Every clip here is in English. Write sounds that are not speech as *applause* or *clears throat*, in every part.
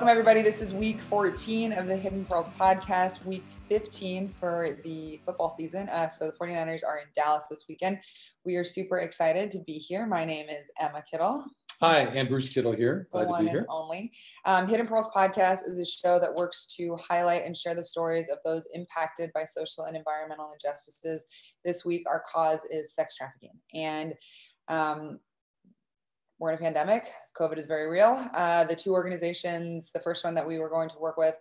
Welcome, everybody. This is week 14 of the Hidden Pearls podcast, week 15 for the football season. Uh, so the 49ers are in Dallas this weekend. We are super excited to be here. My name is Emma Kittle. Hi, and Bruce Kittle here. Glad to be here. only. Um, Hidden Pearls podcast is a show that works to highlight and share the stories of those impacted by social and environmental injustices. This week, our cause is sex trafficking. And um, we're in a pandemic. COVID is very real. Uh, the two organizations, the first one that we were going to work with,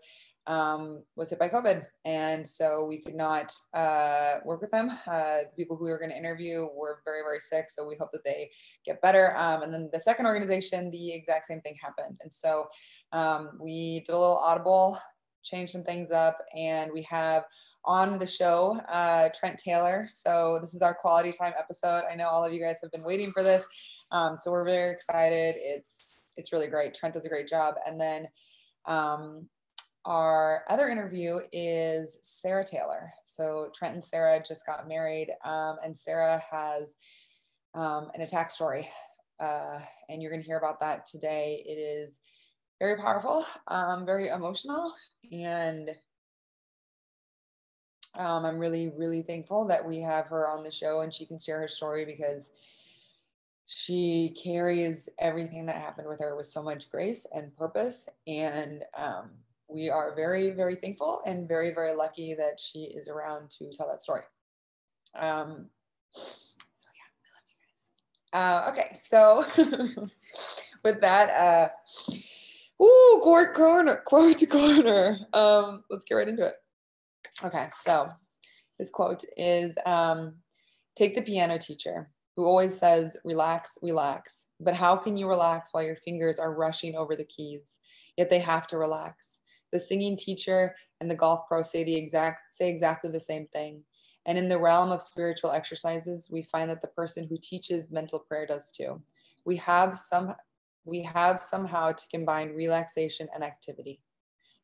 um, was hit by COVID, and so we could not uh, work with them. Uh, the people who we were going to interview were very, very sick, so we hope that they get better. Um, and then the second organization, the exact same thing happened, and so um, we did a little audible, changed some things up, and we have on the show uh, Trent Taylor. So this is our quality time episode. I know all of you guys have been waiting for this. Um, so we're very excited. It's it's really great. Trent does a great job. And then um, our other interview is Sarah Taylor. So Trent and Sarah just got married, um, and Sarah has um, an attack story, uh, and you're going to hear about that today. It is very powerful, um, very emotional, and um, I'm really, really thankful that we have her on the show and she can share her story because she carries everything that happened with her with so much grace and purpose. And um, we are very, very thankful and very, very lucky that she is around to tell that story. Um, so yeah, I love you guys. Uh, okay, so *laughs* with that, uh, ooh, court corner, quote corner. Um, let's get right into it. Okay, so this quote is um, Take the piano teacher who always says, Relax, relax. But how can you relax while your fingers are rushing over the keys? Yet they have to relax. The singing teacher and the golf pro say, the exact, say exactly the same thing. And in the realm of spiritual exercises, we find that the person who teaches mental prayer does too. We have some we have somehow to combine relaxation and activity.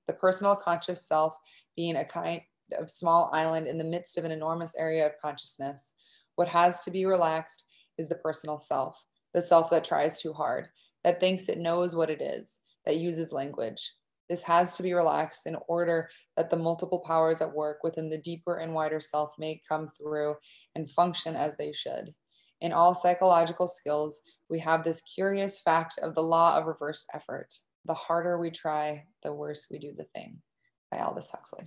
The personal conscious self being a kind of small island in the midst of an enormous area of consciousness. What has to be relaxed is the personal self, the self that tries too hard, that thinks it knows what it is, that uses language. This has to be relaxed in order that the multiple powers at work within the deeper and wider self may come through and function as they should. In all psychological skills, we have this curious fact of the law of reversed effort. The harder we try, the worse we do the thing. By Aldous Huxley.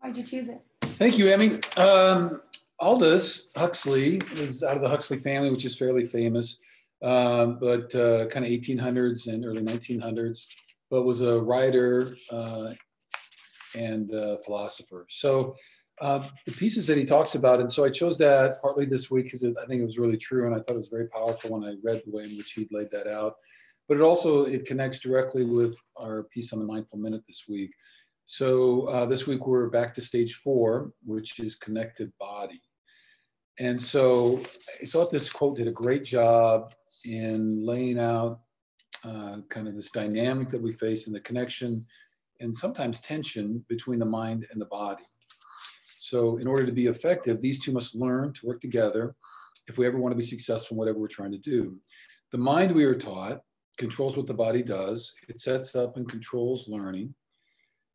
Why'd you choose it? Thank you, Emmy. Um, Aldous Huxley is out of the Huxley family, which is fairly famous, um, but uh, kind of 1800s and early 1900s, but was a writer uh, and philosopher. So uh, the pieces that he talks about, and so I chose that partly this week because I think it was really true, and I thought it was very powerful when I read the way in which he'd laid that out. But it also it connects directly with our piece on the mindful minute this week. So uh, this week we're back to stage four, which is connected body. And so I thought this quote did a great job in laying out uh, kind of this dynamic that we face in the connection and sometimes tension between the mind and the body. So in order to be effective, these two must learn to work together if we ever want to be successful in whatever we're trying to do. The mind, we are taught, controls what the body does. It sets up and controls learning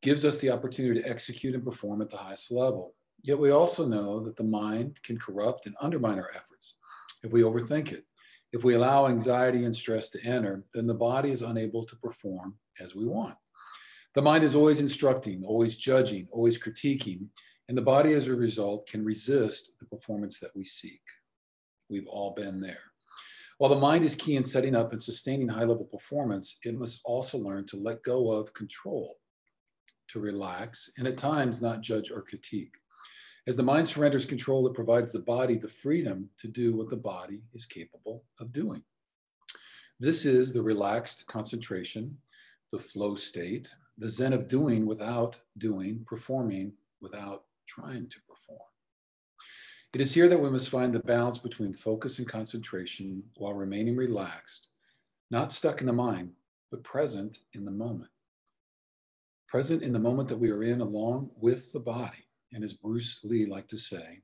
gives us the opportunity to execute and perform at the highest level. Yet we also know that the mind can corrupt and undermine our efforts if we overthink it. If we allow anxiety and stress to enter, then the body is unable to perform as we want. The mind is always instructing, always judging, always critiquing, and the body as a result can resist the performance that we seek. We've all been there. While the mind is key in setting up and sustaining high level performance, it must also learn to let go of control to relax, and at times not judge or critique. As the mind surrenders control, it provides the body the freedom to do what the body is capable of doing. This is the relaxed concentration, the flow state, the zen of doing without doing, performing without trying to perform. It is here that we must find the balance between focus and concentration while remaining relaxed, not stuck in the mind, but present in the moment present in the moment that we are in along with the body. And as Bruce Lee liked to say,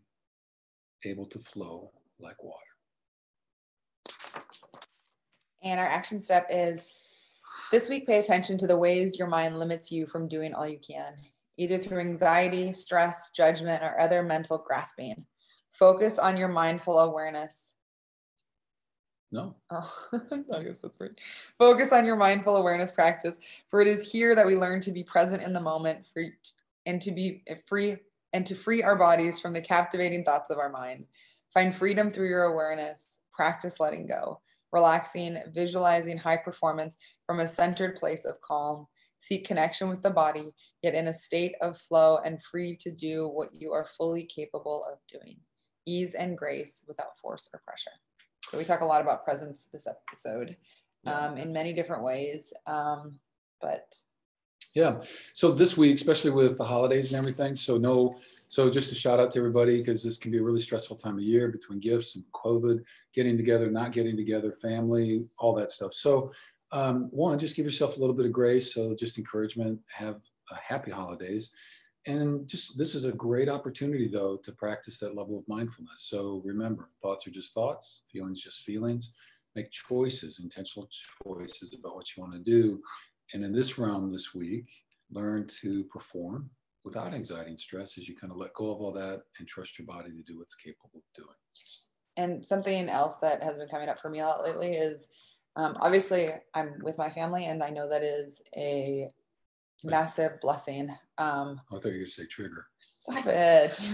able to flow like water. And our action step is this week, pay attention to the ways your mind limits you from doing all you can, either through anxiety, stress, judgment, or other mental grasping. Focus on your mindful awareness. No. Oh, *laughs* I guess right. Focus on your mindful awareness practice, for it is here that we learn to be present in the moment for, and to be eh, free and to free our bodies from the captivating thoughts of our mind. Find freedom through your awareness. Practice letting go, relaxing, visualizing high performance from a centered place of calm. Seek connection with the body, yet in a state of flow and free to do what you are fully capable of doing. Ease and grace without force or pressure. So we talk a lot about presence this episode um, in many different ways. Um, but yeah. So this week, especially with the holidays and everything, so no, so just a shout out to everybody because this can be a really stressful time of year between gifts and COVID, getting together, not getting together, family, all that stuff. So um, one, just give yourself a little bit of grace. So just encouragement, have happy holidays. And just this is a great opportunity though to practice that level of mindfulness. So remember, thoughts are just thoughts, feelings just feelings. Make choices, intentional choices about what you want to do. And in this realm this week, learn to perform without anxiety and stress as you kind of let go of all that and trust your body to do what's capable of doing. And something else that has been coming up for me a lot lately is um, obviously I'm with my family and I know that is a massive blessing. Um, I thought you were going to say trigger. Stop it.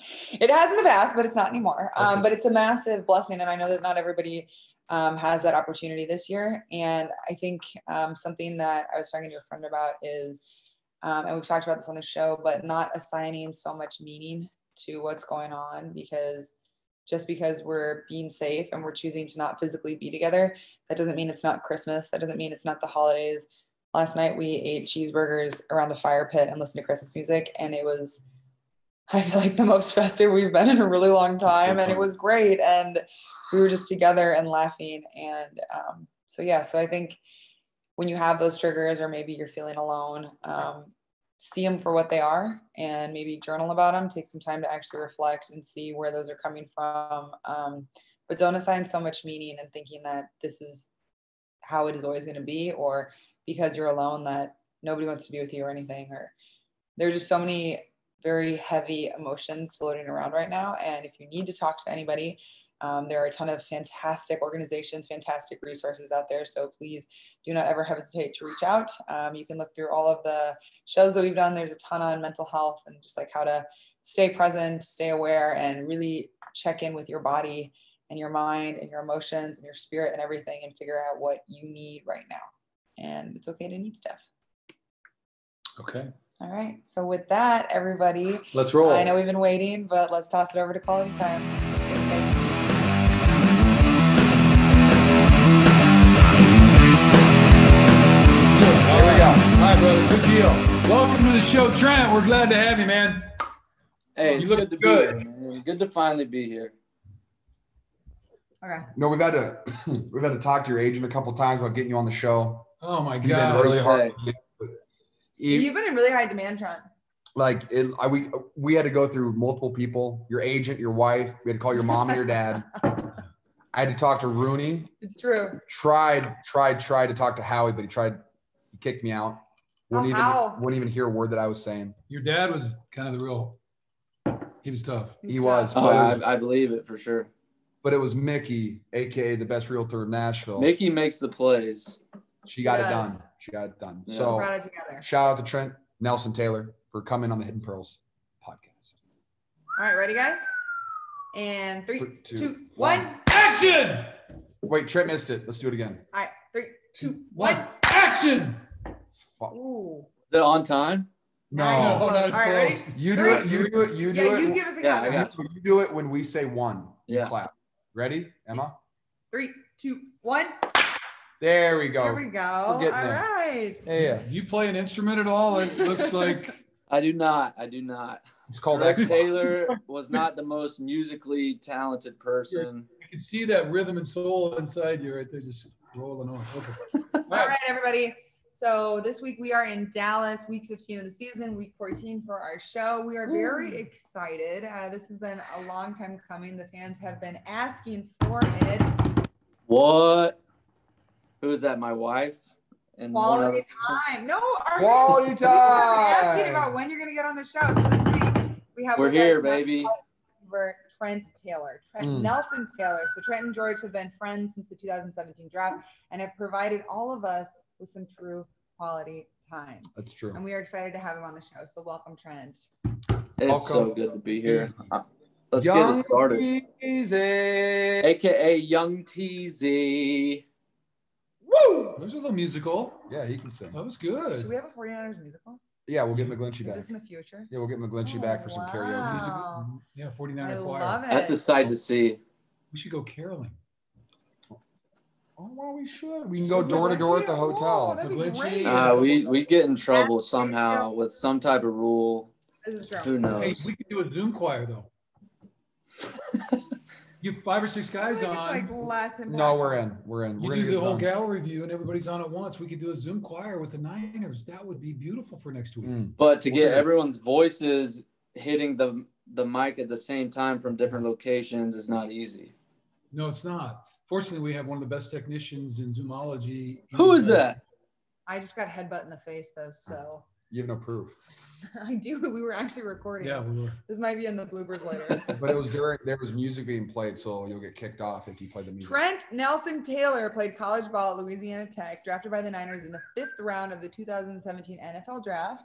*laughs* it has in the past, but it's not anymore. Um, okay. Um, but it's a massive blessing. And I know that not everybody um, has that opportunity this year. And I think um, something that I was talking to a friend about is, um, and we've talked about this on the show, but not assigning so much meaning to what's going on because just because we're being safe and we're choosing to not physically be together, that doesn't mean it's not Christmas. That doesn't mean it's not the holidays. Last night we ate cheeseburgers around a fire pit and listened to Christmas music, and it was, *laughs* I feel like the most *laughs* festive we've been in a really long time, and it was great. And we were just together and laughing. And um, so, yeah, so I think when you have those triggers, or maybe you're feeling alone, um, see them for what they are and maybe journal about them. Take some time to actually reflect and see where those are coming from. Um, but don't assign so much meaning and thinking that this is how it is always going to be, or because you're alone that nobody wants to be with you or anything. Or there are just so many very heavy emotions floating around right now. And if you need to talk to anybody, um, there are a ton of fantastic organizations, fantastic resources out there. So please do not ever hesitate to reach out. Um, you can look through all of the shows that we've done. There's a ton on mental health and just like how to stay present, stay aware, and really check in with your body and your mind and your emotions and your spirit and everything and figure out what you need right now. And it's okay to need stuff. Okay. All right. So with that, everybody, let's roll. I know we've been waiting, but let's toss it over to quality time. right, brother. Good deal. Welcome to the show, Trent. We're glad to have you, man. Hey, you it's good to good. be here. Good to finally be here. Okay. No, we've had to *clears throat* we've had to talk to your agent a couple times about getting you on the show. Oh my You've god, really hard. You've been in really high demand, Trent. Like it, I, we we had to go through multiple people. Your agent, your wife. We had to call your mom and your dad. *laughs* I had to talk to Rooney. It's true. Tried, tried, tried to talk to Howie, but he tried. He kicked me out. Oh, wouldn't oh, even wouldn't even hear a word that I was saying. Your dad was kind of the real. He was tough. He, he was. Oh, was, I, I, believe it for sure. But it was Mickey, aka the best realtor in Nashville. Mickey makes the plays. She got yes. it done. She got it done. Yeah. So brought it together. shout out to Trent Nelson Taylor for coming on the Hidden Pearls podcast. All right, ready, guys? And three, three two, two, one. one. Action! Wait, Trent missed it. Let's do it again. All right, three, two, one. Action! Ooh. Is it on time? No. All right, ready? You do it. You do it. You do yeah, it. you give us a yeah, count. You, you do it when we say one. Yeah. clap. Ready, Emma? Three, two, one. There we go. There we go. All there. right. Yeah. Do you play an instrument at all? It looks *laughs* like. I do not. I do not. It's called Rex Taylor was not the most musically talented person. You can see that rhythm and soul inside you right there, just rolling on. Okay. *laughs* All right, everybody. So this week we are in Dallas, week 15 of the season, week 14 for our show. We are very Ooh. excited. Uh, this has been a long time coming. The fans have been asking for it. What? Who is that? My wife. And one other Quality time. No, our Quality we were asking time. about when you're gonna get on the show. So this week we have We're here, baby. Trent Taylor, Trent Mm. Nelson Taylor. So Trent and George have been friends since the 2017 draft and have provided all of us with some true quality time. That's true. And we are excited to have him on the show. So welcome, Trent. It's so good to be here. Let's Young get it started. Easy. AKA Young TZ. Woo! It was a little musical. Yeah, he can sing. That was good. Should we have a 49ers musical? Yeah, we'll get McGlinchey back. Is back. this in the future? Yeah, we'll get McGlinchey back for some Oh, karaoke. wow. Musical. Yeah, I 49er choir. love it. That's a sight to see. We should go caroling. Oh, well, we should. We can go door to door at the Oh, hotel. that'd be McGlinchey. Uh, we we get in trouble somehow with some type of rule. This is true. Who Hey, knows? we could do a Zoom choir though. *laughs* You have five or six guys on. it's like less and No, we're in. We're in. You We're do gonna the whole gallery view and everybody's on at once. We could do a Zoom choir with the Niners. That would be beautiful for next week. Mm. But to get Okay. everyone's voices hitting the the mic at the same time from different locations is not easy. No, it's not. Fortunately, we have one of the best technicians in zoomology. Who is that? I just got headbutt in the face though, so You have no proof. *laughs* I do. We were actually recording. Yeah, we were. This might be in the bloopers later. *laughs* But it was during there was music being played, so you'll get kicked off if you play the music. Trent Nelson Taylor played college ball at Louisiana Tech, drafted by the Niners in the fifth round of the 2017 NFL draft.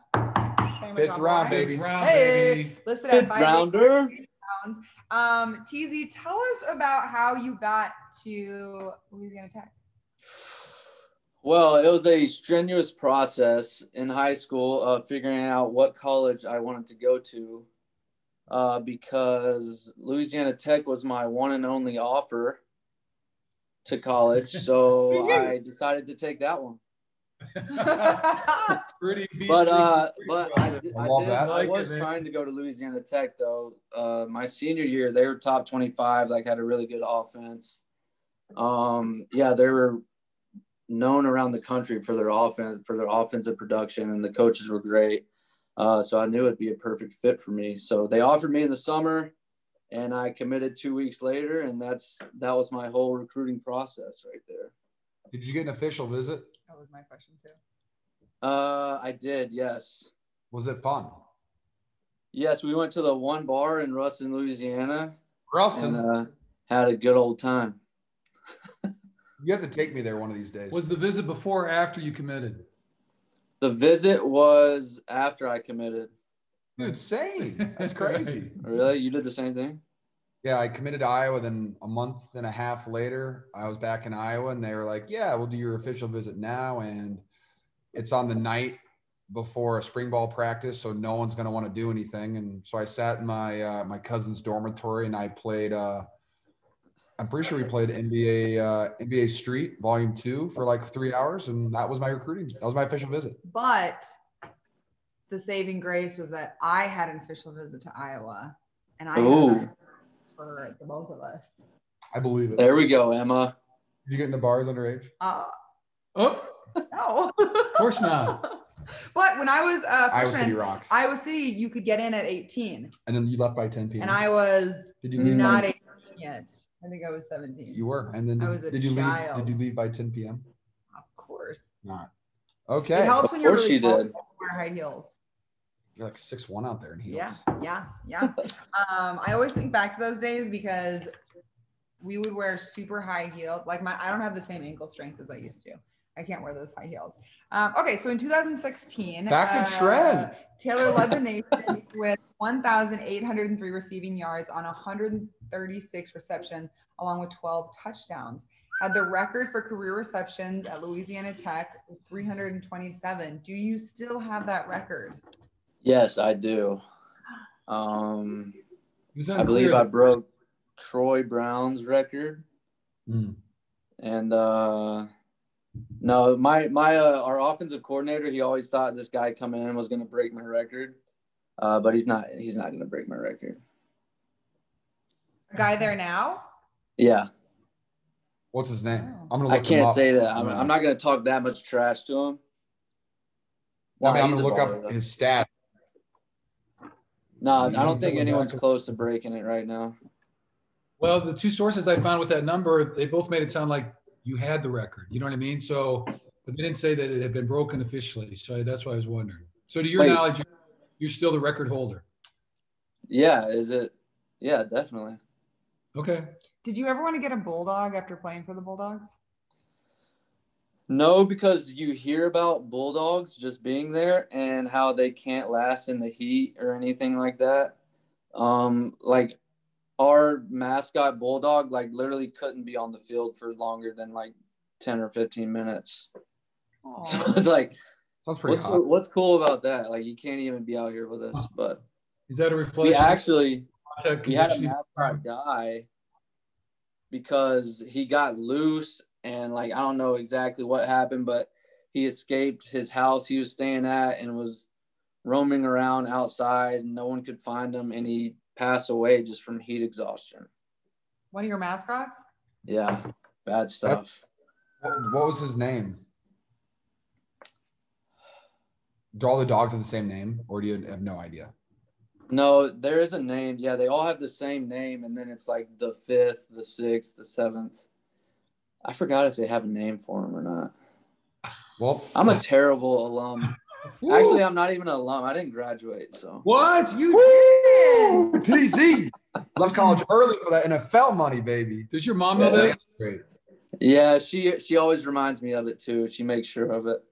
Fifth round, baby. Fifth round, Hey. baby. Listed at Fifth five rounder. pounds. Um, TZ, tell us about how you got to Louisiana Tech. Well, it was a strenuous process in high school of figuring out what college I wanted to go to uh, because Louisiana Tech was my one and only offer to college. *laughs* So I decided to take that one. *laughs* Pretty beastly. But uh, Pretty but I, did, I I, did, that. I was it, trying to go to Louisiana Tech though. Uh, my senior year, they were top twenty-five. Like had a really good offense. Um, yeah, they were known around the country for their offense, for their offensive production, and the coaches were great. Uh, so I knew it'd be a perfect fit for me. So they offered me in the summer, and I committed two weeks later, and that's that was my whole recruiting process right there. Did you get an official visit? That was my question too. Uh, I did, yes. Was it fun? Yes, we went to the one bar in Ruston, Louisiana, Ruston, and uh, had a good old time. *laughs* you have to take me there one of these days. Was the visit before or after you committed? The visit was after I committed. Dude, same. That's *laughs* crazy. Really, you did the same thing? Yeah, I committed to Iowa. Then a month and a half later, I was back in Iowa, and they were like, "Yeah, we'll do your official visit now." And it's on the night before a spring ball practice, so no one's going to want to do anything. And so I sat in my uh, my cousin's dormitory, and I played. Uh, I'm pretty sure we played NBA uh, NBA Street Volume Two for like three hours, and that was my recruiting. That was my official visit. But the saving grace was that I had an official visit to Iowa, and I had Ooh. for the both of us. I believe it. There we go, Emma. Did you get into bars underage? Uh, Oh, *laughs* no, of course not. *laughs* but when I was uh, Iowa City freshman, rocks. Iowa City, you could get in at 18, and then you left by 10 p.m. and I was Did you leave not 18 yet. I think I was 17. You were, and then I did, was a did you leave? Did you leave by 10 p.m.? of course. Not. It Okay. helps Of when you're course really you did. wear high heels. You're like six one out there in heels. Yeah, yeah, yeah. *laughs* um, I always think back to those days because we would wear super high heeled. Like my, I don't have the same ankle strength as I used to. I can't wear those high heels. Um, okay, so in 2016, Back to uh, Trent. Taylor led the *laughs* nation with 1,803 receiving yards on 136 receptions, along with 12 touchdowns. Had the record for career receptions at Louisiana Tech, 327. Do you still have that record? Yes, I do. Um, I believe I broke Troy Brown's record, Mm. and uh, no, my my uh, our offensive coordinator he always thought this guy coming in was going to break my record, uh, but he's not. He's not going to break my record. A guy there now? Yeah, What's his name? Oh. I'm gonna. I Look him can't up. say that. I'm, I'm not going to talk that much trash to him. Well, I mean, I'm he's gonna look baller, up though. his stat. No, He's I don't think anyone's back. close to breaking it right now. Well, the two sources I found with that number, they both made it sound like you had the record. You know what I mean? So, but they didn't say that it had been broken officially. So that's why I was wondering. So, to your Wait. knowledge, you're- you're still the record holder. Yeah, is it? Yeah, definitely. Okay. Did you ever want to get a bulldog after playing for the Bulldogs? No, because you hear about bulldogs just being there and how they can't last in the heat or anything like that. Um, like our mascot bulldog, like literally couldn't be on the field for longer than like ten or fifteen minutes. *laughs* So it's like, Sounds pretty what's hot. what's cool about that? Like you can't even be out here with us. But Is that a reflection? we actually contact we had a conditioning? mascot die because he got loose and like I don't know exactly what happened, but he escaped his house he was staying at and was roaming around outside and no one could find him and he passed away just from heat exhaustion. One of your mascots? Yeah, bad stuff. What, what was his name? Do all the dogs have the same name, or do you have no idea? No, there is a name. Yeah, they all have the same name and then it's like the fifth, the sixth, the seventh. I forgot if they have a name for him or not. Well, I'm a *laughs* terrible alum. *laughs* Actually, I'm not even an alum. I didn't graduate, so What? You Woo! TZ. Left college early for that NFL money, baby. does your mom know Yeah. that? Great. yeah, she she always reminds me of it too. She makes sure of it.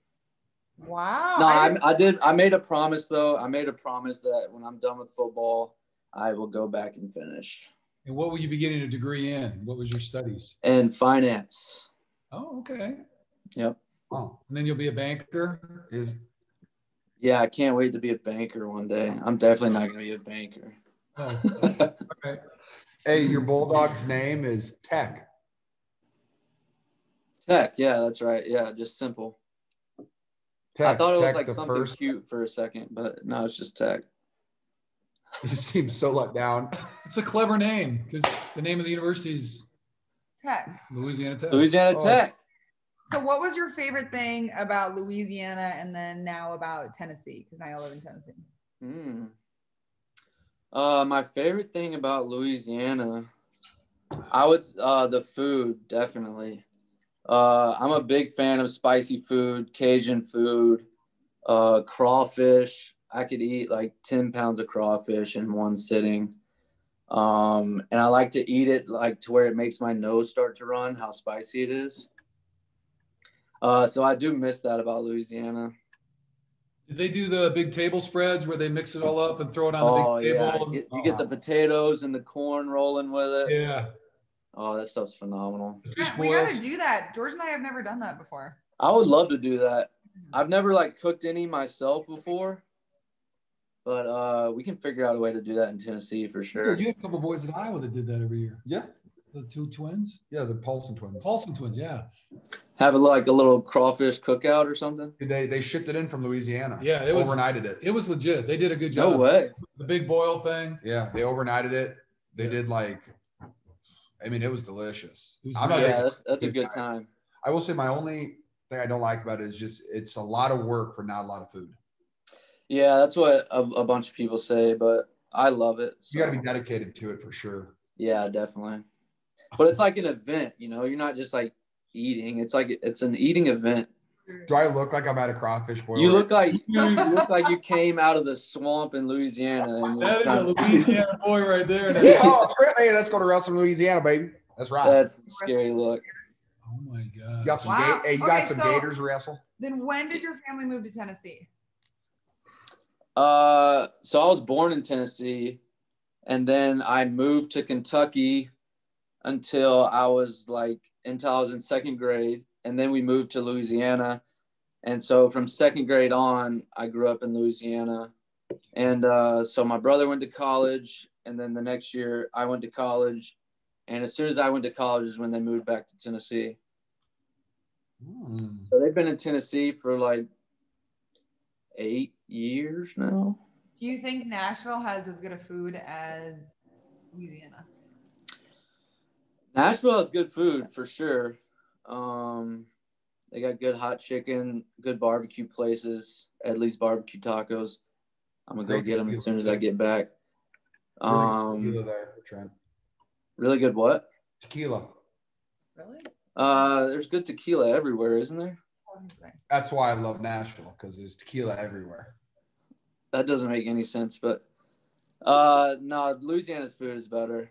Wow. No, I I, didn't- I did. I made a promise though. I made a promise that when I'm done with football, I will go back and finish And what will you be getting a degree in? What was your studies? in finance. Oh, okay. Yep. Oh, And then you'll be a banker. is Yeah, I can't wait to be a banker one day. I'm definitely not going to be a banker. Oh, *laughs* okay. hey, your bulldog's name is Tech. Tech. Yeah, that's right. Yeah, just simple. Tech. I thought it was like something first. cute for a second, but no, it's just tech. *laughs* You seem so let down. It's a clever name because the name of the university is Tech. Louisiana Tech. Louisiana Oh. So, what was your favorite thing about Louisiana and then now about Tennessee? Because now I live in Tennessee. Hmm. Uh, my favorite thing about Louisiana, I would uh the food definitely. Uh, I'm a big fan of spicy food, Cajun food, uh, crawfish. I could eat like ten pounds of crawfish in one sitting. Um, and I like to eat it like to where it makes my nose start to run. How spicy it is. Uh, so I do miss that about Louisiana. Did they do the big table spreads where they mix it all up and throw it on Oh the big yeah, table? you get, you get the potatoes and the corn rolling with it. yeah. Oh, that stuff's phenomenal. The we got to do that. George and I have never done that before. I would love to do that. I've never like cooked any myself before, but uh, we can figure out a way to do that in Tennessee for sure. You had a couple boys in Iowa that did that every year. Yeah. The two twins, Yeah, the Paulson twins. Paulson twins. Yeah, Have a, like a little crawfish cookout or something. They they shipped it in from Louisiana. Yeah, it was- overnighted it. it was legit. They did a good job. No job. way. The big boil thing. Yeah, they overnighted it. They Yeah. did like, I mean, it was delicious. It was I'm not. Yeah, that's, that's a good time. I will say my only thing I don't like about it is just it's a lot of work for not a lot of food. Yeah, that's what a, a bunch of people say, but I love it. You got to be dedicated to it for sure. yeah, definitely. But it's like an event, you know. You're not just like eating. It's like it's an eating event. Do I look like I'm at a crawfish boil? You look like *laughs* you look like you came out of the swamp in Louisiana. And That is a Louisiana boy right there. *laughs* oh, hey, let's go to Wrestling, Louisiana, baby. That's right. That's a scary look. Oh my you god. got some, Wow. ga- hey, you Okay, got some so- gators to wrestle. Then when did your family move to Tennessee? Uh, so I was born in Tennessee, and then I moved to Kentucky until I was like until I was in second grade, and then we moved to Louisiana. And so from second grade on, I grew up in Louisiana. And uh, so my brother went to college, and then the next year I went to college. And as soon as I went to college is when they moved back to Tennessee. Hmm. So they've been in Tennessee for like eight years now. Do you think Nashville has as good a food as Louisiana? Nashville has good food for sure. Um, they got good hot chicken, good barbecue places, at least barbecue tacos. I'm gonna go Great get them as soon as I get back. Really good Um, tequila there, Trent. really good what? Tequila. Really? Uh, there's good tequila everywhere, isn't there? That's why I love Nashville because there's tequila everywhere. That doesn't make any sense, but uh, no, Louisiana's food is better.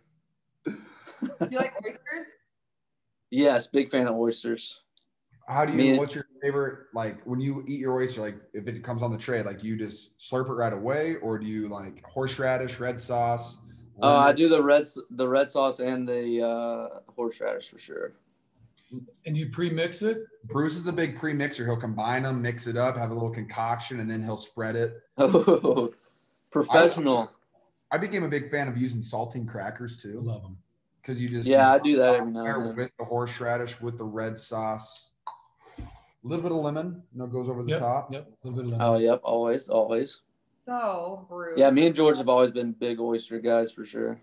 Do *laughs* you like oysters? Yes, big fan of oysters. How do you? Me- what's your favorite? Like when you eat your oyster, like if it comes on the tray, like you just slurp it right away, or do you like horseradish, red sauce? Uh, I do the red the red sauce and the uh, horseradish for sure. And you pre-mix it? Bruce is a big pre-mixer. He'll combine them, mix it up, have a little concoction, and then he'll spread it. Oh, *laughs* professional. I became a big fan of using saltine crackers I too, love them. Because you just Yeah, I do that every on now and then. with the horseradish, with the red sauce, a little bit of lemon, you know, goes over the Yep, top. Yep, a little bit of Oh, yep, always, always. So, Bruce. Yeah, me and George have always been big oyster guys for sure.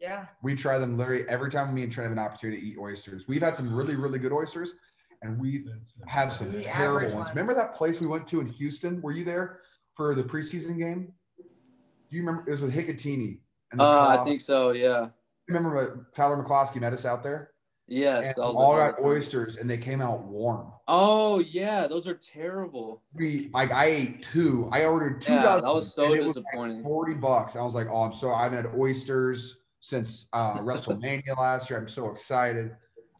Yeah. We try them literally every time me and Trent have an opportunity to eat oysters. We've had some really, really good oysters, and we have some The terrible ones. ones. Remember that place we went to in Houston? Were you there for the preseason game? Do you remember? It was with Hicatini. And Uh, I think so. Yeah. Remember what Tyler McCloskey met us out there? Yes. and I was all got oysters, and they came out warm. Oh yeah, those are terrible. We like I ate two. I ordered two Yeah, dozen. that was so and was like disappointing. Forty bucks. I was like, oh, I'm so I haven't had oysters since uh, WrestleMania *laughs* last year. I'm so excited.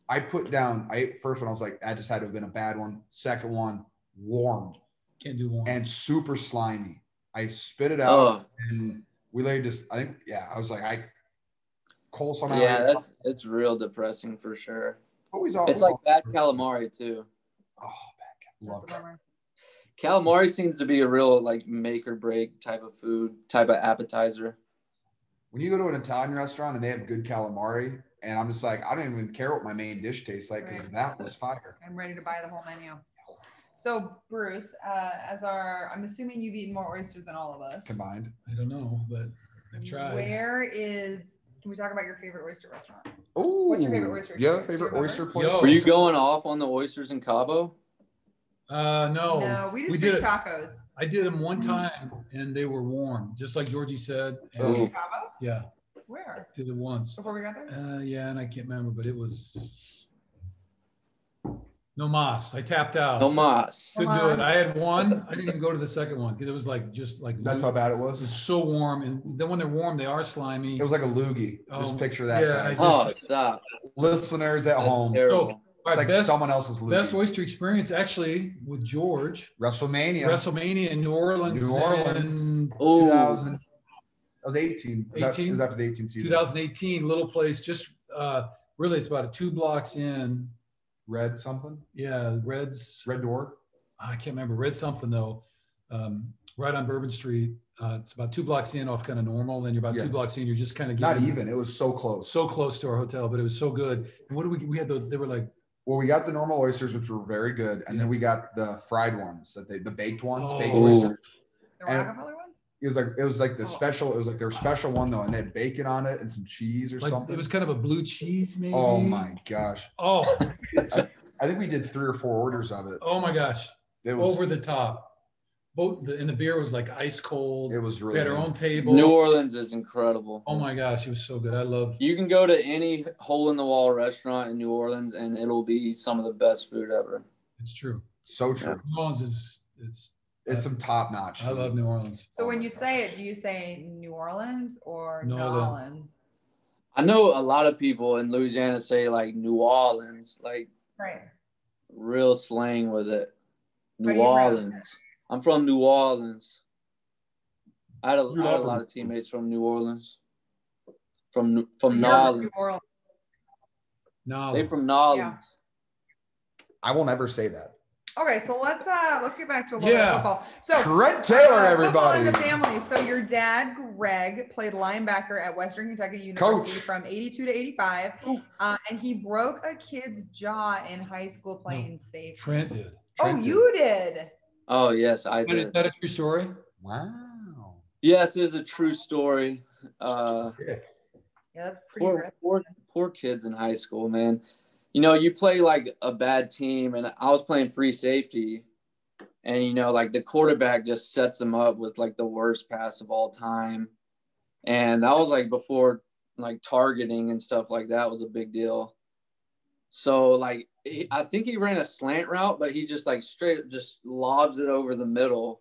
I put down. I ate first one. I was like, that just had to have been a bad one. Second one, warm Can't do one. and super slimy. I spit it out, Oh and we laid just. I think, yeah. I was like, I. Cole somehow. yeah, that's it's real depressing for sure. always all. It's like bad calamari too. Oh, bad. Love That's. Calamari seems to be a real like make or break type of food, type of appetizer. when you go to an Italian restaurant and they have good calamari, and I'm just like, I don't even care what my main dish tastes like because Right. that was fire. I'm ready to buy the whole menu. So, Bruce, uh, as our, I'm assuming you've eaten more oysters than all of us. Combined. I don't know, but I've tried. Where is, can we talk about your favorite oyster restaurant? Oh, What's your favorite oyster Yeah, place? Favorite oyster place. Yo. Were you going off on the oysters in Cabo? Uh, no. No, we did we fish did tacos. I did them one Mm. time and they were warm, just like Georgie said. And Oh. Cabo? yeah, Where? did it once. Before we got there? Uh, yeah, and I can't remember, but it was no mas. I tapped out. No mas. Couldn't do it. I had one. I didn't even go to the second one because it was like just like That's how bad it it was was. so warm, and then when they're warm, they are slimy. It was like a loogie. Just Oh, picture that, yeah, I guys. just- Oh, stop. Listeners at That's home, terrible. All it's right, like best, someone else's loogie. best oyster experience actually with George WrestleMania, WrestleMania in New Orleans, New Orleans. Oh, 2000. That was 18. It was, after, it was after the 18 season. 2018, little place. Just uh, really, it's about a two blocks in. Red something. Yeah, Reds. Red door. I can't remember. Red something though. Um, right on Bourbon Street. Uh, it's about two blocks in off kind of normal. and Then you're about Yeah. two blocks in. You're just kind of Not even. It was so close. so close to our hotel, but it was so good. And what do we? We had the. They were like, Well, we got the normal oysters, which were very good, and then we got the fried ones, that they, the baked ones, baked Oh. oysters. The And- Rockefeller ones? It was like it was like the Oh. special. It was like their special one though, and they had bacon on it and some cheese or like something. it was kind of a blue cheese, maybe. oh my gosh! Oh, *laughs* I think we did three or four orders of it. oh my gosh! It was Over the top. Both the, and the beer was like ice cold. it was we really had our own table. New Orleans is incredible. Oh my gosh, it was so good. I love. You can go to any hole in the wall restaurant in New Orleans and it'll be some of the best food ever. It's true. so true. New Orleans is it's. It's some top notch. I love New Orleans. So when you say it, do you say New Orleans or New New Orleans. Orleans? I know a lot of people in Louisiana say like New Orleans, like Right. real slang with it. New you pronounce Orleans. I'm from New Orleans. I had a, had a lot of teammates from New Orleans. From from New Orleans. New Orleans. They from New Orleans. I will never say that. Okay, so let's uh let's get back to a little Yeah. bit of football. So Trent Taylor, uh, football everybody. in the family. So your dad, Greg, played linebacker at Western Kentucky University Coach. from 82 to 85. Uh, and he broke a kid's jaw in high school playing safety. Trent did. Oh, did. you did. Oh yes, I did. Is that- is did. that a true story? Wow. Yes, it is a true story. Uh, Yeah, that's pretty poor, poor, poor kids in high school, man. You know, you play like a bad team, and I was playing free safety, and you know, like the quarterback just sets them up with like the worst pass of all time, and that was like before like targeting and stuff like that was a big deal. So like he, I think he ran a slant route, but he just like straight just lobs it over the middle.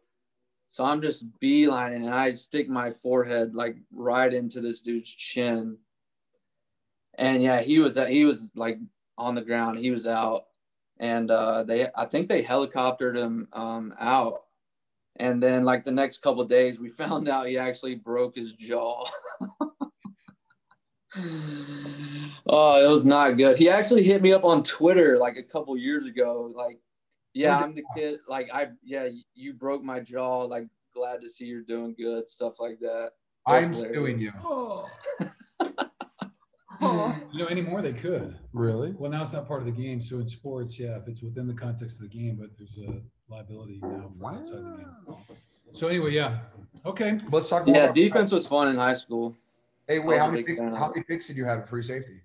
So I'm just beelining and I stick my forehead like right into this dude's chin. And yeah, he was he was like on the ground. He was out, and uh, they I think they helicoptered him um, out. And then like the next couple days, we *laughs* found out he actually broke his jaw. *laughs* oh, it was not good. He actually hit me up on Twitter like a couple years ago. Like, yeah, I'm the kid. Like, I yeah, you broke my jaw. Like, glad to see you're doing good. Stuff like that. I'm suing you. Oh. *laughs* *laughs* you know, anymore they could. Really? Well, now it's not part of the game. So in sports, yeah, if it's within the context of the game, but there's a liability now for outside the game. So anyway, yeah. Okay. Let's talk more Yeah, about defense was fun in high school. Hey, wait, how many, big pick- fan of how many picks did you have at free safety?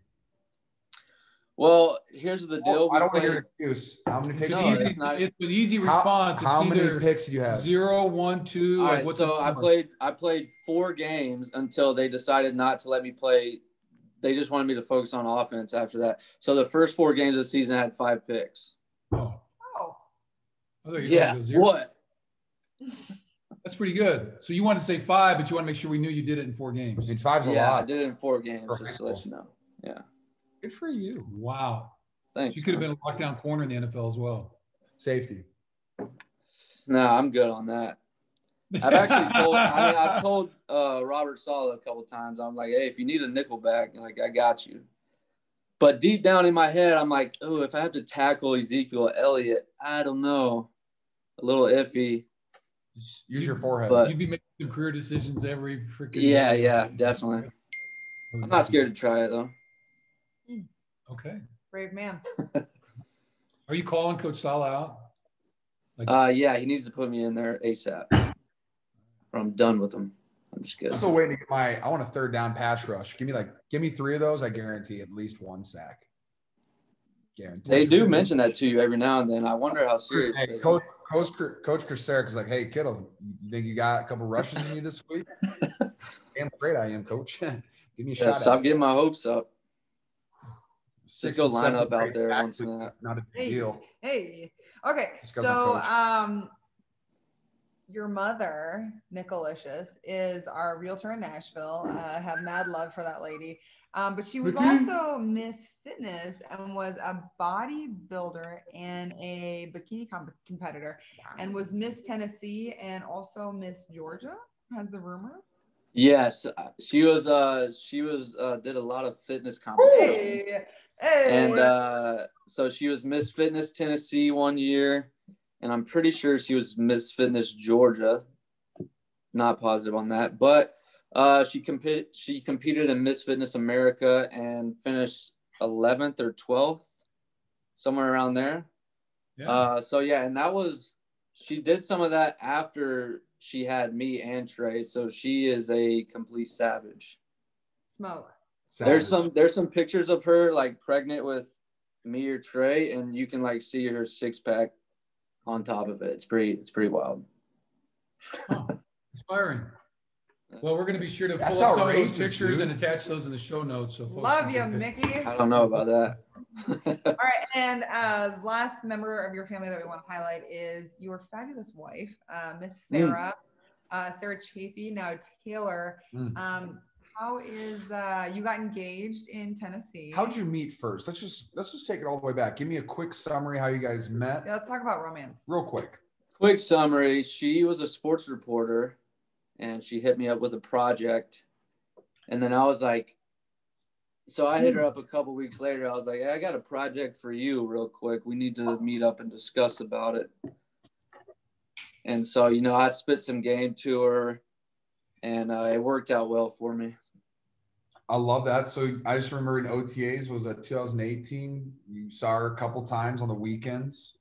Well, here's the oh, deal. I don't want We to hear an excuse. How many picks? No, did you easy, it's not- it's an easy response. How, it's many either picks did you have? zero, one, two. All like, right, what's the so I played I played four games until they decided not to let me play. They just wanted me to focus on offense after that. So the first four games of the season I had five picks. Oh, Oh, I thought you were Yeah. gonna go zero. What? That's pretty good. So you wanted to say five, but you want to make sure we knew you did it in four I games. mean, five's a Yeah, I did it in four games, For high just to let you know. Yeah. Good for you. Wow. Thanks. You could have been a lockdown corner in the NFL as well. Safety. No, I'm good on that. I've actually *laughs* told I mean I've told uh, Robert Saleh a couple times. I'm like, hey, if you need a nickel back, like I got you. But deep down in my head, I'm like, oh, if I have to tackle Ezekiel Elliott, I don't know. A little iffy. Just use your forehead. But- You'd be making some career decisions every freaking Yeah, yeah, definitely. I'm not scared to try it though. Okay. brave man. *laughs* Are you calling Coach Saleh out? Like, Uh, yeah, he needs to put me in there ASAP. Or I'm done with them. I'm just good. I'm still waiting to get my. I want a third down pass rush. Give me like, give me three of those. I guarantee at least one sack. Guarantee. They do mention that to you every now and then. I wonder how serious. Hey, they- Coach, Coach, Coach Kocurek is like, hey, kiddo, you think you got a couple rushes in you this week? *laughs* Damn great I am, Coach. *laughs* Give me a Yeah, shot. stop at getting my hopes up. it. Just go and line up out there sacks one. Not a big Hey, deal. hey. Okay, Just 'cause so um, your mother, Nicolicious, is our realtor in Nashville. Uh, have mad love for that lady. Um, but she was also Miss Fitness and was a bodybuilder and a bikini comp- competitor, and was Miss Tennessee and also Miss Georgia. Has the rumor? Yes, uh, she was. Uh, she was. Uh, did a lot of fitness competition, Hey, hey. and uh, so she was Miss Fitness Tennessee one year, and I'm pretty sure she was Miss Fitness Georgia. Not positive on that, but uh, she competed. She competed in Miss Fitness America and finished 11th or 12th, somewhere around there. yeah. Uh, so yeah, and that was she did some of that after she had me and Trey. So she is a complete savage. smoke. There's some there's some pictures of her like pregnant with me or Trey, and you can like see her six pack on top of it. It's pretty it's pretty wild. Oh, inspiring. Well, we're going to be sure to That's pull up some of those pictures dude. and attach those in the show notes. So folks Love you, Mickey. I don't know about that. *laughs* All right, and uh, last member of your family that we want to highlight is your fabulous wife, uh, Miss Mm. Sarah, uh, Sarah Chaffee, now Taylor. Mm. Um, how is uh, you got engaged in Tennessee? How'd you meet first? Let's just let's just take it all the way back. Give me a quick summary how you guys met, Yeah, let's talk about romance. real quick. Quick summary: She was a sports reporter, and she hit me up with a project, and then I was like, so I hit her up a couple weeks later. I was like, hey, I got a project for you, real quick. We need to meet up and discuss about it. And so, you know, I spit some game to her, and uh, it worked out well for me. I love that. So I just remember in OTAs was that 2018. You saw her a couple times on the weekends.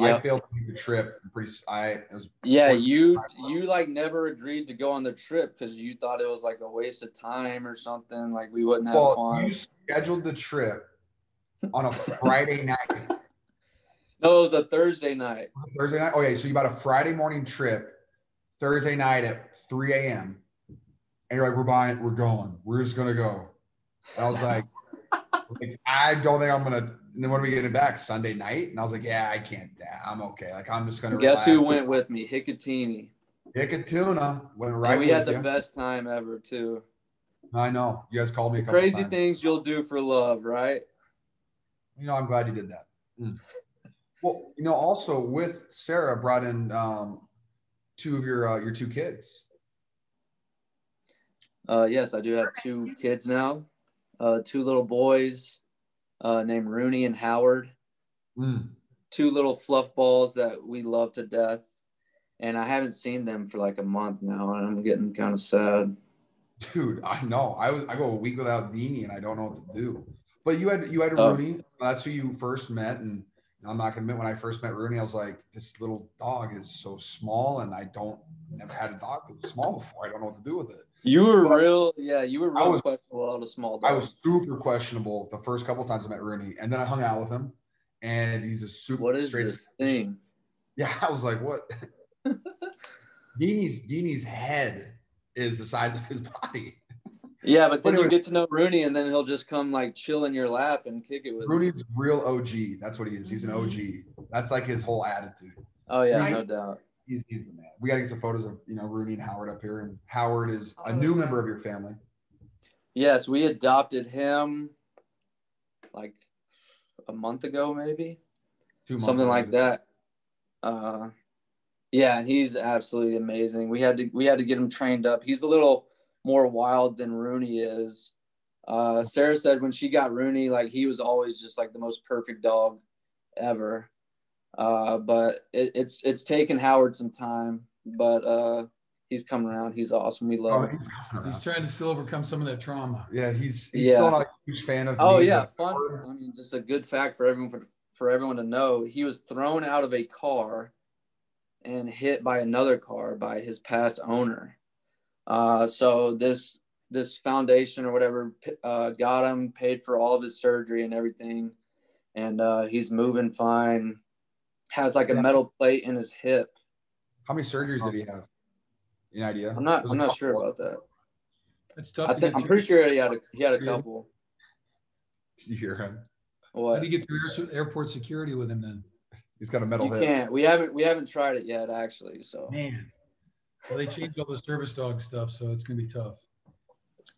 I failed to make the trip. I'm pretty. I was yeah. You you like never agreed to go on the trip because you thought it was like a waste of time or something. Like we wouldn't have well. fun. You scheduled the trip on a Friday *laughs* night. No, it was a Thursday night. Thursday night. Okay, so you bought a Friday morning trip, Thursday night at 3 a.m. And you're like, we're buying it, we're going, we're just gonna go. And I was like, *laughs* like, I don't think I'm gonna. And then when are we getting back? Sunday night? And I was like, yeah, I can't. I'm okay. Like I'm just gonna. Guess who went with me? Hicatini. Hicatuna went right. and we had the you. best time ever too. I know. You guys called me a couple Crazy times. things you'll do for love, right? You know, I'm glad you did that. Mm. Well, you know, also with Sarah brought in um, two of your uh, your two kids. Uh, yes, I do have two kids now. Uh, two little boys uh, named Rooney and Howard. Mm. Two little fluff balls that we love to death. And I haven't seen them for like a month now, and I'm getting kind of sad. Dude, I know. I was I go a week without Dini and I don't know what to do. But you had you had Oh. Rooney. That's who you first met, and I'm not gonna admit when I first met Rooney, I was like, this little dog is so small, and I don't never had a dog that was small before. I don't know what to do with it. You were But real, yeah, you were I real was- questionable out of small dogs. I was super questionable the first couple times I met Rooney, and then I hung out with him, and he's a super what is straight. this thing? *laughs* Yeah, I was like, what? *laughs* Dini's Dini's head is the size of his body. *laughs* Yeah, but then Anyway. you get to know Rooney, and then he'll just come like chill in your lap and kick it with. you. Rooney's real OG. That's what he is. He's an OG. That's like his whole attitude. Oh yeah, Right. no doubt. He's, he's the man. We got to get some photos of you know Rooney and Howard up here, and Howard is a Oh, new member of your family. Yes, we adopted him like a month ago, maybe Two months something like ago. that. Uh, yeah, he's absolutely amazing. We had to we had to get him trained up. He's a little more wild than Rooney is. Uh, Sarah said when she got Rooney, like he was always just like the most perfect dog ever. Uh, but it, it's it's taken Howard some time, but uh, he's coming around. He's awesome. We Oh, love him. he's He's trying to still overcome some of that trauma. Yeah, he's he's Yeah. still not a huge fan of. Oh me, yeah, fun. Howard- I mean, just a good fact for everyone for, for everyone to know. He was thrown out of a car and hit by another car by his past owner. Uh, so this this foundation or whatever uh, got him, paid for all of his surgery and everything, and uh, he's moving fine. Has like a Yeah. metal plate in his hip. How many surgeries did he have? Any idea? I'm not. There's I'm not sure about that. It's tough. I to think I'm pretty sure he had a he had a Yeah. couple. You hear him? What? How What? do you get through airport security with him then? He's got a metal You hip. can't. We haven't we haven't tried it yet actually. So Man. Well, they changed all the service dog stuff, so it's gonna be tough.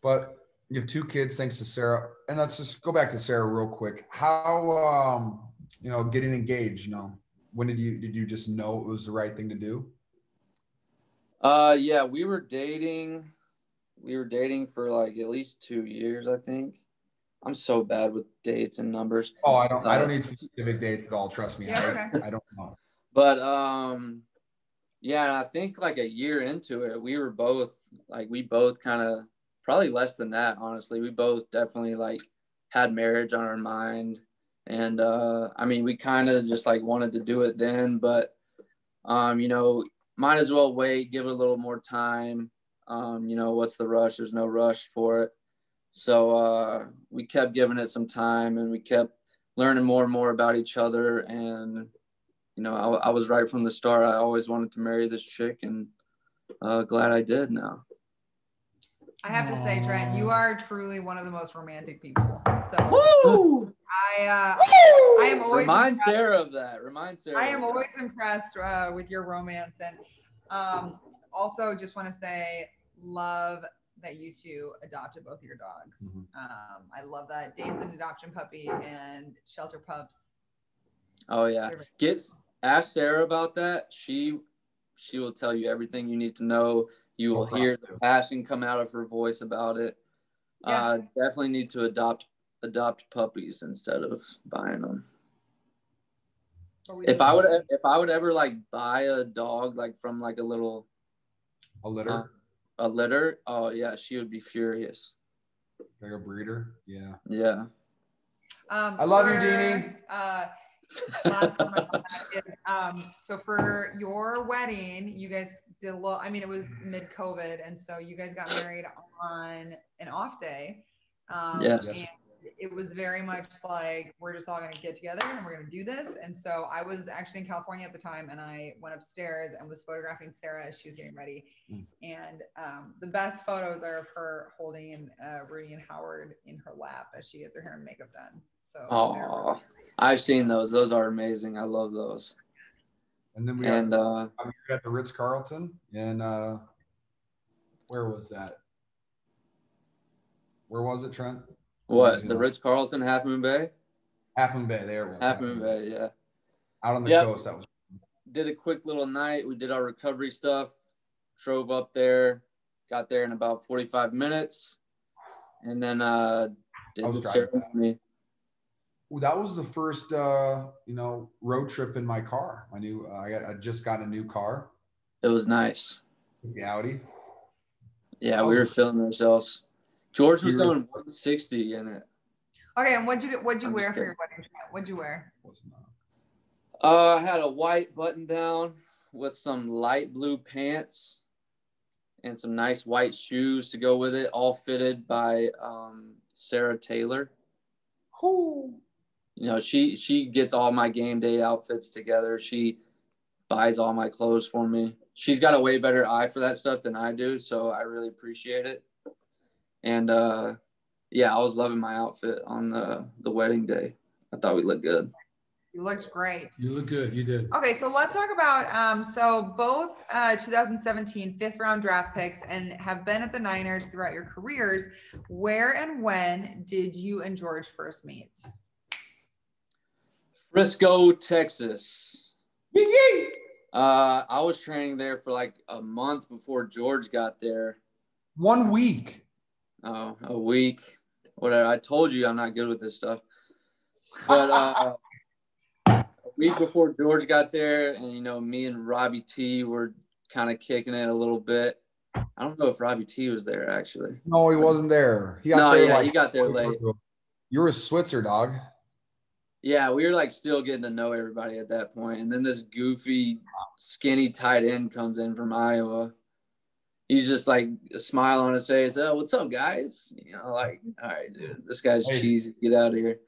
But you have two kids, thanks to Sarah. And let's just go back to Sarah real quick. How um, you know, getting engaged, you know, when did you did you just know it was the right thing to do? Uh, yeah, we were dating. We were dating for like at least two years, I think. I'm so bad with dates and numbers, Oh, I don't I don't Uh, need specific dates at all. Trust me. Yeah, I, okay. I don't know. but um, yeah, and I think like a year into it, we were both like we both kind of probably less than that, honestly. We both definitely like had marriage on our mind, and uh, I mean, we kind of just like wanted to do it then, but um, you know, might as well wait, give it a little more time. Um, you know, what's the rush? There's no rush for it. So uh, we kept giving it some time and we kept learning more and more about each other. And, you know, I, I was right from the start. I always wanted to marry this chick and uh, glad I did now. I have to say, Trent, you are truly one of the most romantic people. So Woo! I, uh, I am always Remind impressed- Sarah of that. Remind Sarah. I am always impressed uh, with your romance, and um, also just want to say, love that you two adopted both of your dogs. Mhm. Um, I love that. Dane's an adoption puppy, and Shelter Pups. Oh yeah. Get ask Sarah about that. She she will tell you everything you need to know. You No will hear the passion come out of her voice about it. Yeah. Uh, definitely need to adopt adopt puppies instead of buying them. If I would if I would ever like buy a dog like from like a little A litter, uh, a litter, oh yeah, she would be furious. like a breeder. Yeah. Yeah. Um, I love you, for, Deanie. Uh, last comment on that is, um, so for your wedding, you guys did a little, I mean, it was mid COVID. And so you guys got married on an off day. Um, Yes. and it was very much like we're just all going to get together and we're going to do this. And so I was actually in California at the time, and I went upstairs and was photographing Sarah as she was getting ready. Mm. And um, the best photos are of her holding uh, Rooney and Howard in her lap as she gets her hair and makeup done. So they're really- I've seen those. Those are amazing. I love those. And then we And uh, got the Ritz Carlton and uh, where was that? Where was it, Trent? what the Ritz Carlton, Half Moon Bay, Half Moon Bay. There it was. Half Moon Bay. Yeah. Out on the Yep. coast. That was did a quick little night. We did our recovery stuff, drove up there, got there in about 45 minutes, and then uh, did the ceremony. Ooh, that was the first uh, you know road trip in my car. My new uh, I got I just got a new car, It was nice. the Audi. Yeah, That we were feeling ourselves. George was We going 160 in it. Okay, and what'd you get? What'd you I'm wear for your wedding? What'd you wear? Was not. Uh, I had a white button down with some light blue pants and some nice white shoes to go with it, all fitted by um, Sarah Taylor. Whew. You know she she gets all my game day outfits together she buys all my clothes for me she's got a way better eye for that stuff than i do so i really appreciate it and uh yeah i was loving my outfit on the the wedding day i thought we looked good You looked great. You look good. You did. Okay, so let's talk about um, so both uh, 2017 fifth round draft picks and have been at the Niners throughout your careers. Where and when did you and George first meet? Frisco texas uh i was training there for like a month before george got there One week. Oh, a week. Whatever. I told you I'm not good with this stuff. But uh, *laughs* a week before George got there, and you know, me and Robbie T were kind of kicking it a little bit. I don't know if Robbie T was there actually. No, he wasn't there. He got No, there yeah, like he got there late. You're a Switzer dog. Yeah, we were like still getting to know everybody at that point. And then this goofy, skinny tight end comes in from Iowa. He's just like a smile on his face. Oh, what's up, guys? You know, like, all right, dude, this guy's Hey. cheesy. Get out of here.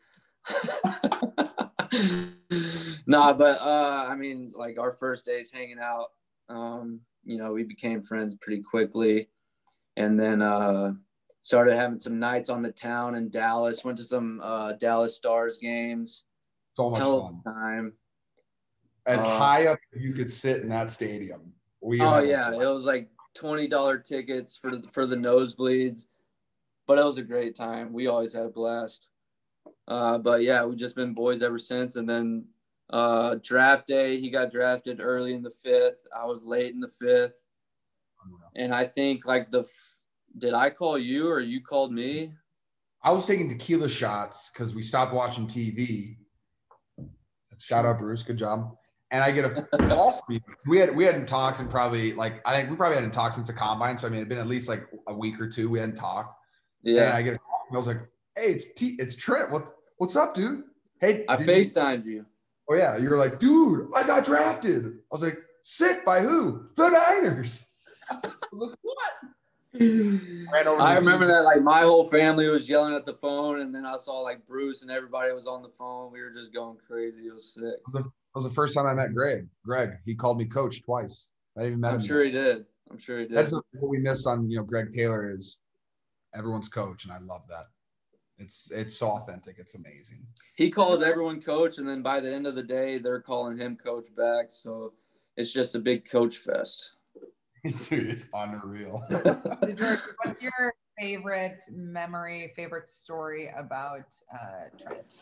*laughs* nah, but uh, I mean, like our first days hanging out, um, you know, we became friends pretty quickly. And then uh started having some nights on the town in Dallas, went to some uh Dallas Stars games. So much Hell fun. time. As Uh, high up as you could sit in that stadium. We Oh yeah, it was like twenty dollar tickets for the, for the nosebleeds, but it was a great time. We always had a blast. Uh, but yeah, we've just been boys ever since. And then uh, draft day, he got drafted early in the fifth. I was late in the fifth, and I think like the did I call you or you called me? I was taking tequila shots because we stopped watching TV. Shout out Bruce, good job. And I get a *laughs* call. we had we hadn't talked in probably like I think we probably hadn't talked since the combine. So I mean, it'd been at least like a week or two. We hadn't talked. Yeah. And Yeah, I get a call. And I was like, "Hey, it's T, it's Trent. What what's up, dude? Hey, I did you- Facetimed you. Oh yeah, you were like, dude, I got drafted. I was like, sick by who? The Niners. *laughs* I was like, what? *sighs* Ran over to I remember that like my whole family was yelling at the phone, and then I saw like Bruce and everybody was on the phone. We were just going crazy. It was sick. That was the first time I met Greg. Greg, he called me coach twice. I even met I'm him. sure he did. I'm sure he did. That's what we miss on you know Greg Taylor is everyone's coach, and I love that. It's it's so authentic. It's amazing. he calls everyone coach, and then by the end of the day, they're calling him coach back. So it's just a big coach fest. Dude, it's unreal. *laughs* George, what's your favorite memory, favorite story about uh, Trent?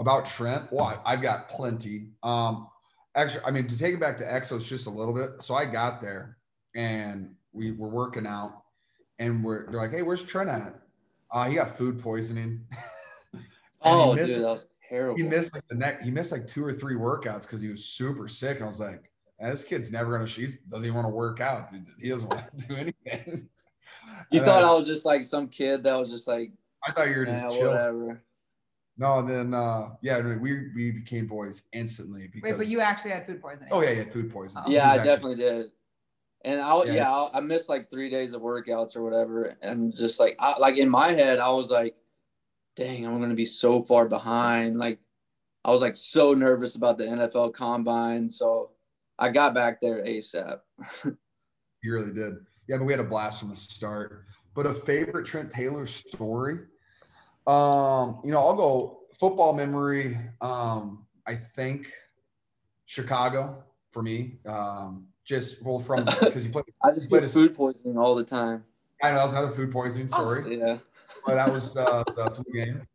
About Trent, well, I- I've got plenty. Um, actually, I mean, to take it back to Exos just a little bit. So I got there and we were working out, and we're they're like, "Hey, where's Trent at?" Uh, he got food poisoning. *laughs* Oh, he dude, missed, that was terrible. he missed like the neck. He missed like two or three workouts because he was super sick. And I was like, "Man, this kid's never gonna. She doesn't even want to work out. He doesn't want to *laughs* do anything." you And thought I, I was just like some kid that was just like, I thought you were just "Nah, chill. whatever. No, and then uh, yeah, I mean, we we became boys instantly because. Wait, but you actually had food poisoning. Oh yeah, he had food poisoning. Oh. Yeah, I was actually- definitely did. And I Yeah. yeah, I, I missed like three days of workouts or whatever, and just like I, like in my head, I was like, dang, I'm gonna be so far behind. Like I was like so nervous about the NFL combine. So I got back there ASAP. *laughs* you really did. Yeah, but we had a blast from the start. But a favorite Trent Taylor story. Um, you know, I'll go football memory. Um, I think Chicago for me. Um, just well from *laughs* because you played. I just get food poisoning all the time. I know that was another food poisoning oh, story. Oh, yeah, but that was *laughs* uh, the flu game,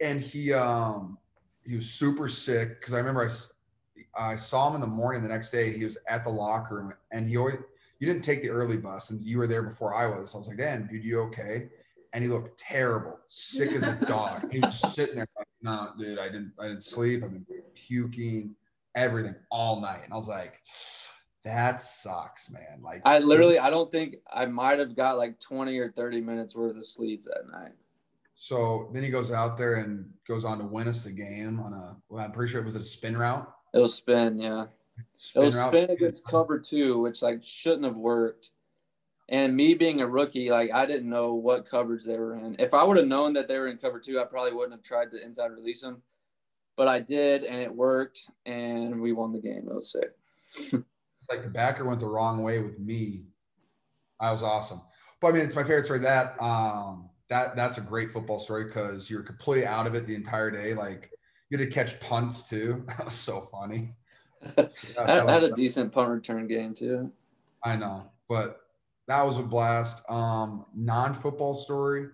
and he um he was super sick because I remember I I saw him in the morning the next day. He was at the locker room, and he always you didn't take the early bus, and you were there before I was. So I was like, "Damn, dude, you okay?" And he looked terrible, sick as a *laughs* dog. he was sitting there like, "No, dude, I didn't I didn't sleep. I've been puking." everything all night. And I was like, that sucks, man. Like I literally, I don't think I might have got like 20 or 30 minutes worth of sleep that night. So then he goes out there and goes on to win us the game on a, well, I'm pretty sure it was a spin route. It was spin, yeah. Spin it was route. spin against cover two, which like shouldn't have worked. And me being a rookie, like I didn't know what coverage they were in. If I would have known that they were in cover two, I probably wouldn't have tried to inside release them but I did, and it worked, and we won the game. It was sick. *laughs* like the backer went the wrong way with me. I was awesome. But I mean, it's my favorite story. That um, that that's a great football story because you're completely out of it the entire day. Like you had to catch punts too. *laughs* That was so funny. *laughs* I, had a decent punt return game too. I know, but that was a blast. Um, non-football story.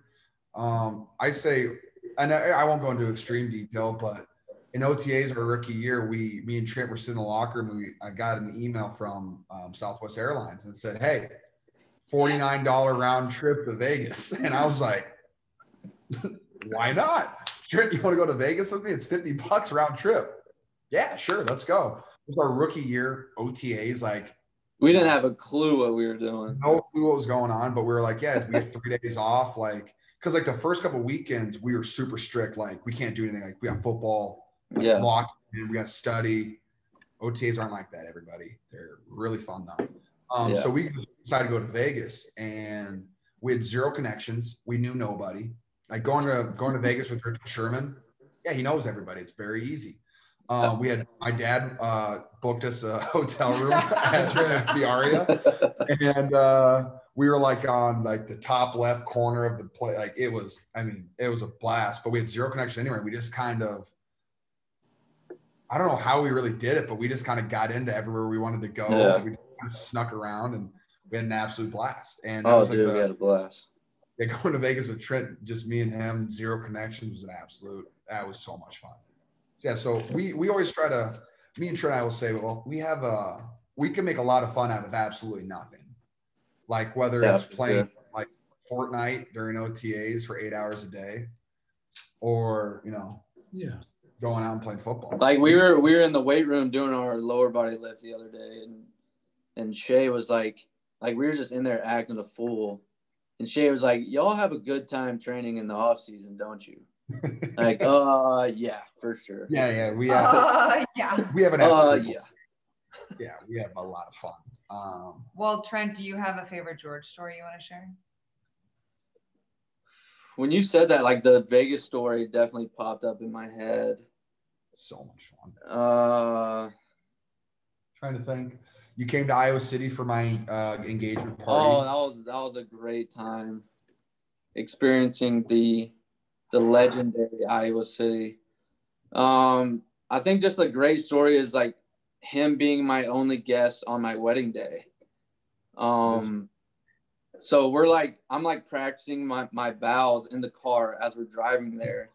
Um, I say, and I, I won't go into extreme detail, but in OTAs our rookie year, we, me and Trent were sitting in the locker room. We, I got an email from um, Southwest Airlines and said, "Hey, forty nine dollar round trip to Vegas," *laughs* and I was like, "Why not, *laughs* Trent? You want to go to Vegas with me? It's fifty bucks round trip." Yeah, sure, let's go. It was our rookie year OTAs. Like, we didn't have a clue what we were doing. No clue what was going on, but we were like, "Yeah, we had three days off." Like, because like the first couple weekends, we were super strict. Like, we can't do anything. Like, we have football yeah. locked and We got to study. OTAs aren't like that, everybody. They're really fun though. Um, yeah. So we decided to go to Vegas and we had zero connections. We knew nobody. Like going to going to Vegas with Richard Sherman. Yeah, he knows everybody. It's very easy. Um, we had my dad uh, booked us a *laughs* hotel room *laughs* at the Aria, and uh, we were like on like the top left corner of the play. Like it was, I mean, it was a blast. But we had zero connection anywhere. We just kind of I don't know how we really did it, but we just kind of got into everywhere we wanted to go. Yeah. We kind of snuck around and we had an absolute blast. And that oh, was like dude, the, we had a blast. Yeah, going to Vegas with Trent, just me and him, zero connections was an absolute. That was so much fun. Yeah, so we we always try to. Me and Trent, I will say, well, we have a we can make a lot of fun out of absolutely nothing. Like whether yeah, it's playing yeah. like Fortnite during OTAs for eight hours a day, or you know, yeah, going out and playing football. Like we were we were in the weight room doing our lower body lift the other day, and and Shay was like, like we were just in there acting a fool, and Shay was like, "Y'all have a good time training in the off season, don't you?" like, *laughs* uh, yeah, for sure. Yeah, yeah, we have. Uh, *laughs* yeah. We have an. Uh, yeah. Yeah, we have a lot of fun. Um, well, Trent, do you have a favorite George story you want to share? when you said that, like the Vegas story definitely popped up in my head. So much fun. Uh, trying to think. You came to Iowa City for my uh, engagement party. Oh, that was that was a great time. Experiencing the the legendary Iowa City. Um, I think just a great story is like him being my only guest on my wedding day. Um, so we're like, I'm like practicing my, my vows in the car as we're driving there.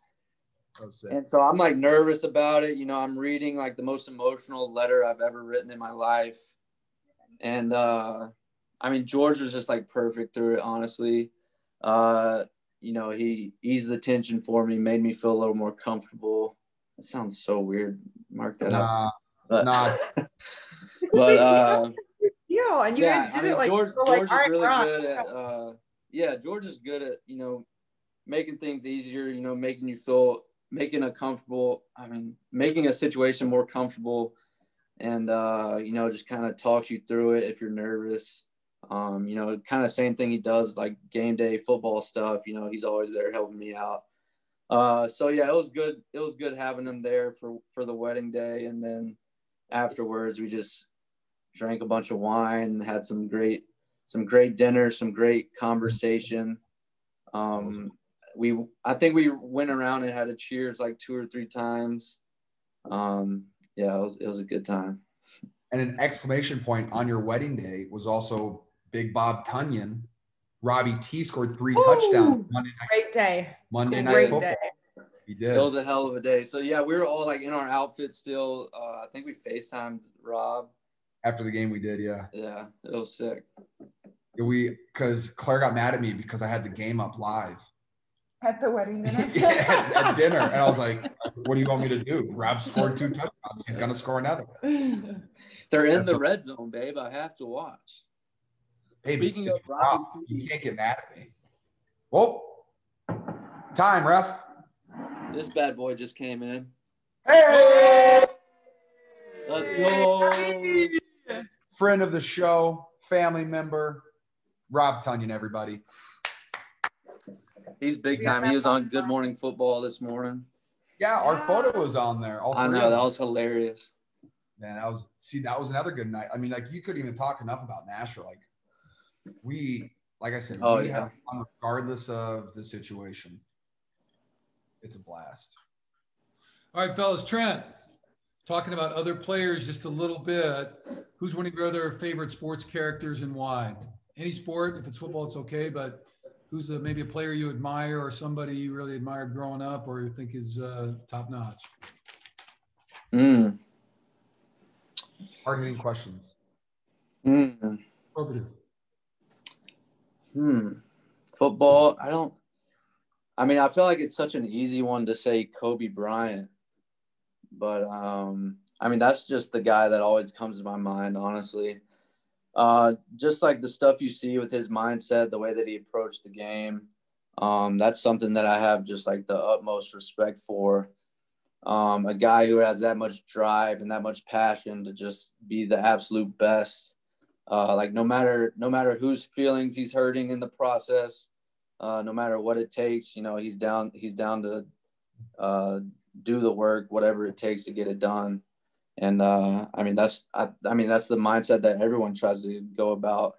And so I'm like nervous about it. You know, I'm reading like the most emotional letter I've ever written in my life. And uh I mean George was just like perfect through it, honestly. Uh, you know, he eased the tension for me, made me feel a little more comfortable. It sounds so weird. Mark that nah, up. But, nah. *laughs* but uh *laughs* deal. And you yeah, guys did I mean, it like, George, George like, is really good at, uh, yeah, George is good at, you know, making things easier, you know, making you feel, making a comfortable, I mean, making a situation more comfortable and, uh, you know, just kind of talks you through it if you're nervous. Um, you know, kind of same thing he does like game day football stuff. You know, he's always there helping me out. Uh, so yeah, it was good. It was good having him there for for the wedding day, and then afterwards we just drank a bunch of wine, had some great some great dinner, some great conversation. Um, we I think we went around and had a cheers like two or three times. Um, yeah, it was it was a good time. And an exclamation point on your wedding day was also Big Bob Tonyan. Robbie T scored three Woo! touchdowns Monday night, Great day. Monday night Great football. day. He did. It was a hell of a day. So yeah, we were all like in our outfits still. Uh, I think we FaceTimed Rob. After the game, we did, yeah. Yeah, it was sick. We because Claire got mad at me because I had the game up live At the wedding *laughs* dinner. yeah, at, at *laughs* dinner, and I was like, "What do you want me to do? Rob scored two *laughs* touchdowns. He's gonna score another." They're in the red zone, babe. I have to watch. Hey, Speaking of Rob, you can't get mad at me. Whoa, time, ref. This bad boy just came in. Hey, Let's go. friend of the show, family member, Rob Tonyan, everybody. He's big time. He was on Good Morning Football this morning. Yeah, our photo was on there. All I know that was hilarious. Man, that was see, that was another good night. I mean, like you couldn't even talk enough about Nashville. Like we, like I said, Oh, we yeah. have fun regardless of the situation. It's a blast. All right, fellas, Trent, talking about other players just a little bit. Who's one of your other favorite sports characters and why? Any sport, if it's football, it's okay, but who's a, maybe a player you admire or somebody you really admired growing up or you think is uh, top notch? Mm. Hard hitting questions. Mm. Over Hmm. Football. I don't. I mean, I feel like it's such an easy one to say Kobe Bryant, but um, I mean that's just the guy that always comes to my mind, honestly. Uh, just like the stuff you see with his mindset, the way that he approached the game, um, that's something that I have just like the utmost respect for. Um, a guy who has that much drive and that much passion to just be the absolute best uh, like no matter no matter whose feelings he's hurting in the process uh, no matter what it takes you know he's down he's down to uh, do the work whatever it takes to get it done and uh, i mean that's I, I mean that's the mindset that everyone tries to go about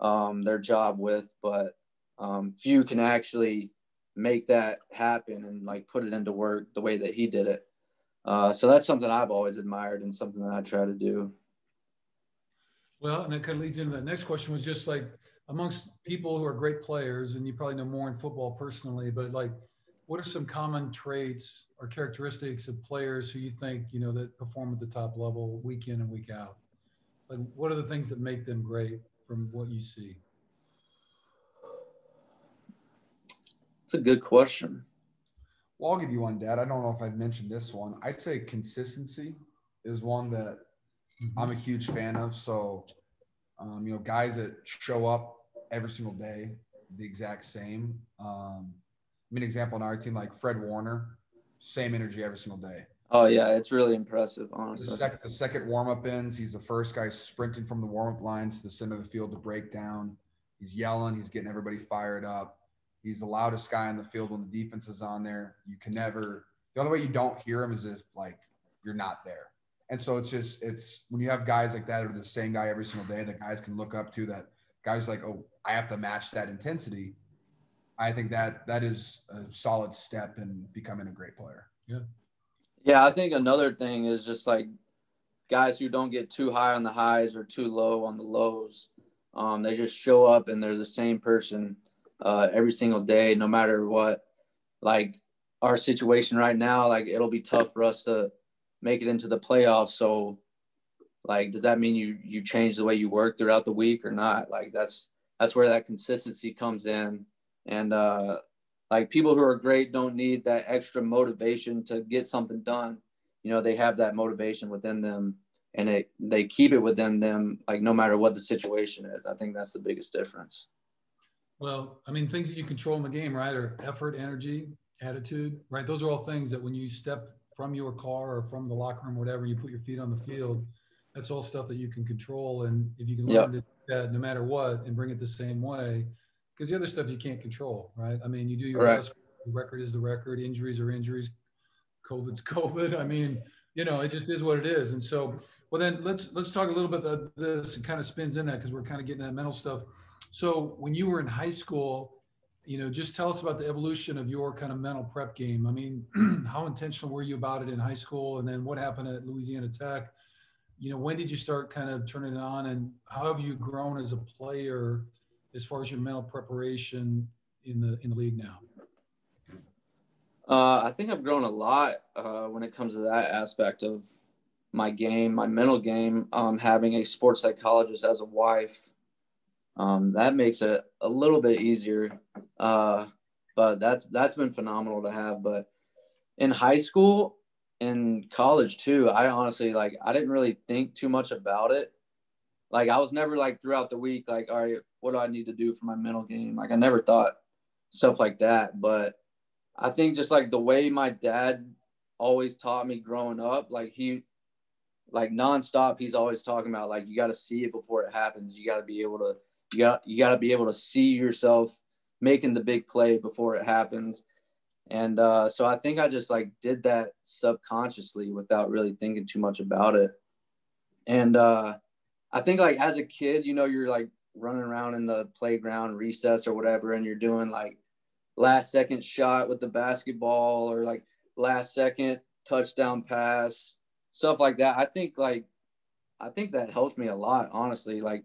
um, their job with but um, few can actually make that happen and like put it into work the way that he did it. Uh, so that's something i've always admired and something that i try to do. Well, and that kind of leads into that next question was just like amongst people who are great players, and you probably know more in football personally, but like, what are some common traits or characteristics of players who you think, you know, that perform at the top level week in and week out? Like, what are the things that make them great from what you see? it's a good question Well, I'll give you one, Dad. I don't know if I've mentioned this one. I'd say consistency is one that I'm a huge fan of. So, um, you know, guys that show up every single day, the exact same. Um, I mean, example on our team, like Fred Warner, same energy every single day. Oh yeah, it's really impressive, The, honestly. sec- the second warm up ends, he's the first guy sprinting from the warm up lines to the center of the field to break down. He's yelling, he's getting everybody fired up. He's the loudest guy on the field when the defense is on there. You can never, the only way you don't hear him is if like you're not there. And so it's just, it's when you have guys like that are the same guy every single day that guys can look up to, that guys like, oh, I have to match that intensity. I think that that is a solid step in becoming a great player. Yeah, Yeah, I think another thing is just like guys who don't get too high on the highs or too low on the lows. Um, they just show up and they're the same person uh, every single day, no matter what. Like our situation right now, like it'll be tough for us to make it into the playoffs. So, like, does that mean you you change the way you work throughout the week or not? Like that's that's where that consistency comes in, and uh, like people who are great don't need that extra motivation to get something done you know they have that motivation within them and it they keep it within them like no matter what the situation is i think that's the biggest difference Well, I mean, things that you control in the game, right, are effort, energy, attitude, right? Those are all things that when you step from your car or from the locker room, whatever, you put your feet on the field, that's all stuff that you can control. And if you can learn Yep. to do that no matter what and bring it the same way, because the other stuff you can't control, right? I mean, you do your Right. best The record is the record. Injuries are injuries. COVID's *laughs* COVID. I mean, you know, it just is what it is. And so, well, then let's let's talk a little bit of this. It kind of spins in that because we're kind of getting that mental stuff. So when you were in high school, you know, just tell us about the evolution of your kind of mental prep game. I mean, *clears throat* how intentional were you about it in high school, and then what happened at Louisiana Tech? You know, when did you start kind of turning it on, and how have you grown as a player as far as your mental preparation in the in the league now? Uh, I think I've grown a lot uh, when it comes to that aspect of my game, my mental game. Um, having a sports psychologist as a wife, um, that makes it a little bit easier. Uh, but that's that's been phenomenal to have. But in high school in college too, I honestly like I didn't really think too much about it. Like I was never like throughout the week like, all right, what do I need to do for my mental game? Like I never thought stuff like that. But I think just like the way my dad always taught me growing up, like he like nonstop, he's always talking about like you got to see it before it happens. You got to be able to you got you got to be able to see yourself making the big play before it happens. And uh, so I think I just like did that subconsciously without really thinking too much about it. And uh, I think like as a kid, you know, you're like running around in the playground recess or whatever, and you're doing like last second shot with the basketball or like last second touchdown pass, stuff like that. I think like I think that helped me a lot, honestly. Like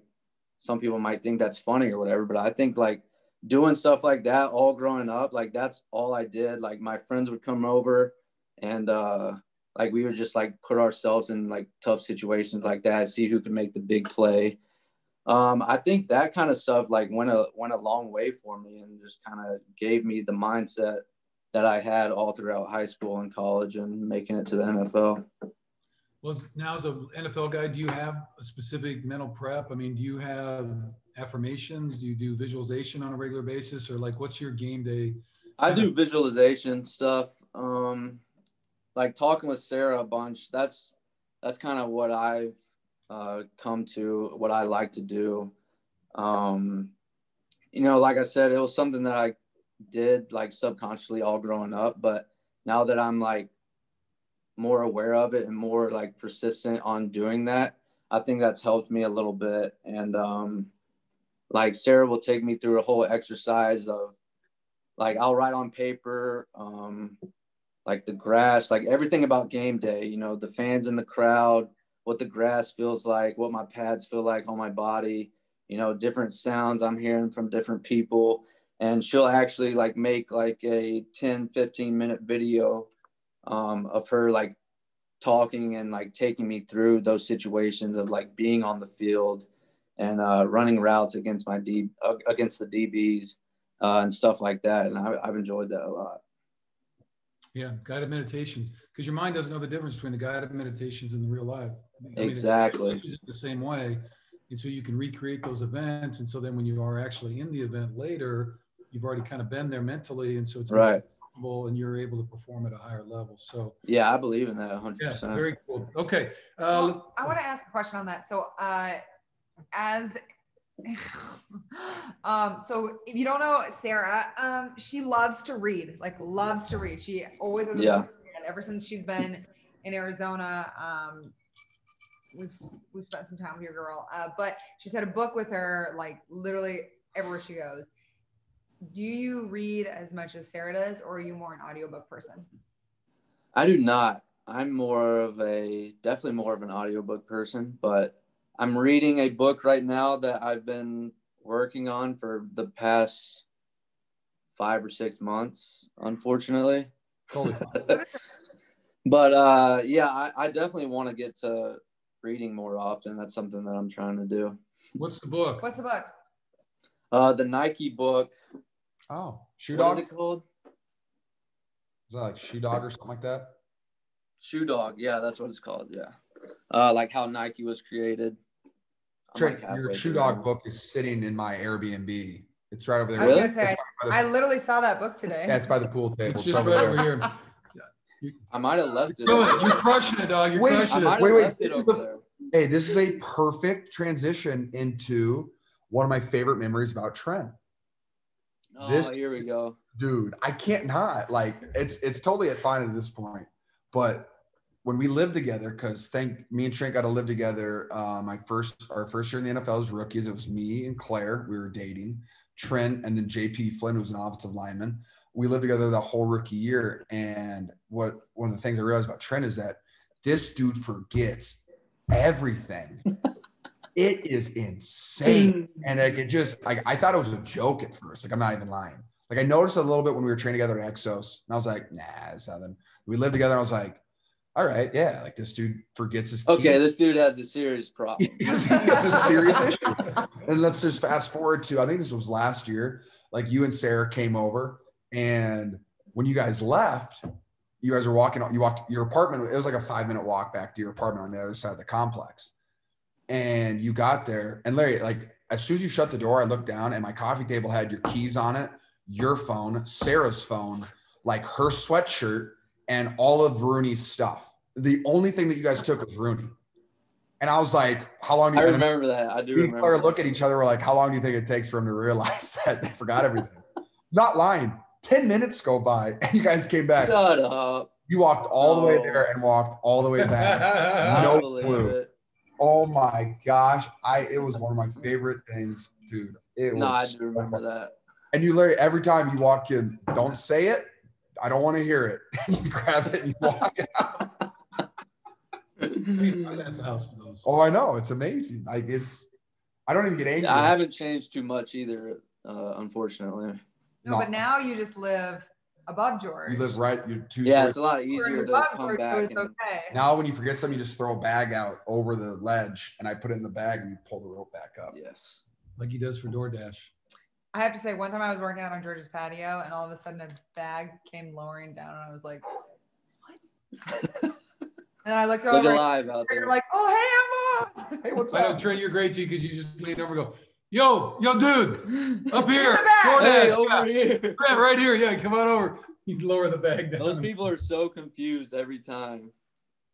some people might think that's funny or whatever, but I think like doing stuff like that all growing up, like that's all I did. Like my friends would come over and uh like we would just like put ourselves in like tough situations like that, see who could make the big play um, I think that kind of stuff like went a went a long way for me and just kind of gave me the mindset that I had all throughout high school and college and making it to the NFL. Well, now as an NFL guy, do you have a specific mental prep? I mean, do you have affirmations? Do you do visualization on a regular basis, or like what's your game day? I do visualization stuff. Um, like talking with Sarah a bunch. That's that's kind of what I've uh, come to what I like to do. Um, you know, like I said, it was something that I did like subconsciously all growing up, but now that I'm like more aware of it and more like persistent on doing that, I think that's helped me a little bit. And um, like Sarah will take me through a whole exercise of like I'll write on paper, um, like the grass, like everything about game day, you know, the fans in the crowd, what the grass feels like, what my pads feel like on my body, you know, different sounds I'm hearing from different people. And she'll actually like make like a 10, 15 minute video um, of her like talking and like taking me through those situations of like being on the field and uh, running routes against my D against the DBs uh, and stuff like that. And I, I've enjoyed that a lot. Yeah, guided meditations because your mind doesn't know the difference between the guided meditations and the real life. I mean, exactly. the same way, and so you can recreate those events. And so then when you are actually in the event later, you've already kind of been there mentally, and so it's right. And you're able to perform at a higher level. So yeah, I believe in that 100. Yeah, very cool. Okay, uh, well, I want to ask a question on that. So uh, as *laughs* um, so if you don't know Sarah, um, she loves to read, like loves to read. She always has yeah. ever since she's been in Arizona. Um, we've we've spent some time with your girl. Uh, but she's had a book with her, like literally everywhere she goes. Do you read as much as Sarah does, or are you more an audiobook person? I do not. I'm more of a definitely more of an audiobook person, but I'm reading a book right now that I've been working on for the past five or six months, unfortunately. *laughs* but uh, yeah, I, I definitely want to get to reading more often. That's something that I'm trying to do. What's the book? What's the book? Uh, the Nike book. Oh, Shoe Dog. What is it called? Is that like Shoe Dog or something like that? Shoe Dog. Yeah, that's what it's called. Yeah. Uh, like how Nike was created. Trent, like your shoe dog book is sitting in my Airbnb. It's right over there. I was gonna say, I literally saw that book today. Yeah, it's by the pool table. It's just right over here. *laughs* I might have left it. You're crushing it, dog. You're wait, crushing it. Wait, wait. This is the, hey, this is a perfect transition into one of my favorite memories about Trent. Oh, This- here we go. dude i can't not like it's it's totally at fine at this point but when we lived together because thank me and trent got to live together uh, my first our first year in the nfl as rookies it was me and claire we were dating trent and then jp flynn who was an offensive lineman we lived together the whole rookie year and what one of the things i realized about trent is that this dude forgets everything *laughs* it is insane and like it just like I thought it was a joke at first. Like I'm not even lying. Like I noticed a little bit when we were training together at Exos, and I was like, nah, it's nothing. We lived together, and I was like, all right, yeah, like this dude forgets his Okay, this dude has a serious problem. *laughs* It's a serious issue. And let's just fast forward to I think this was last year. Like you and Sarah came over, and when you guys left, you guys were walking. You walked your apartment. It was like a five minute walk back to your apartment on the other side of the complex. And you got there, and Larry, like as soon as you shut the door, I looked down, and my coffee table had your keys on it, your phone, Sarah's phone, like her sweatshirt, and all of Rooney's stuff. The only thing that you guys took was Rooney. And I was like, "How long do I you?" remember that. I do remember. Claire look at each other. We're like, how long do you think it takes for him to realize *laughs* that they forgot everything? Not lying. 10 minutes go by *laughs* and you guys came back. Shut up. You walked all the way there and walked all the way back. *laughs* No clue. it. Oh my gosh. I it was one of my favorite things, dude. It No, I was do remember fun. that. And you literally every time you walk in, don't say it. I don't want to hear it. *laughs* And you grab it and walk out. Right at the house for those. Oh, I know. It's amazing. Like it's I don't even get angry. I haven't changed too much either, uh, unfortunately. No, No. but now you just live above George. you live right, you're two Yeah, it's a lot Where easier you're to above come George, back. so it's And, okay. Now, when you forget something, you just throw a bag out over the ledge, and I put it in the bag, and you pull the rope back up. yes. Like he does for DoorDash. I have to say, one time I was working out on George's patio, and all of a sudden a bag came lowering down, and I was like, "What?" *laughs* and I looked Look over, alive out and you're there. like, "Oh, hey, I'm up." Hey, what's up? I know up? Trent, you're great too because you just lean over and go, "Yo, yo, dude, up here, Get back. DoorDash, Hey, yeah, over here. yeah, right here, yeah, come on over." He's lower the bag down. Those people are so confused every time.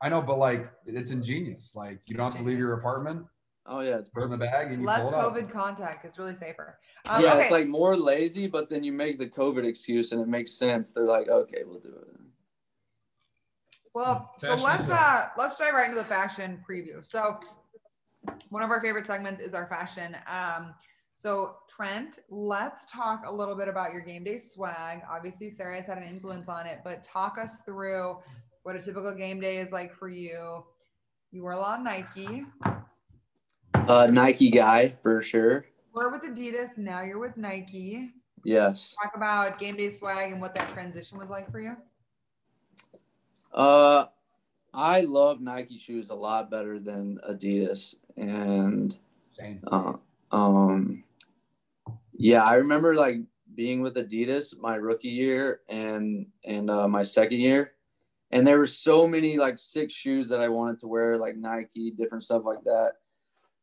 I know, but like, it's ingenious. Like, you don't have to leave your apartment, Oh yeah, it's put in the bag, and you Less pull it out. COVID contact. It's really safer. Um, yeah, okay. it's like more lazy, but then you make the COVID excuse and it makes sense. They're like, okay, we'll do it. Well, so let's uh let's dive right into the fashion preview. So one of our favorite segments is our fashion. Um, so Trent, let's talk a little bit about your game day swag. Obviously, Sarah has had an influence on it, but talk us through what a typical game day is like for you. You wear a lot of Nike. Uh, Nike guy for sure. Were with Adidas, now you're with Nike. Yes. Talk about game day swag and what that transition was like for you. Uh, I love Nike shoes a lot better than Adidas, and Same. uh, um, yeah, I remember like being with Adidas my rookie year and and uh, my second year, and there were so many like six shoes that I wanted to wear, like Nike, different stuff like that,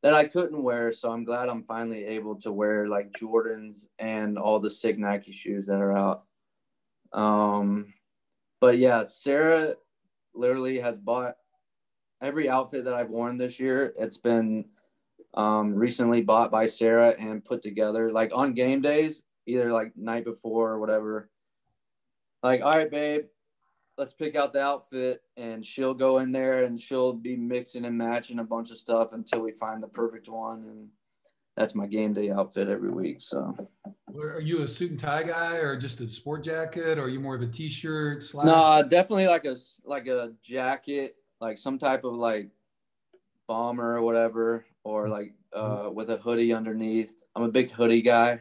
that I couldn't wear. So I'm glad I'm finally able to wear like Jordans and all the sick Nike shoes that are out. Um, but yeah, Sarah literally has bought every outfit that I've worn this year. It's been um, recently bought by Sarah and put together like on game days, either like night before or whatever. Like, all right, babe, let's pick out the outfit, and she'll go in there and she'll be mixing and matching a bunch of stuff until we find the perfect one. And that's my game day outfit every week. So, Are you a suit and tie guy, or just a sport jacket, or are you more of a t-shirt? Slack? no, definitely like a like a jacket, like some type of like bomber or whatever, or like uh, with a hoodie underneath. I'm a big hoodie guy.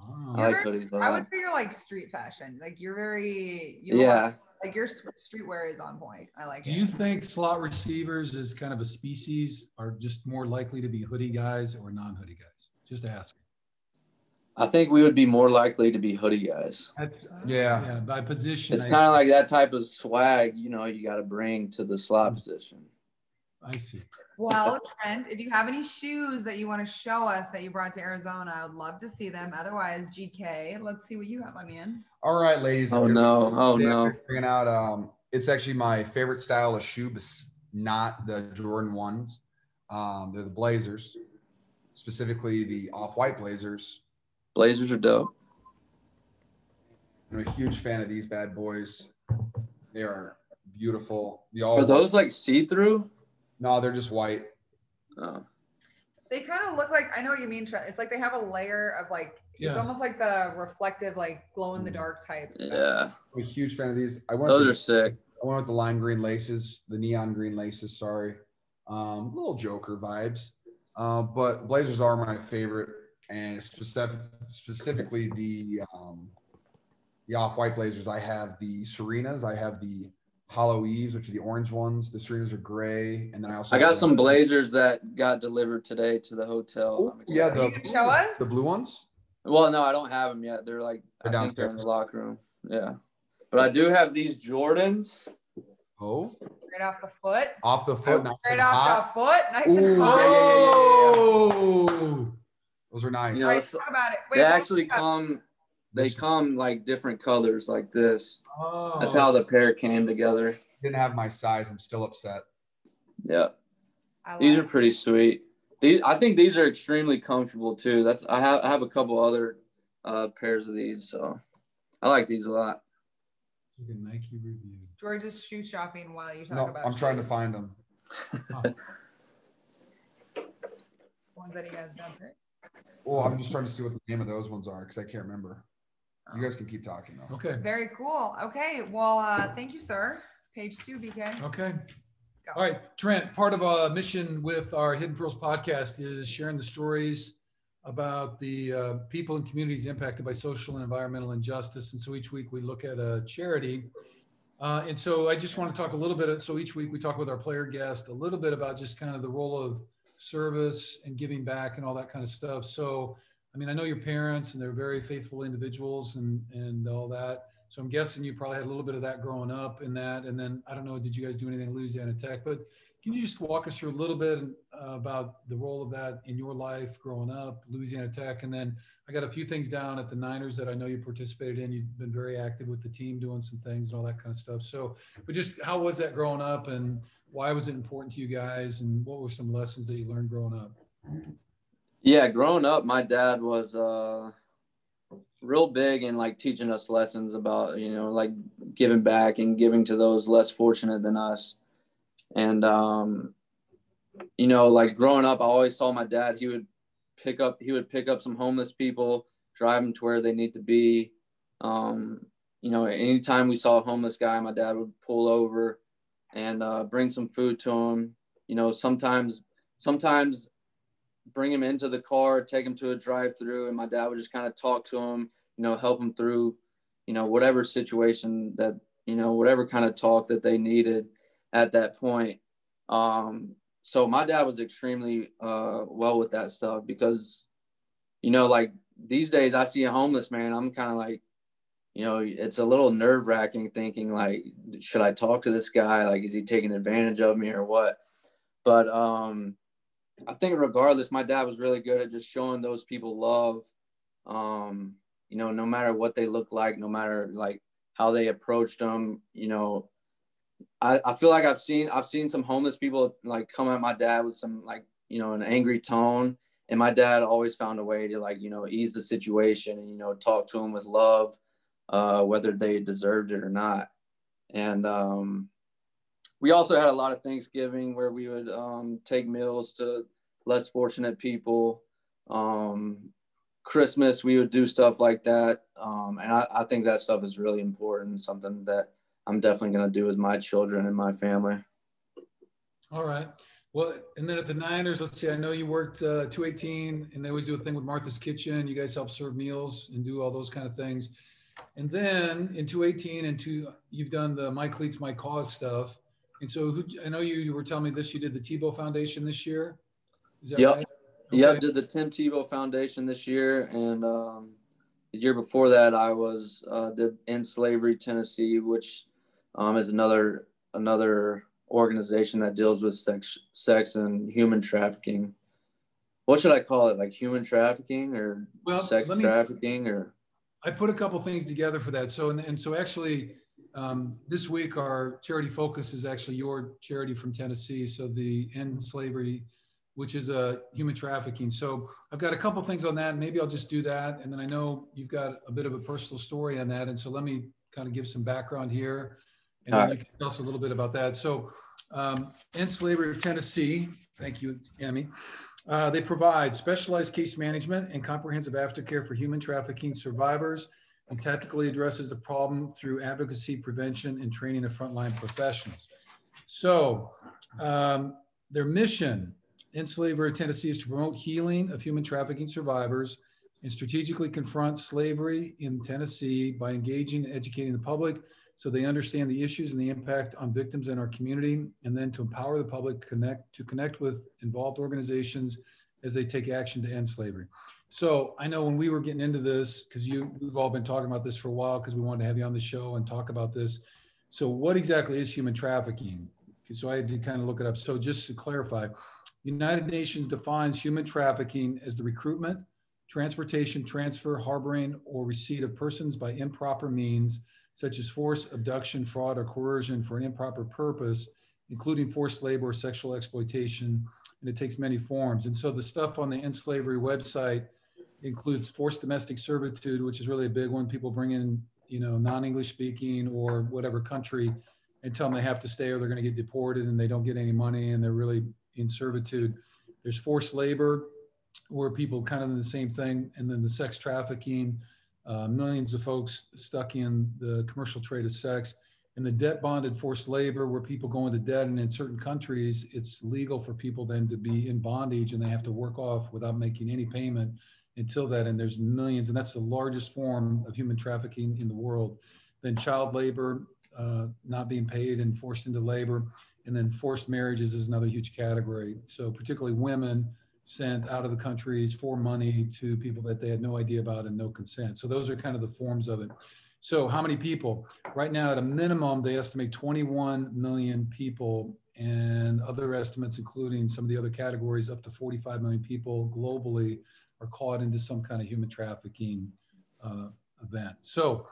Oh. I like You're hoodies a I would lot. say you're like street fashion. Like you're very you Yeah. like your s- streetwear is on point. I like Do it. you think slot receivers is kind of a species, are just more likely to be hoodie guys or non-hoodie guys? Just asking. I think we would be more likely to be hoodie guys. That's, Yeah. Yeah, by position. It's kind of like that type of swag, you know, you got to bring to the slot position. I see. Well, Trent, if you have any shoes that you want to show us that you brought to Arizona, I would love to see them. Otherwise, GK, let's see what you have, my man. All right, ladies. Oh, no. Oh, no. Bringing out, um, it's actually my favorite style of shoe, but not the Jordan ones. Um, they're the Blazers, specifically the off-white Blazers. Blazers are dope. I'm a huge fan of these bad boys. They are beautiful. The all Are those like see through? no, they're just white. Oh. They kind of look like I know what you mean. Trent. It's like they have a layer of like Yeah. it's almost like the reflective, like glow in the dark type. Yeah, I'm a huge fan of these. I went those with are sick. I went with the lime green laces, the neon green laces. Sorry, um, little Joker vibes. Uh, but Blazers are my favorite, and specific, specifically the um, the off white Blazers. I have the Serenas. I have the Hollow Eves, which are the orange ones. The Serenas are gray, and then I also I got some Blazers that got delivered today to the hotel. I'm Yeah, the Can show us? the blue ones. Well, no, I don't have them yet. They're like I They're think they're in the locker room. Yeah, but I do have these Jordans. Oh, Right off the foot. off the foot, nice Right and off hot. the foot. Nice Ooh, and yeah, hot. yeah, yeah, Oh, Those are nice. You know, Right, it's- talk about it. Wait, They what- actually come. They This- come like different colors, like this. oh. That's how the pair came together. Didn't have my size. I'm still upset. Yeah, I these are like- pretty sweet. These I think these are extremely comfortable too. That's I have I have a couple other uh, pairs of these, so I like these a lot. Like a Nike review. George is shoe shopping while you talk No, about. I'm trying to find them. *laughs* ones that he has downstairs. Well, I'm just trying to see what the name of those ones are because I can't remember. You guys can keep talking though. Okay. Very cool. Okay. Well, uh, thank you, sir. Page two, BK. Okay. Go. All right, Trent, part of our mission with our Hidden Pearls podcast is sharing the stories about the uh, people and communities impacted by social and environmental injustice. And so each week we look at a charity. Uh, and so I just want to talk a little bit. So each week we talk with our player guest a little bit about just kind of the role of service and giving back and all that kind of stuff. So, I mean, I know your parents and they're very faithful individuals and, and all that. So I'm guessing you probably had a little bit of that growing up in that. And then I don't know, did you guys do anything at Louisiana Tech? But can you just walk us through a little bit uh, about the role of that in your life growing up, Louisiana Tech? And then I got a few things down at the Niners that I know you participated in. You've been very active with the team, doing some things and all that kind of stuff. So, but just how was that growing up and why was it important to you guys? And what were some lessons that you learned growing up? Yeah, growing up, my dad was uh, real big in like teaching us lessons about you know like giving back and giving to those less fortunate than us. And um, you know, like growing up, I always saw my dad. He would pick up he would pick up some homeless people, drive them to where they need to be. Um, you know, anytime we saw a homeless guy, my dad would pull over and uh, bring some food to him. You know, sometimes sometimes bring him into the car, take him to a drive-through, and my dad would just kind of talk to him, you know, help him through, you know, whatever situation that, you know, whatever kind of talk that they needed at that point. Um, so my dad was extremely uh, well with that stuff because, you know, like these days I see a homeless man, I'm kind of like, you know, it's a little nerve wracking thinking like, should I talk to this guy? Like, is he taking advantage of me or what? But um, I think regardless, my dad was really good at just showing those people love. Um, you know, no matter what they look like, no matter like how they approached them, you know, I, I feel like I've seen I've seen some homeless people like come at my dad with some like, you know, an angry tone. And my dad always found a way to like, you know, ease the situation and, you know, talk to them with love, uh, whether they deserved it or not. And um, we also had a lot of Thanksgiving where we would um, take meals to less fortunate people. Um, Christmas, we would do stuff like that. Um, and I, I think that stuff is really important, something that I'm definitely going to do with my children and my family. All right. Well, and then at the Niners, let's see, I know you worked uh, 218 and they always do a thing with Martha's Kitchen. You guys help serve meals and do all those kind of things. And then in 218 and two, you've done the My Cleats, My Cause stuff. And so who, I know you, were telling me this, you did the Tebow Foundation this year. Is that Yep. right? Yep, Okay. did the Tim Tebow Foundation this year, and um, the year before that, I was uh, did End Slavery Tennessee, which um, is another another organization that deals with sex sex and human trafficking. What should I call it? Like human trafficking or Well, sex me- trafficking or I put a couple things together for that. So, and, and so actually, um, this week our charity focus is actually your charity from Tennessee. So the End Slavery which is a uh, human trafficking. So I've got a couple things on that. Maybe I'll just do that. And then I know you've got a bit of a personal story on that. And so let me kind of give some background here. And then right. you can tell us a little bit about that. So um, End Slavery of Tennessee, thank you, Amy. Uh, they provide specialized case management and comprehensive aftercare for human trafficking survivors and tactically addresses the problem through advocacy, prevention, and training of frontline professionals. So um, their mission End Slavery Tennessee is to promote healing of human trafficking survivors and strategically confront slavery in Tennessee by engaging and educating the public so they understand the issues and the impact on victims in our community, and then to empower the public connect to connect with involved organizations as they take action to end slavery. So I know when we were getting into this, because you we've all been talking about this for a while because we wanted to have you on the show and talk about this. So what exactly is human trafficking? So I had to kind of look it up. So just to clarify, United Nations defines human trafficking as the recruitment, transportation, transfer, harboring, or receipt of persons by improper means, such as force, abduction, fraud, or coercion for an improper purpose, including forced labor or sexual exploitation. And it takes many forms. And so the stuff on the end slavery website includes forced domestic servitude, which is really a big one. People bring in, you know, non-English speaking or whatever country and tell them they have to stay or they're going to get deported and they don't get any money and they're really in servitude. There's forced labor, where people kind of the same thing, and then the sex trafficking, uh, millions of folks stuck in the commercial trade of sex, and the debt bonded forced labor, where people go into debt, and in certain countries, it's legal for people then to be in bondage and they have to work off without making any payment until that. And there's millions, and that's the largest form of human trafficking in the world. Then child labor, uh, not being paid and forced into labor. And then forced marriages is another huge category. So particularly women sent out of the countries for money to people that they had no idea about and no consent. So those are kind of the forms of it. So how many people? Right now, at a minimum, they estimate 21 million people and other estimates, including some of the other categories, up to 45 million people globally are caught into some kind of human trafficking uh, event. So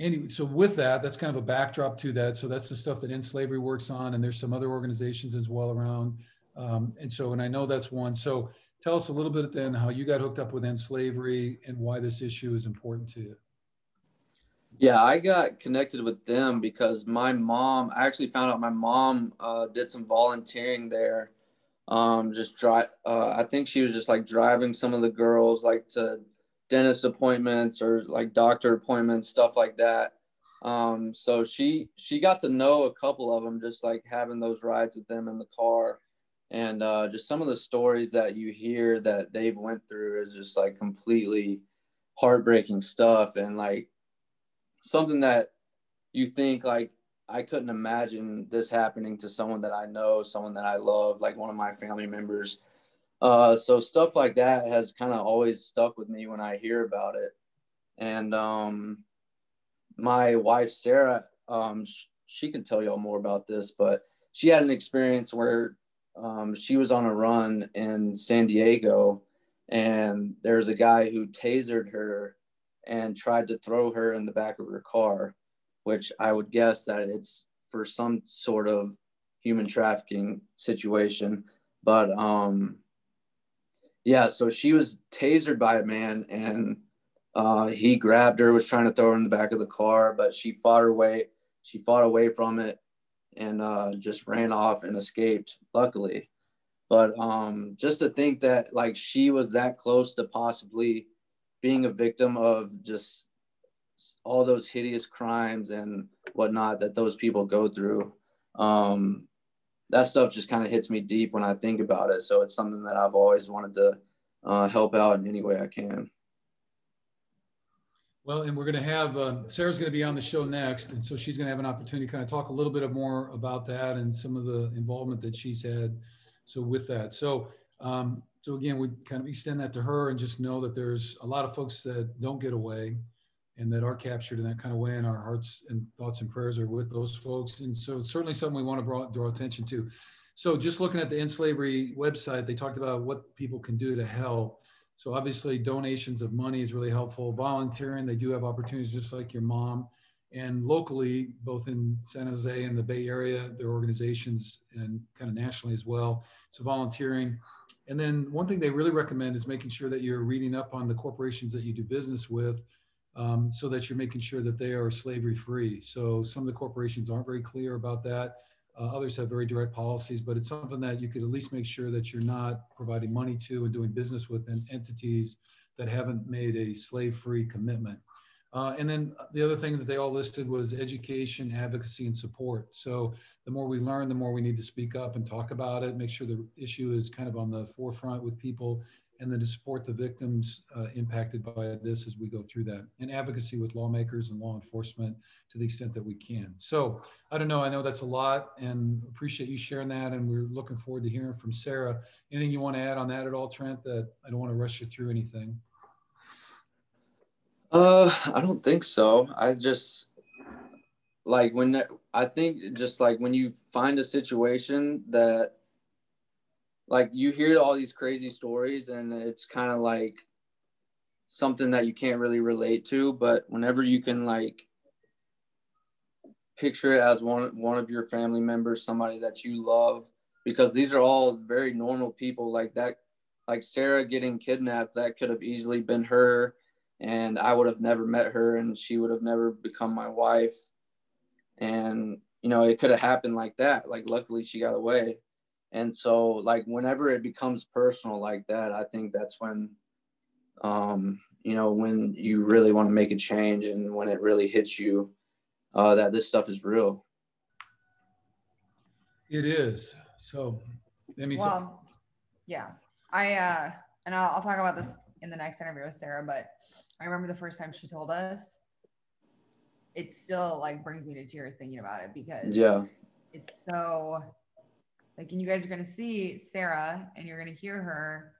anyway, so with that, that's kind of a backdrop to that. So that's the stuff that End Slavery works on, and there's some other organizations as well around. Um, and so, and I know that's one. So tell us a little bit then how you got hooked up with End Slavery and why this issue is important to you. Yeah, I got connected with them because my mom, I actually found out my mom uh, did some volunteering there. Um, just drive, uh, I think she was just like driving some of the girls like to dentist appointments or like doctor appointments, stuff like that. Um, so she she got to know a couple of them just like having those rides with them in the car, and uh, just some of the stories that you hear that they've went through is just like completely heartbreaking stuff and like something that you think like I couldn't imagine this happening to someone that I know, someone that I love, like one of my family members. Uh, so stuff like that has kind of always stuck with me when I hear about it. And um, my wife Sarah, um, sh- she can tell y'all more about this, but she had an experience where um, she was on a run in San Diego, and there's a guy who tasered her and tried to throw her in the back of her car, which I would guess that it's for some sort of human trafficking situation. But um, yeah, so she was tasered by a man and uh, he grabbed her, was trying to throw her in the back of the car, but she fought her way. She fought away from it and uh, just ran off and escaped, luckily. But um, just to think that like she was that close to possibly being a victim of just all those hideous crimes and whatnot that those people go through. Um, that stuff just kind of hits me deep when I think about it. So it's something that I've always wanted to uh, help out in any way I can. Well, and we're going to have uh, Sarah's going to be on the show next, and so she's going to have an opportunity to kind of talk a little bit more about that and some of the involvement that she's had. So with that, so um, so again, we kind of extend that to her and just know that there's a lot of folks that don't get away and that are captured in that kind of way, and our hearts and thoughts and prayers are with those folks. And so it's certainly something we want to draw, draw attention to. So just looking at the end slavery website, they talked about what people can do to help. So obviously donations of money is really helpful. Volunteering, they do have opportunities just like your mom. And locally, both in San Jose and the Bay Area, there are organizations and kind of nationally as well. So volunteering, And then one thing they really recommend is making sure that you're reading up on the corporations that you do business with um, so that you're making sure that they are slavery free. So some of the corporations aren't very clear about that. Uh, others have very direct policies, but it's something that you could at least make sure that you're not providing money to and doing business with entities that haven't made a slave free commitment. Uh, and then the other thing that they all listed was education, advocacy, and support. So the more we learn, the more we need to speak up and talk about it, make sure the issue is kind of on the forefront with people, and then to support the victims uh, impacted by this as we go through that, and advocacy with lawmakers and law enforcement to the extent that we can. So I don't know, I know that's a lot, and appreciate you sharing that, and we're looking forward to hearing from Sarah. Anything you want to add on that at all, Trent? That I don't want to rush you through anything. Uh, I don't think so. I just like when I think just like when you find a situation that like you hear all these crazy stories and it's kind of like something that you can't really relate to, but whenever you can like picture it as one one of your family members, somebody that you love, because these are all very normal people like that like Sarah getting kidnapped, that could have easily been her and I would have never met her and she would have never become my wife. And, you know, it could have happened like that. Like, luckily, she got away. And so, like, whenever it becomes personal like that, I think that's when, um, you know, when you really want to make a change and when it really hits you uh, that this stuff is real. It is. So, let me. Well, yeah. I, uh, and I'll, I'll talk about this in the next interview with Sarah, but I remember the first time she told us. It still like brings me to tears thinking about it because yeah, it's so like, and you guys are gonna see Sarah and you're gonna hear her,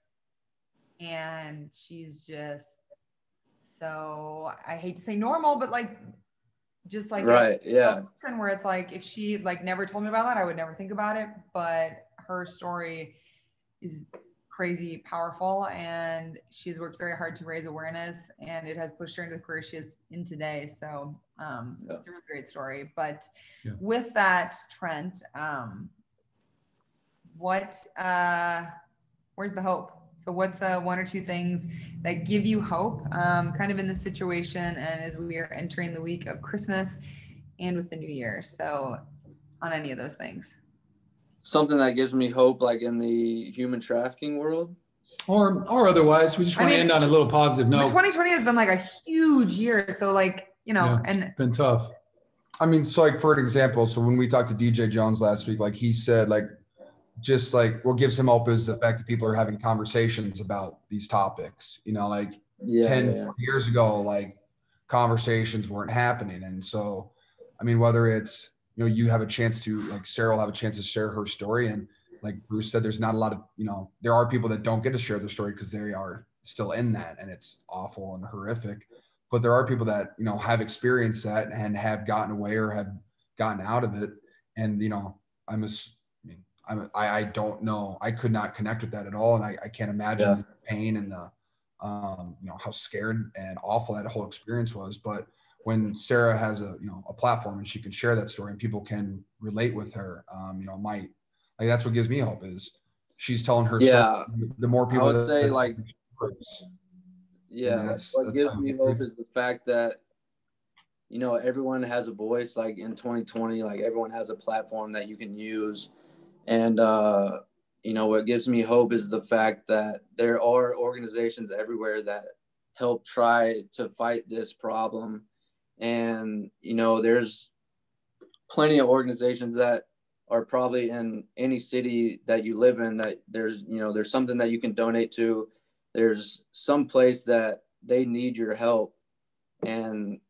and she's just so I hate to say normal, but like just like right, yeah, where it's like if she like never told me about that, I would never think about it, but her story is crazy powerful and she's worked very hard to raise awareness and it has pushed her into the career she is in today so um, yeah. it's a really great story but yeah. with that trent um, what uh, where's the hope so what's uh, one or two things that give you hope um, kind of in this situation and as we are entering the week of christmas and with the new year so on any of those things something that gives me hope, like in the human trafficking world. Or, or otherwise, we just want I mean, to end on a little positive note. 2020 has been like a huge year, so like you know, yeah, and been tough. I mean, so like for an example, so when we talked to DJ Jones last week, like he said, like just like what gives him hope is the fact that people are having conversations about these topics. You know, like yeah, 10 yeah. years ago, like conversations weren't happening. And so, I mean, whether it's you know you have a chance to like sarah will have a chance to share her story and like bruce said there's not a lot of you know there are people that don't get to share their story because they are still in that and it's awful and horrific but there are people that you know have experienced that and have gotten away or have gotten out of it and you know i'm a I'm, I, I don't know. I could not connect with that at all, and I, I can't imagine yeah. the pain and the, um, you know, how scared and awful that whole experience was. But when Sarah has a you know a platform and she can share that story and people can relate with her, um, you know, might like that's what gives me hope is she's telling her yeah. Story, the more people I would that, say that, like yeah, that's, what that's gives me hope is the fact that you know everyone has a voice like in 2020 like everyone has a platform that you can use and uh you know what gives me hope is the fact that there are organizations everywhere that help try to fight this problem and, you know, there's plenty of organizations that are probably in any city that you live in that there's, you know, there's something that you can donate to. There's some place that they need your help. And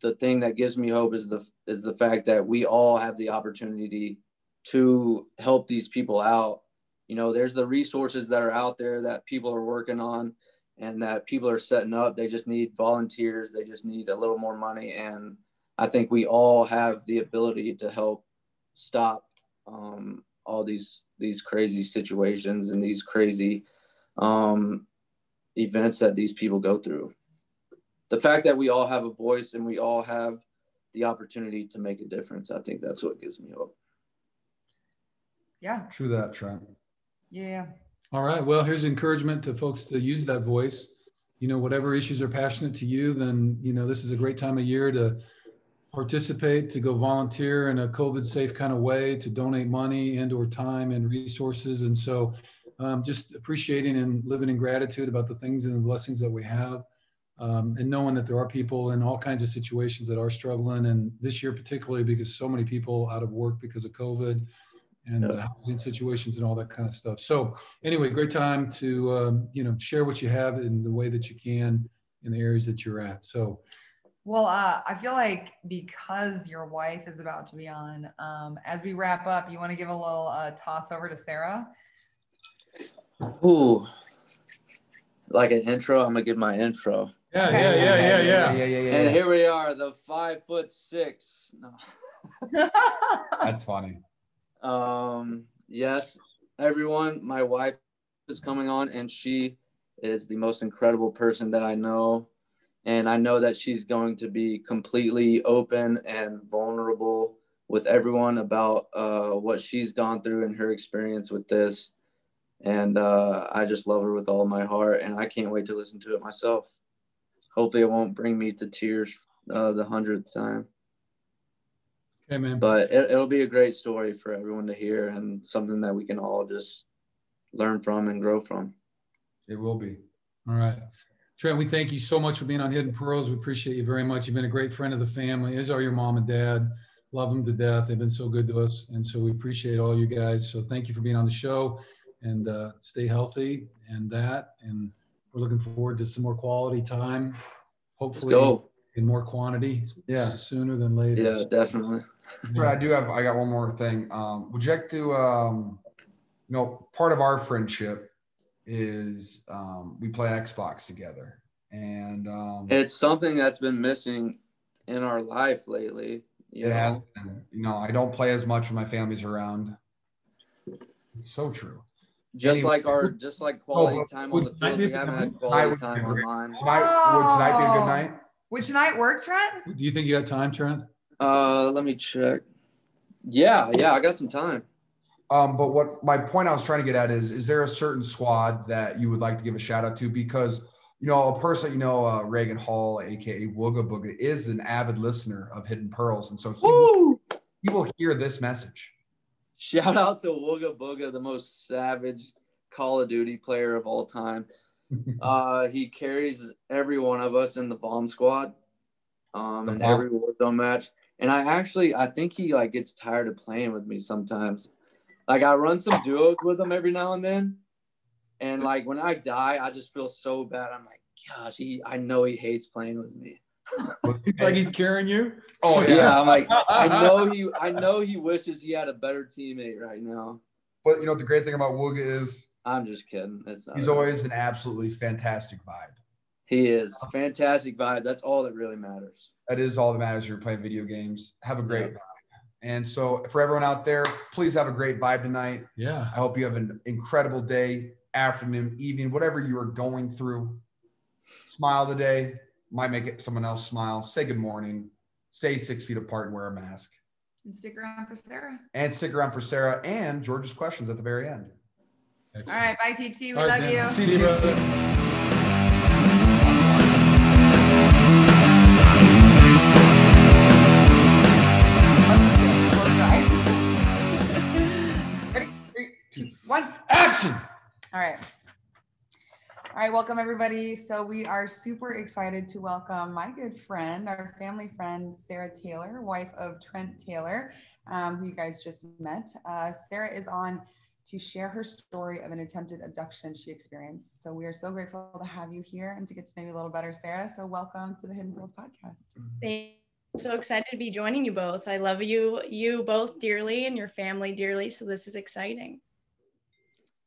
the thing that gives me hope is the is the fact that we all have the opportunity to help these people out. You know, there's the resources that are out there that people are working on and that people are setting up. They just need volunteers. They just need a little more money. And I think we all have the ability to help stop um, all these these crazy situations and these crazy um, events that these people go through. The fact that we all have a voice and we all have the opportunity to make a difference, I think that's what gives me hope. Yeah. True that, Trent. Yeah. All right. Well, here's encouragement to folks to use that voice. You know, whatever issues are passionate to you, then, you know, this is a great time of year to participate, to go volunteer in a COVID safe kind of way, to donate money and or time and resources. And so um, just appreciating and living in gratitude about the things and the blessings that we have. Um, and knowing that there are people in all kinds of situations that are struggling. And this year, particularly because so many people out of work because of COVID and yeah. housing situations and all that kind of stuff. So anyway, great time to, um, you know, share what you have in the way that you can in the areas that you're at. So well, uh, I feel like because your wife is about to be on, um, as we wrap up, you want to give a little uh, toss over to Sarah? Ooh, like an intro. I'm gonna give my intro. Yeah, yeah, yeah, yeah, yeah, yeah, yeah, yeah. And here we are, the five foot six. No. That's funny. Um, yes, everyone. My wife is coming on, and she is the most incredible person that I know and I know that she's going to be completely open and vulnerable with everyone about uh, what she's gone through and her experience with this. And uh, I just love her with all my heart, and I can't wait to listen to it myself. Hopefully, it won't bring me to tears uh, the hundredth time. Okay, man. But it, it'll be a great story for everyone to hear, and something that we can all just learn from and grow from. It will be. All right. Trent, we thank you so much for being on Hidden Pearls. We appreciate you very much. You've been a great friend of the family, as are your mom and dad. Love them to death. They've been so good to us. And so we appreciate all you guys. So thank you for being on the show and uh, stay healthy and that. And we're looking forward to some more quality time. Hopefully in more quantity. Yeah. Sooner than later. Yeah, definitely. Fred, I do have, I got one more thing. Um, would you like to, um, you know, part of our friendship is um, we play Xbox together, and um, it's something that's been missing in our life lately. You it has been. You know, I don't play as much when my family's around. It's so true. Just anyway, like our, just like oh, quality oh, time on the field, we haven't had quality time online. Tonight, would tonight be a good night? Would night work, Trent? Do you think you got time, Trent? Uh, let me check. Yeah, yeah, I got some time. Um, but what my point I was trying to get at is, is there a certain squad that you would like to give a shout out to? Because you know, a person, you know, uh, Reagan Hall, aka Wooga Booga, is an avid listener of Hidden Pearls, and so he will, he will hear this message. Shout out to Wooga Booga, the most savage Call of Duty player of all time. *laughs* uh, he carries every one of us in the bomb squad, um, in every Warzone match. And I actually, I think he like gets tired of playing with me sometimes. Like I run some duos with him every now and then. And like when I die, I just feel so bad. I'm like, gosh, he I know he hates playing with me. *laughs* like he's carrying you. Oh yeah. yeah. I'm like, I *laughs* know he I know he wishes he had a better teammate right now. But you know the great thing about Wooga is I'm just kidding. It's he's always an absolutely fantastic vibe. He is fantastic vibe. That's all that really matters. That is all that matters. You're playing video games. Have a great yeah. And so, for everyone out there, please have a great vibe tonight. Yeah. I hope you have an incredible day, afternoon, evening, whatever you are going through. Smile today. Might make it someone else smile. Say good morning. Stay six feet apart and wear a mask. And stick around for Sarah. And stick around for Sarah and George's questions at the very end. Excellent. All right. Bye, TT. We All love right, you. See you. *laughs* one, action. All right. All right, welcome everybody. So we are super excited to welcome my good friend, our family friend, Sarah Taylor, wife of Trent Taylor, um, who you guys just met. Uh, Sarah is on to share her story of an attempted abduction she experienced. So we are so grateful to have you here and to get to know you a little better, Sarah. So welcome to the Hidden Pearls podcast. Thank so excited to be joining you both. I love you, you both dearly, and your family dearly. So this is exciting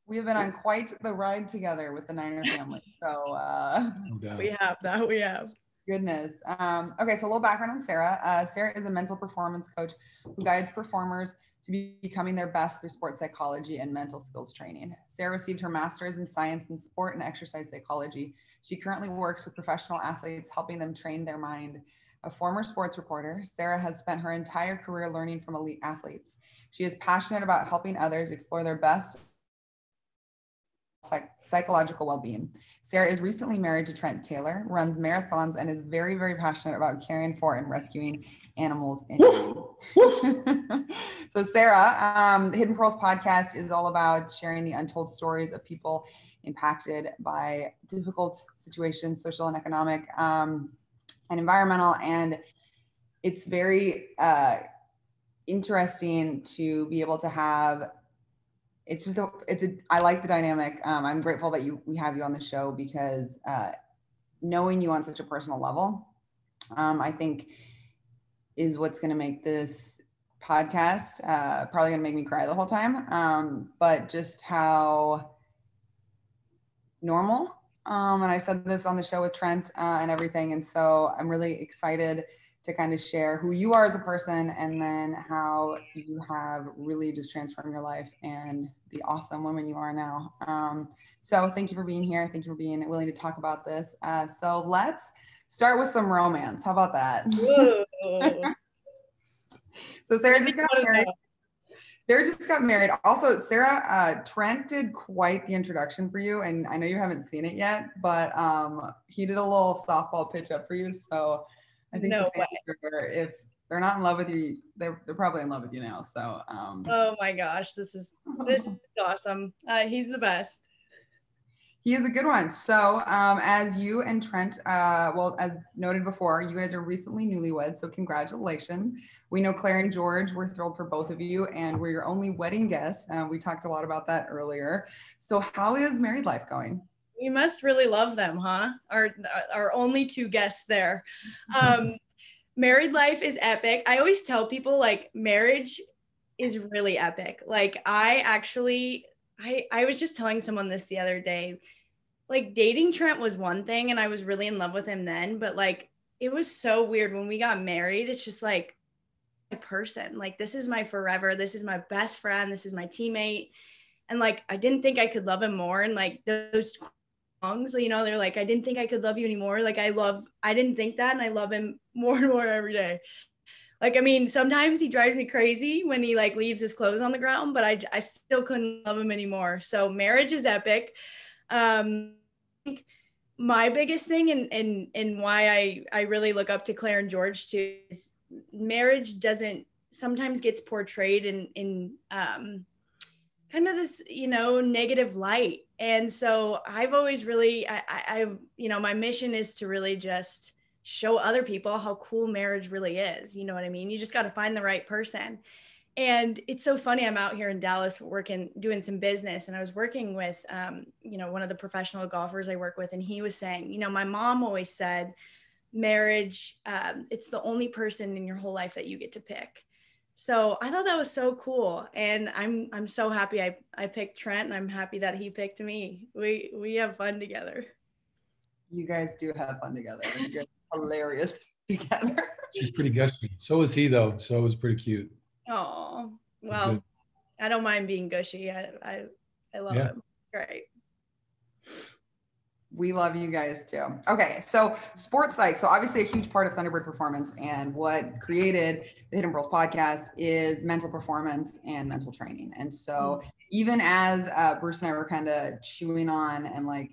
we have been on quite the ride together with the Niner family. So uh, we have that. We have. Goodness. Um, okay, so a little background on Sarah. Uh, Sarah is a mental performance coach who guides performers to be becoming their best through sports psychology and mental skills training. Sarah received her master's in science in sport and exercise psychology. She currently works with professional athletes, helping them train their mind. A former sports reporter, Sarah has spent her entire career learning from elite athletes. She is passionate about helping others explore their best psych- psychological well-being. Sarah is recently married to Trent Taylor, runs marathons, and is very, very passionate about caring for and rescuing animals in *laughs* so, Sarah, um, the Hidden Pearls podcast is all about sharing the untold stories of people impacted by difficult situations, social and economic, um, and environmental. And it's very uh, interesting to be able to have. It's just a, it's a, I like the dynamic. Um, I'm grateful that you we have you on the show because uh, knowing you on such a personal level, um, I think is what's going to make this podcast uh, probably going to make me cry the whole time. Um, but just how normal. Um, and I said this on the show with Trent uh, and everything. And so I'm really excited to kind of share who you are as a person and then how you have really just transformed your life and the awesome woman you are now. Um, so thank you for being here. Thank you for being willing to talk about this. Uh, so let's start with some romance. How about that? *laughs* so Sarah just got married. Sarah just got married. Also, Sarah, uh, Trent did quite the introduction for you, and I know you haven't seen it yet, but um, he did a little softball pitch up for you. So I think No are- if they're not in love with you, they're, they're probably in love with you now. So um, Oh my gosh, this is this *laughs* is awesome. Uh, he's the best. he is a good one. So um, as you and Trent, uh, well, as noted before, you guys are recently newlyweds. So congratulations. We know Claire and George. We're thrilled for both of you, and we're your only wedding guests. Uh, we talked a lot about that earlier. So how is married life going? We must really love them, huh? Our our only two guests there. Um, *laughs* married life is epic. I always tell people like marriage is really epic. Like I actually I I was just telling someone this the other day. Like dating Trent was one thing and I was really in love with him then, but like it was so weird when we got married. It's just like a person. Like this is my forever. This is my best friend. This is my teammate. And like I didn't think I could love him more and like those songs you know they're like i didn't think i could love you anymore. Like i love i didn't think that and i love him *laughs* more and more every day. Like i mean sometimes he drives me crazy when he like leaves his clothes on the ground but i i still couldn't love him anymore. So marriage is epic. Um my biggest thing and and and why i i really look up to claire and george too is marriage doesn't sometimes gets portrayed in in um kind of this you know negative light. And so i've always really i i you know my mission is to really just show other people how cool marriage really is. You know what i mean? You just got to find the right person. And it's so funny i'm out here in dallas working doing some business and i was working with um, you know one of the professional golfers i work with and he was saying you know my mom always said marriage um, it's the only person in your whole life that you get to pick so I thought that was so cool, and I'm I'm so happy I I picked Trent, and I'm happy that he picked me. We we have fun together. You guys do have fun together. You guys are hilarious *laughs* together. She's pretty gushy. So was he though. So it was pretty cute. Oh well. I don't mind being gushy. I I, I love Yeah. him. It's great. We love you guys too. Okay, so sports psych. So obviously a huge part of Thunderbird performance and what created the Hidden Pearls podcast is mental performance and mental training. And so even as uh, Bruce and I were kind of chewing on and like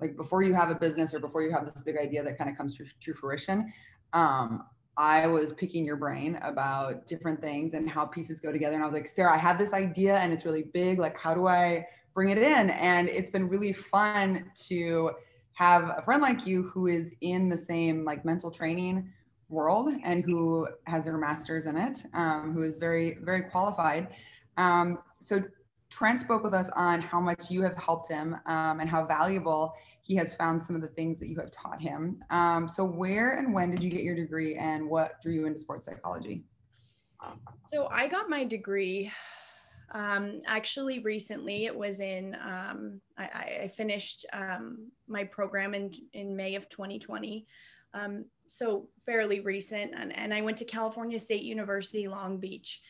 like before you have a business or before you have this big idea that kind of comes to, to fruition, um, I was picking your brain about different things and how pieces go together. And I was like, Sarah, I have this idea and it's really big. Like, how do I bring it in? And it's been really fun to have a friend like you who is in the same like mental training world and who has her master's in it, um, who is very, very qualified. Um, so Trent spoke with us on how much you have helped him um, and how valuable he has found some of the things that you have taught him. Um, so where and when did you get your degree and what drew you into sports psychology? So I got my degree um, actually recently. It was in um, I, I- finished um, my program in in May of 2020. Um, so fairly recent, and, and I went to California State University, Long Beach,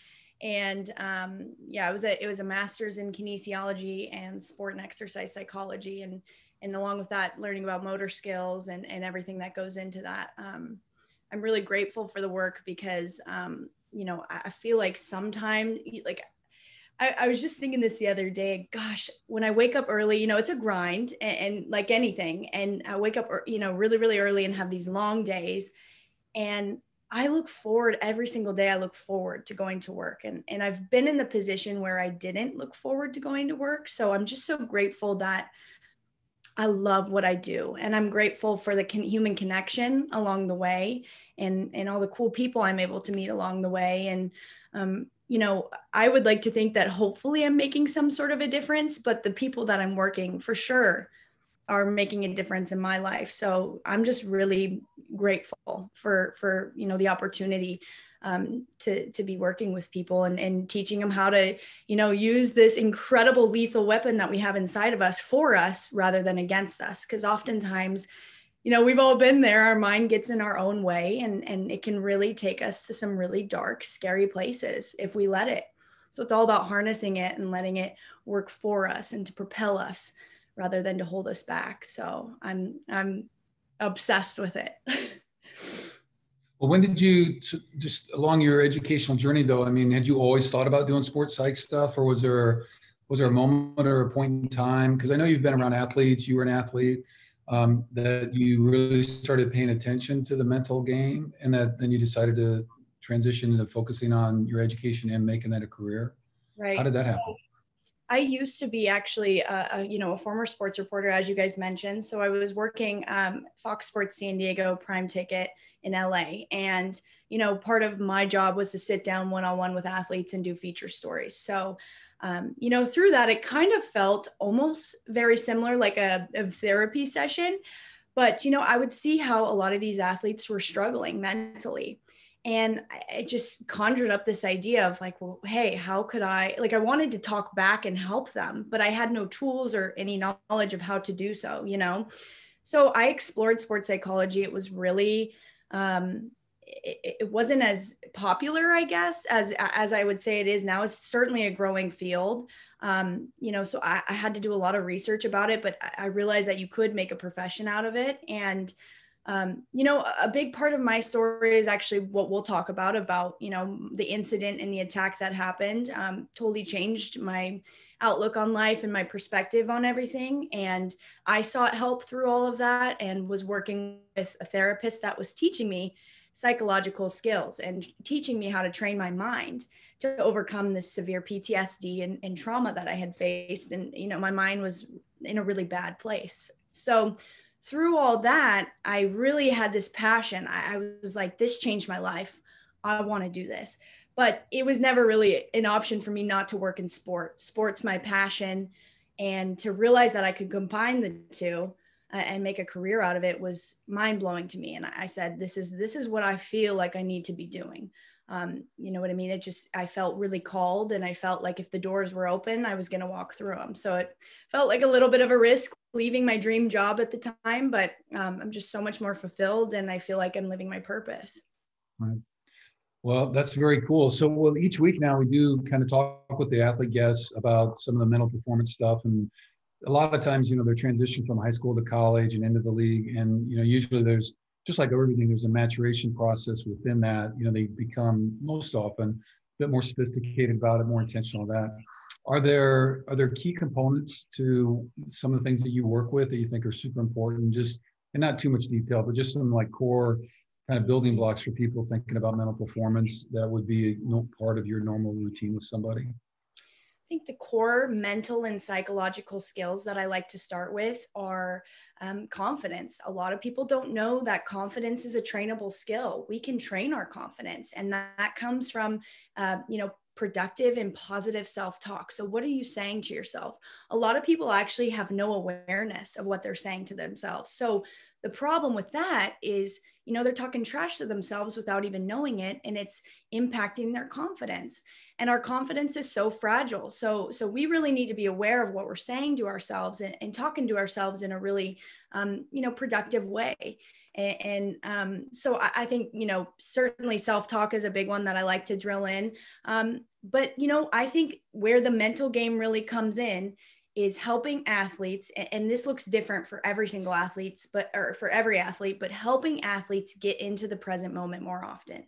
and um, yeah, it was a it was a master's in kinesiology and sport and exercise psychology, and and along with that, learning about motor skills and and everything that goes into that. Um, I'm really grateful for the work because you know I feel like sometimes like I, I, was just thinking this the other day. Gosh, when I wake up early, you know, it's a grind and, and, like anything. And I wake up, er, you know, really, really early and have these long days. And I look forward every single day. I look forward to going to work. And, and I've been in the position where I didn't look forward to going to work. So I'm just so grateful that I love what I do. And I'm grateful for the con- human connection along the way and, and all the cool people I'm able to meet along the way. And, um, you know, I would like to think that hopefully I'm making some sort of a difference, but the people that I'm working for sure are making a difference in my life. So I'm just really grateful for for you know the opportunity um, to to be working with people and, and teaching them how to you know use this incredible lethal weapon that we have inside of us for us rather than against us. Because oftentimes you know we've all been there. Our mind gets in our own way and and it can really take us to some really dark scary places if we let it. So it's all about harnessing it and letting it work for us and to propel us rather than to hold us back. So i'm i'm obsessed with it. Well when did you just along your educational journey though i mean had you always thought about doing sports psych stuff or was there was there a moment or a point in time? Because i know you've been around athletes you were an athlete um, that you really started paying attention to the mental game and that then you decided to transition into focusing on your education and making that a career? Right. how did that so happen? I used to be actually a, a, you know a former sports reporter as you guys mentioned. So i was working um, fox sports san diego prime ticket in la and you know part of my job was to sit down one-on-one with athletes and do feature stories. So um, you know, through that, it kind of felt almost very similar, like a, a therapy session. But, you know, I would see how a lot of these athletes were struggling mentally. And I just conjured up this idea of like, well, hey, how could I, like, I wanted to talk back and help them, but I had no tools or any knowledge of how to do so, you know? So I explored sports psychology. It was really, um, it, it, wasn't as popular, I guess, as as I would say it is now. It's certainly a growing field. Um, you know, so I, I, had to do a lot of research about it, but I realized that you could make a profession out of it. And um, you know, a big part of my story is actually what we'll talk about about you know the incident and the attack that happened. Um, totally changed my outlook on life and my perspective on everything. And I sought help through all of that and was working with a therapist that was teaching me psychological skills and teaching me how to train my mind to overcome this severe PTSD and, and, trauma that I had faced. And, you know, my mind was in a really bad place. So, through all that, I really had this passion. I, I was like, this changed my life. I want to do this. But it was never really an option for me not to work in sport. Sport's my passion. And to realize that I could combine the two and make a career out of it was mind blowing to me. And I said, this is, this is what I feel like I need to be doing. Um, you know what I mean? It just, I felt really called and I felt like if the doors were open, I was going to walk through them. So it felt like a little bit of a risk leaving my dream job at the time, but um, I'm just so much more fulfilled and I feel like I'm living my purpose. Right. Well, that's very cool. So, well, each week now we do kind of talk with the athlete guests about some of the mental performance stuff and a lot of times, you know, they're transitioning from high school to college and into the league. And, you know, usually there's just like everything, there's a maturation process within that. You know, they become most often a bit more sophisticated about it, more intentional that. Are there are there key components to some of the things that you work with that you think are super important? Just and not too much detail, but just some like core kind of building blocks for people thinking about mental performance that would be part of your normal routine with somebody think the core mental and psychological skills that I like to start with are um, confidence. A lot of people don't know that confidence is a trainable skill. We can train our confidence, and that, that comes from, uh, you know, productive and positive self talk. So, what are you saying to yourself? A lot of people actually have no awareness of what they're saying to themselves. So, the problem with that is, you know, they're talking trash to themselves without even knowing it, and it's impacting their confidence. And our confidence is so fragile. So so we really need to be aware of what we're saying to ourselves and, and talking to ourselves in a really um, you know productive way. And, and um, so I, I, think you know certainly self-talk is a big one that i like to drill in. Um, but you know i think where the mental game really comes in is helping athletes and this looks different for every single athletes but or for every athlete but helping athletes get into the present moment more often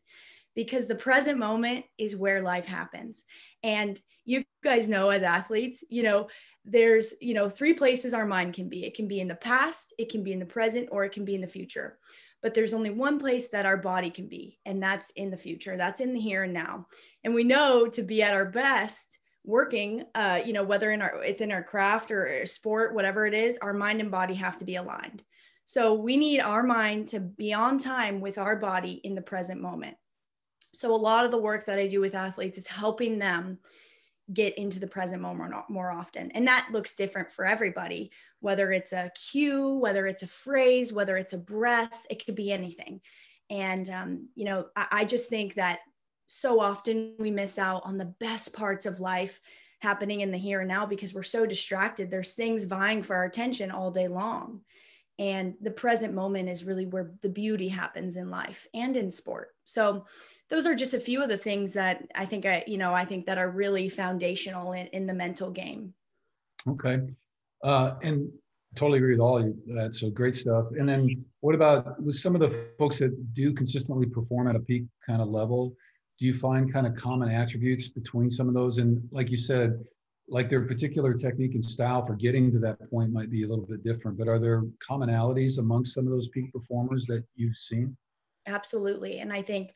because the present moment is where life happens. And you guys know as athletes, you know, there's, you know, three places our mind can be. It can be in the past, it can be in the present, or it can be in the future. But there's only one place that our body can be, and that's in the future. That's in the here and now. And we know to be at our best, working uh, you know whether in our it's in our craft or sport whatever it is our mind and body have to be aligned so we need our mind to be on time with our body in the present moment so a lot of the work that I do with athletes is helping them get into the present moment more often. And that looks different for everybody, whether it's a cue, whether it's a phrase, whether it's a breath, it could be anything. And, um, you know, I, I just think that so often we miss out on the best parts of life happening in the here and now because we're so distracted. There's things vying for our attention all day long. And the present moment is really where the beauty happens in life and in sport. So, those are just a few of the things that I think I, you know, I think that are really foundational in, in the mental game. Okay. Uh, and totally agree with all of that. So great stuff. And then what about with some of the folks that do consistently perform at a peak kind of level? Do you find kind of common attributes between some of those? And like you said, like their particular technique and style for getting to that point might be a little bit different, but are there commonalities amongst some of those peak performers that you've seen? Absolutely. And I think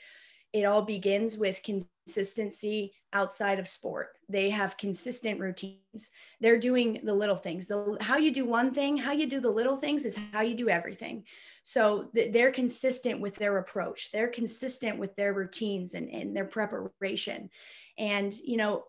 it all begins with consistency outside of sport. They have consistent routines. They're doing the little things. The, how you do one thing, how you do the little things is how you do everything. So th- they're consistent with their approach. They're consistent with their routines and, and their preparation. And, you know,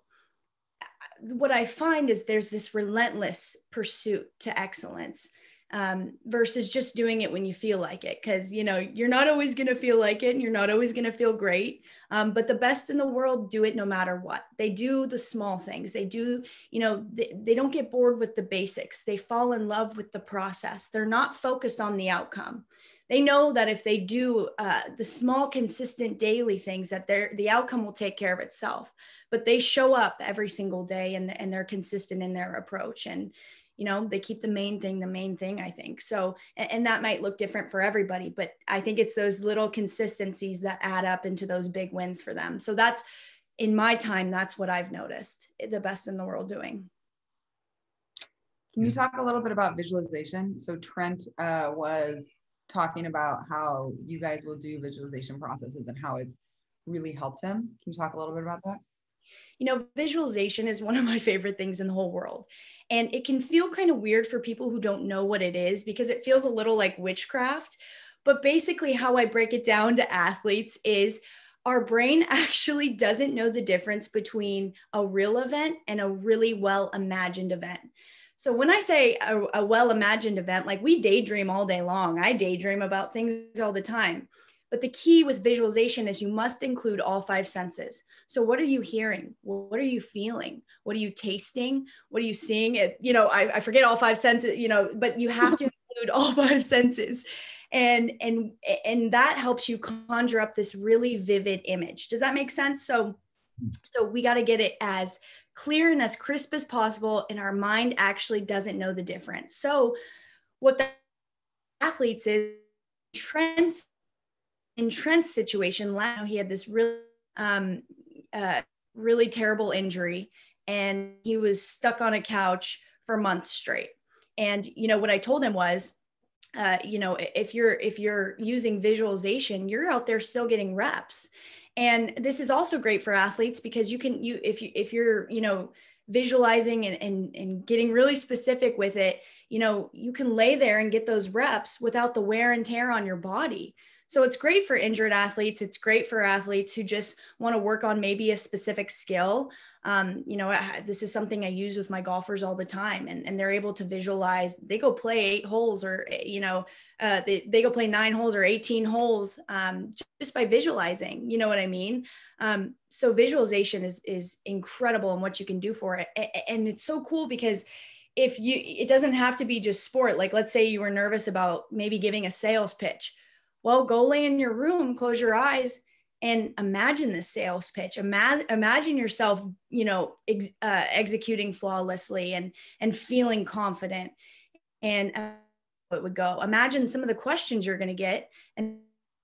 what I find is there's this relentless pursuit to excellence um, versus just doing it when you feel like it. Because, you know, you're not always going to feel like it and you're not always going to feel great. Um, but the best in the world do it no matter what. They do the small things. They do, you know, they, they don't get bored with the basics. They fall in love with the process. They're not focused on the outcome. They know that if they do uh, the small, consistent daily things, that they're, the outcome will take care of itself. But they show up every single day and, and they're consistent in their approach. And you know they keep the main thing the main thing i think. So and, and, that might look different for everybody but i think it's those little consistencies that add up into those big wins for them. So that's in my time that's what i've noticed the best in the world doing. Can you talk a little bit about visualization? So trent uh, was talking about how you guys will do visualization processes and how it's really helped him. Can you talk a little bit about that you know, visualization is one of my favorite things in the whole world. And it can feel kind of weird for people who don't know what it is because it feels a little like witchcraft. But basically, how I break it down to athletes is our brain *laughs* actually doesn't know the difference between a real event and a really well imagined event. So when I say a, a well imagined event, like we daydream all day long, I daydream about things all the time. But the key with visualization is you must include all five senses. So what are you hearing? What are you feeling? What are you tasting? What are you seeing? It, you know, I, I forget all five senses, you know, but you have to *laughs* include all five *laughs* senses. And and and that helps you conjure up this really vivid image. Does that make sense? So so we got to get it as clear and as crisp as possible and our mind actually doesn't know the difference. So what the athletes is trends in Trent's situation, he had this really, um, uh, really terrible injury, and he was stuck on a couch for months straight. And you know what I told him was, uh, you know, if you're if you're using visualization, you're out there still getting reps. And this is also great for athletes because you can you if you if you're you know visualizing and, and, and getting really specific with it, you know, you can lay there and get those reps without the wear and tear on your body. So it's great for injured athletes. It's great for athletes who just want to work on maybe a specific skill. Um, you know, this is something I use with my golfers all the time, and, and they're able to visualize. They go play eight holes, or eh, you know, uh, they they go play nine holes or eighteen holes um, just by visualizing. You know what I mean? Um, so visualization is is incredible in what you can do for it, and it's so cool because if you it doesn't have to be just sport like let's say you were nervous about maybe giving a sales pitch well, go lay in your room, close your eyes, and imagine this sales pitch. Imagine, imagine yourself, you know, ex, uh, executing flawlessly and and feeling confident. And uh, it would go. Imagine some of the questions you're going to get, and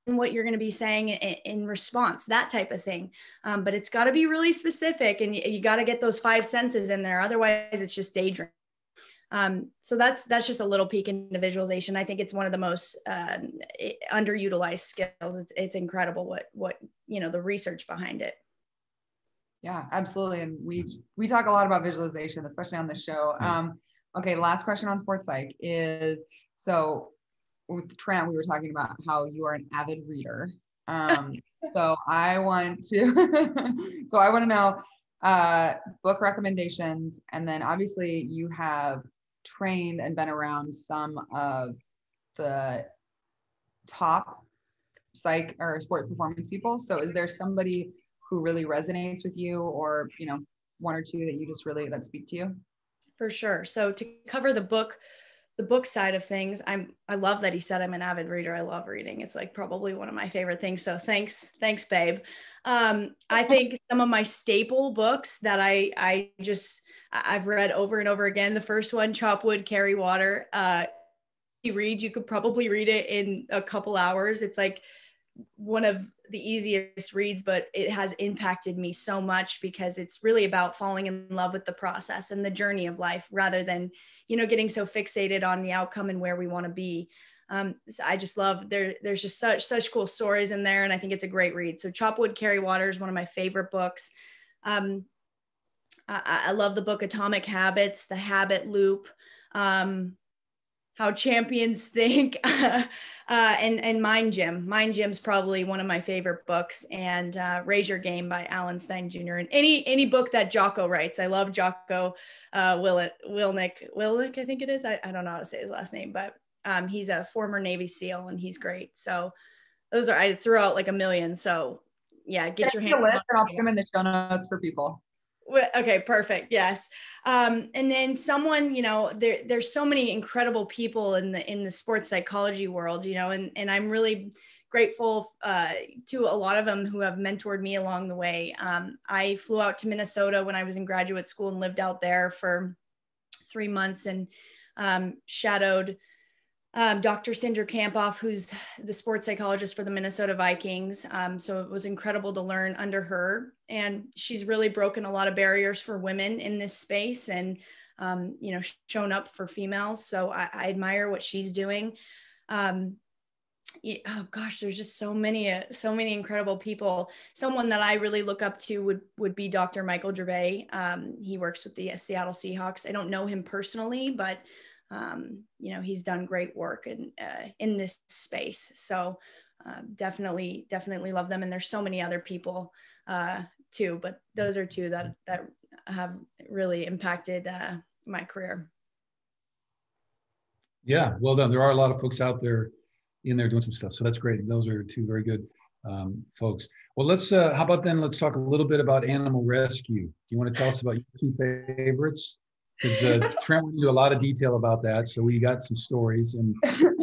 what you're going to be saying in, in, response, that type of thing. Um, but it's got to be really specific and you, you got to get those five senses in there. Otherwise, it's just daydream. Um, so that's that's just a little peek into visualization. I think it's one of the most uh, underutilized skills. It's it's incredible what what you know the research behind it. Yeah, absolutely. And we we talk a lot about visualization, especially on the show. Um, okay, last question on sports psych is so with Trent, we were talking about how you are an avid reader. Um, *laughs* so I want to, *laughs* so I want to know uh, book recommendations, and then obviously you have trained and been around some of the top psych or sport performance people. So is there somebody who really resonates with you, or you know, one or two that you just really that speak to you? For sure. So to cover the book the book side of things i'm i love that he said i'm an avid reader. I love reading. It's like probably one of my favorite things. So thanks thanks babe. Um, i think some of my staple books that i i just i've read over and over again the first one chop wood carry water uh you read you could probably read it in a couple hours. It's like one of the easiest reads, but it has impacted me so much because it's really about falling in love with the process and the journey of life rather than, you know, getting so fixated on the outcome and where we want to be. Um, so I just love there. There's just such such cool stories in there, and I think it's a great read. So Chop Wood Carry Water is one of my favorite books. Um, I, I, love the book Atomic Habits, The Habit Loop. Um, how champions *laughs* think uh, and and mind gym. Mind gym's probably one of my favorite books and uh, raise your game by alan stein jr and any any book that jocko writes i love jocko uh, Will, Willink Willink i think it is. I, I don't know how to say his last name but um, he's a former navy seal and he's great. So those are i threw out like a million. So yeah get, your hand list and i'll *laughs* put them in the show notes for people okay perfect yes. Um, and then someone you know there, there's so many incredible people in the in the sports psychology world you know and and i'm really grateful uh, to a lot of them who have mentored me along the way. Um, i flew out to minnesota when i was in graduate school and lived out there for three months and um, shadowed um, Dr. Cindra Kamphoff, who's the sports psychologist for the Minnesota Vikings. Um, so it was incredible to learn under her. And she's really broken a lot of barriers for women in this space and, um, you know, shown up for females. So I, I admire what she's doing. Um, oh gosh, there's just so many, uh, so many incredible people. Someone that I really look up to would would be Dr. Michael Gervais. Um, he works with the Seattle Seahawks. I don't know him personally, but um, you know he's done great work in uh, in this space. So uh, definitely definitely love them. And there's so many other people uh, too but those are two that that have really impacted uh, my career. Yeah well done. There are a lot of folks out there in there doing some stuff. So that's great. Those are two very good um, folks. Well let's uh, how about then let's talk a little bit about animal rescue. Do you want to tell us about your two favorites because uh, *laughs* Trent went into a lot of detail about that. So we got some stories, and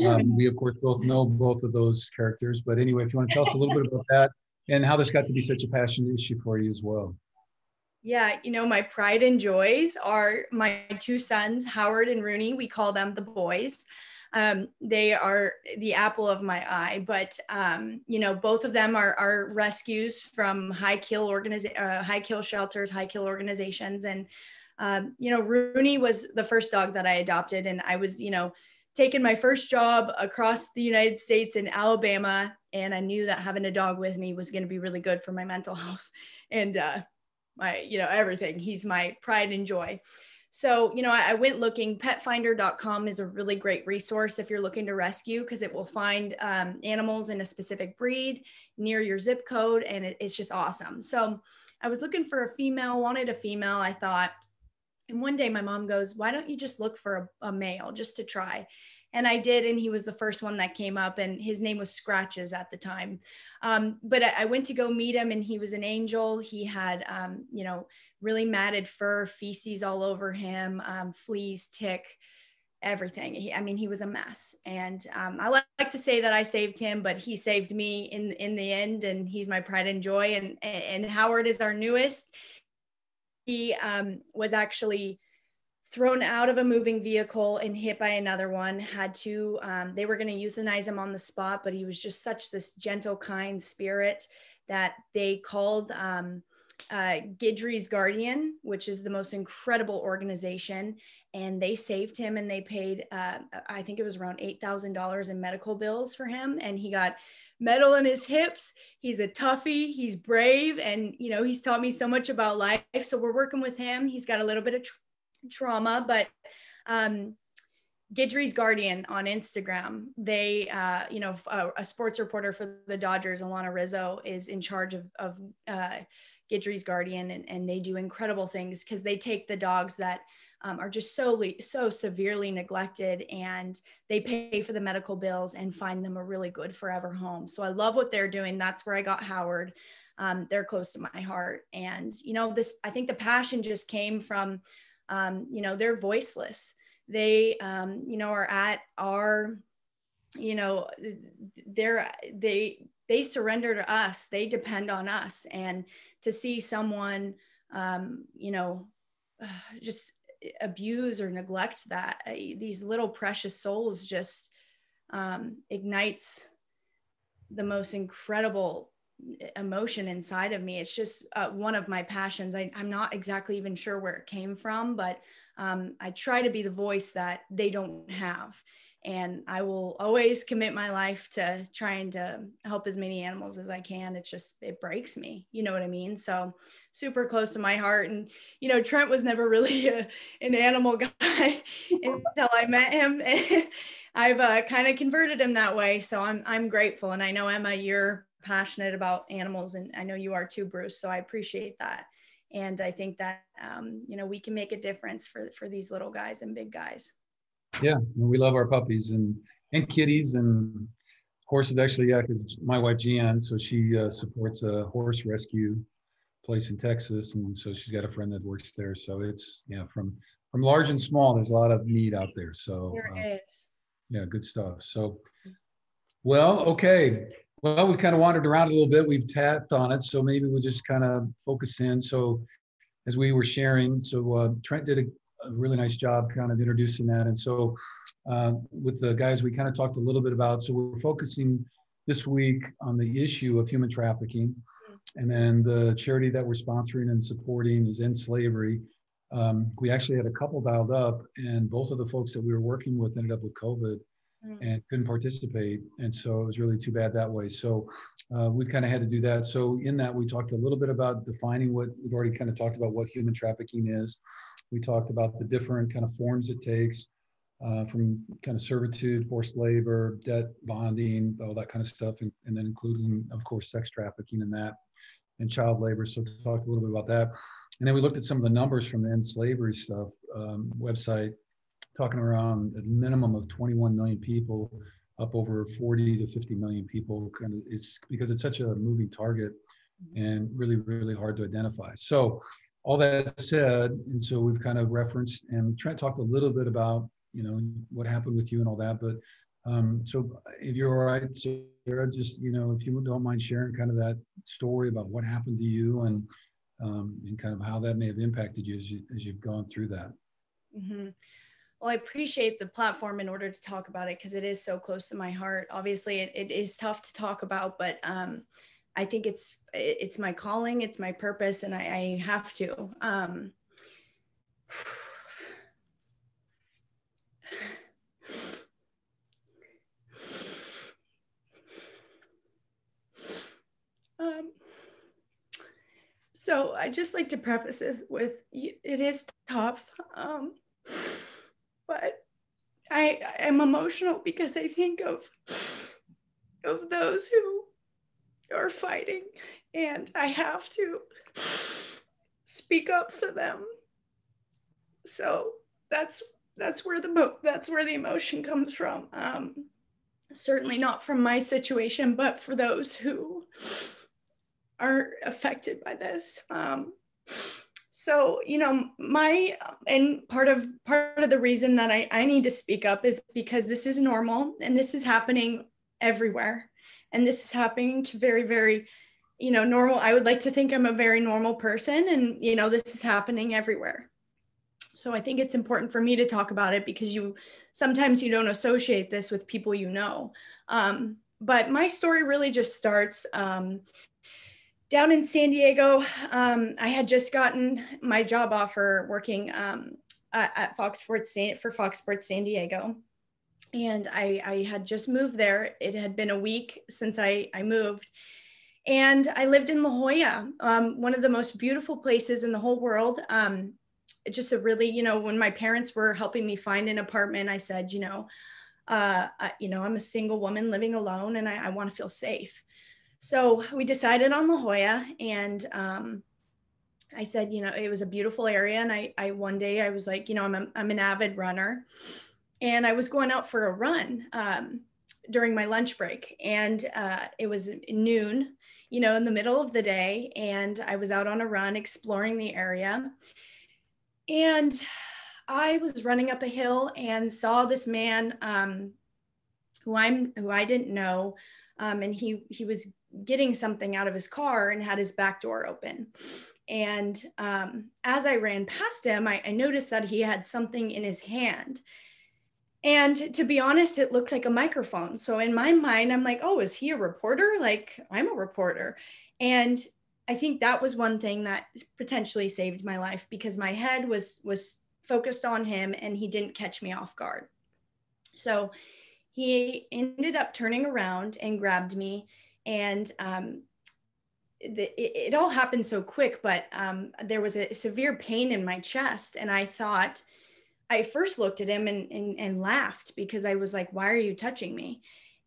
um, we of course both know both of those characters. But anyway, if you want to tell us a little bit about that and how this got to be such a passionate issue for you as well. Yeah, you know, my pride and joys are my two sons, Howard and Rooney. We call them the boys. Um, they are the apple of my eye, but um, you know, both of them are, are rescues from high kill organiz- uh, high kill shelters, high kill organizations, and um, you know, Rooney was the first dog that I adopted, and I was, you know, taking my first job across the United States in Alabama, and I knew that having a dog with me was going to be really good for my mental *laughs* health and uh, my, you know, everything. He's my pride and joy. So, you know, I, I went looking. Petfinder.com is a really great resource if you're looking to rescue because it will find um, animals in a specific breed near your zip code, and it, it's just awesome. So, I was looking for a female, wanted a female. I thought, and one day my mom goes, Why don't you just look for a, a, male just to try? And I did. And he was the first one that came up, and his name was Scratches at the time. Um, but I, I, went to go meet him, and he was an angel. He had, um, you know, really matted fur, feces all over him, um, fleas, tick, everything. He, I mean, he was a mess. And um, I like, like to say that I saved him, but he saved me in in the end, and he's my pride and joy. And and Howard is our newest he um, was actually thrown out of a moving vehicle and hit by another one had to um, they were going to euthanize him on the spot but he was just such this gentle kind spirit that they called um, uh, Guidry's Guardian, which is the most incredible organization, and they saved him and they paid, uh, I think it was around eight thousand dollars in medical bills for him, and he got metal in his hips. He's a toughie. He's brave, and you know he's taught me so much about life. So we're working with him. He's got a little bit of tra- trauma, but um, Guidry's Guardian on Instagram. They, uh, you know, a, a, sports reporter for the Dodgers, Alanna Rizzo, is in charge of, of uh, Guidry's Guardian, and, and they do incredible things because they take the dogs that um, are just so so severely neglected, and they pay for the medical bills and find them a really good forever home. So I love what they're doing. That's where I got Howard. Um, they're close to my heart, and you know, this I think the passion just came from, um, you know, they're voiceless. They, um, you know, are at our you know they're they they surrender to us they depend on us and to see someone um, you know *sighs* just abuse or neglect that uh, these little precious souls just um, ignites the most incredible emotion inside of me. It's just uh, one of my passions. I, am not exactly even sure where it came from but um, i try to be the voice that they don't have and I will always commit my life to trying to help as many animals as I can. It's just it breaks me, you know what I mean? So super close to my heart. And you know, Trent was never *laughs* really a, an animal guy *laughs* until I met him. And *laughs* I've uh, kind of converted him that way, so I'm I'm grateful. And I know Emma, you're passionate about animals, and I know you are too, Bruce. So I appreciate that. And I think that um, you know we can make a difference for for these little guys and big guys. Yeah, we love our puppies and and kitties and horses. Actually, yeah, because my wife Jan, so she uh, supports a horse rescue place in Texas, and so she's got a friend that works there. So it's yeah, from from large and small, there's a lot of need out there. So there uh, is. Yeah, good stuff. So, well, okay. Well, we kind of wandered around a little bit. We've tapped on it, so maybe we'll just kind of focus in. So, as we were sharing, so uh, Trent did a a really nice job kind of introducing that. And so uh, with the guys, we kind of talked a little bit about, so we're focusing this week on the issue of human trafficking. And then the charity that we're sponsoring and supporting is End Slavery. Um, we actually had a couple dialed up, and both of the folks that we were working with ended up with COVID mm. and couldn't participate. And so it was really too bad that way. So uh, we kind of had to do that. So in that, we talked a little bit about defining what we've already kind of talked about what human trafficking is. We talked about the different kind of forms it takes uh, from kind of servitude, forced labor, debt bonding, all that kind of stuff, and, and then including, of course, sex trafficking and that, and child labor. So talked a little bit about that. And then we looked at some of the numbers from the end slavery stuff um, website, talking around a minimum of 21 million people, up over 40 to 50 million people. Kind of, it's because it's such a moving target and really, really hard to identify. So all that said, and so we've kind of referenced, and Trent talked a little bit about, you know, what happened with you and all that. But um, so if you're all right, Sarah, just, you know, if you don't mind sharing kind of that story about what happened to you and, um, and kind of how that may have impacted you as, you, as you've gone through that. Mm-hmm. Well, I appreciate the platform in order to talk about it because it is so close to my heart. Obviously, it, it is tough to talk about, but um, I think it's it's my calling, it's my purpose, and I, I have to. Um, *sighs* um, so I just like to preface it with it is tough, um, but I am emotional because I think of of those who are fighting and I have to speak up for them. So that's that's where the mo- that's where the emotion comes from. Um, certainly not from my situation, but for those who are affected by this. Um, so you know my and part of part of the reason that I, I need to speak up is because this is normal and this is happening everywhere and this is happening to very very you know normal i would like to think i'm a very normal person and you know this is happening everywhere So I think it's important for me to talk about it because you sometimes you don't associate this with people you know. Um, but my story really just starts um, down in San Diego. Um, I had just gotten my job offer working um, at, Fox Sports San, for Fox Sports San Diego. And I, I had just moved there. It had been a week since I, I moved. And I lived in La Jolla, um, one of the most beautiful places in the whole world. Um, just a really, you know, when my parents were helping me find an apartment, I said, you know, uh, I, you know, I'm a single woman living alone and I, I want to feel safe. So we decided on La Jolla and um, I said, you know, it was a beautiful area. And I, I one day I was like, you know, I'm, a, I'm an avid runner and I was going out for a run um, during my lunch break and uh, it was noon, you know, in the middle of the day. And I was out on a run exploring the area and I was running up a hill and saw this man um, who I'm who I didn't know, um, and he he was getting something out of his car and had his back door open. And um, as I ran past him, I, I noticed that he had something in his hand. And to be honest, it looked like a microphone. So in my mind, I'm like, oh, is he a reporter? Like, I'm a reporter. And I think that was one thing that potentially saved my life because my head was was focused on him and he didn't catch me off guard. So he ended up turning around and grabbed me and um, the, it, it, all happened so quick, but um, there was a severe pain in my chest. And I thought, I first looked at him and, and, and laughed because I was like, why are you touching me?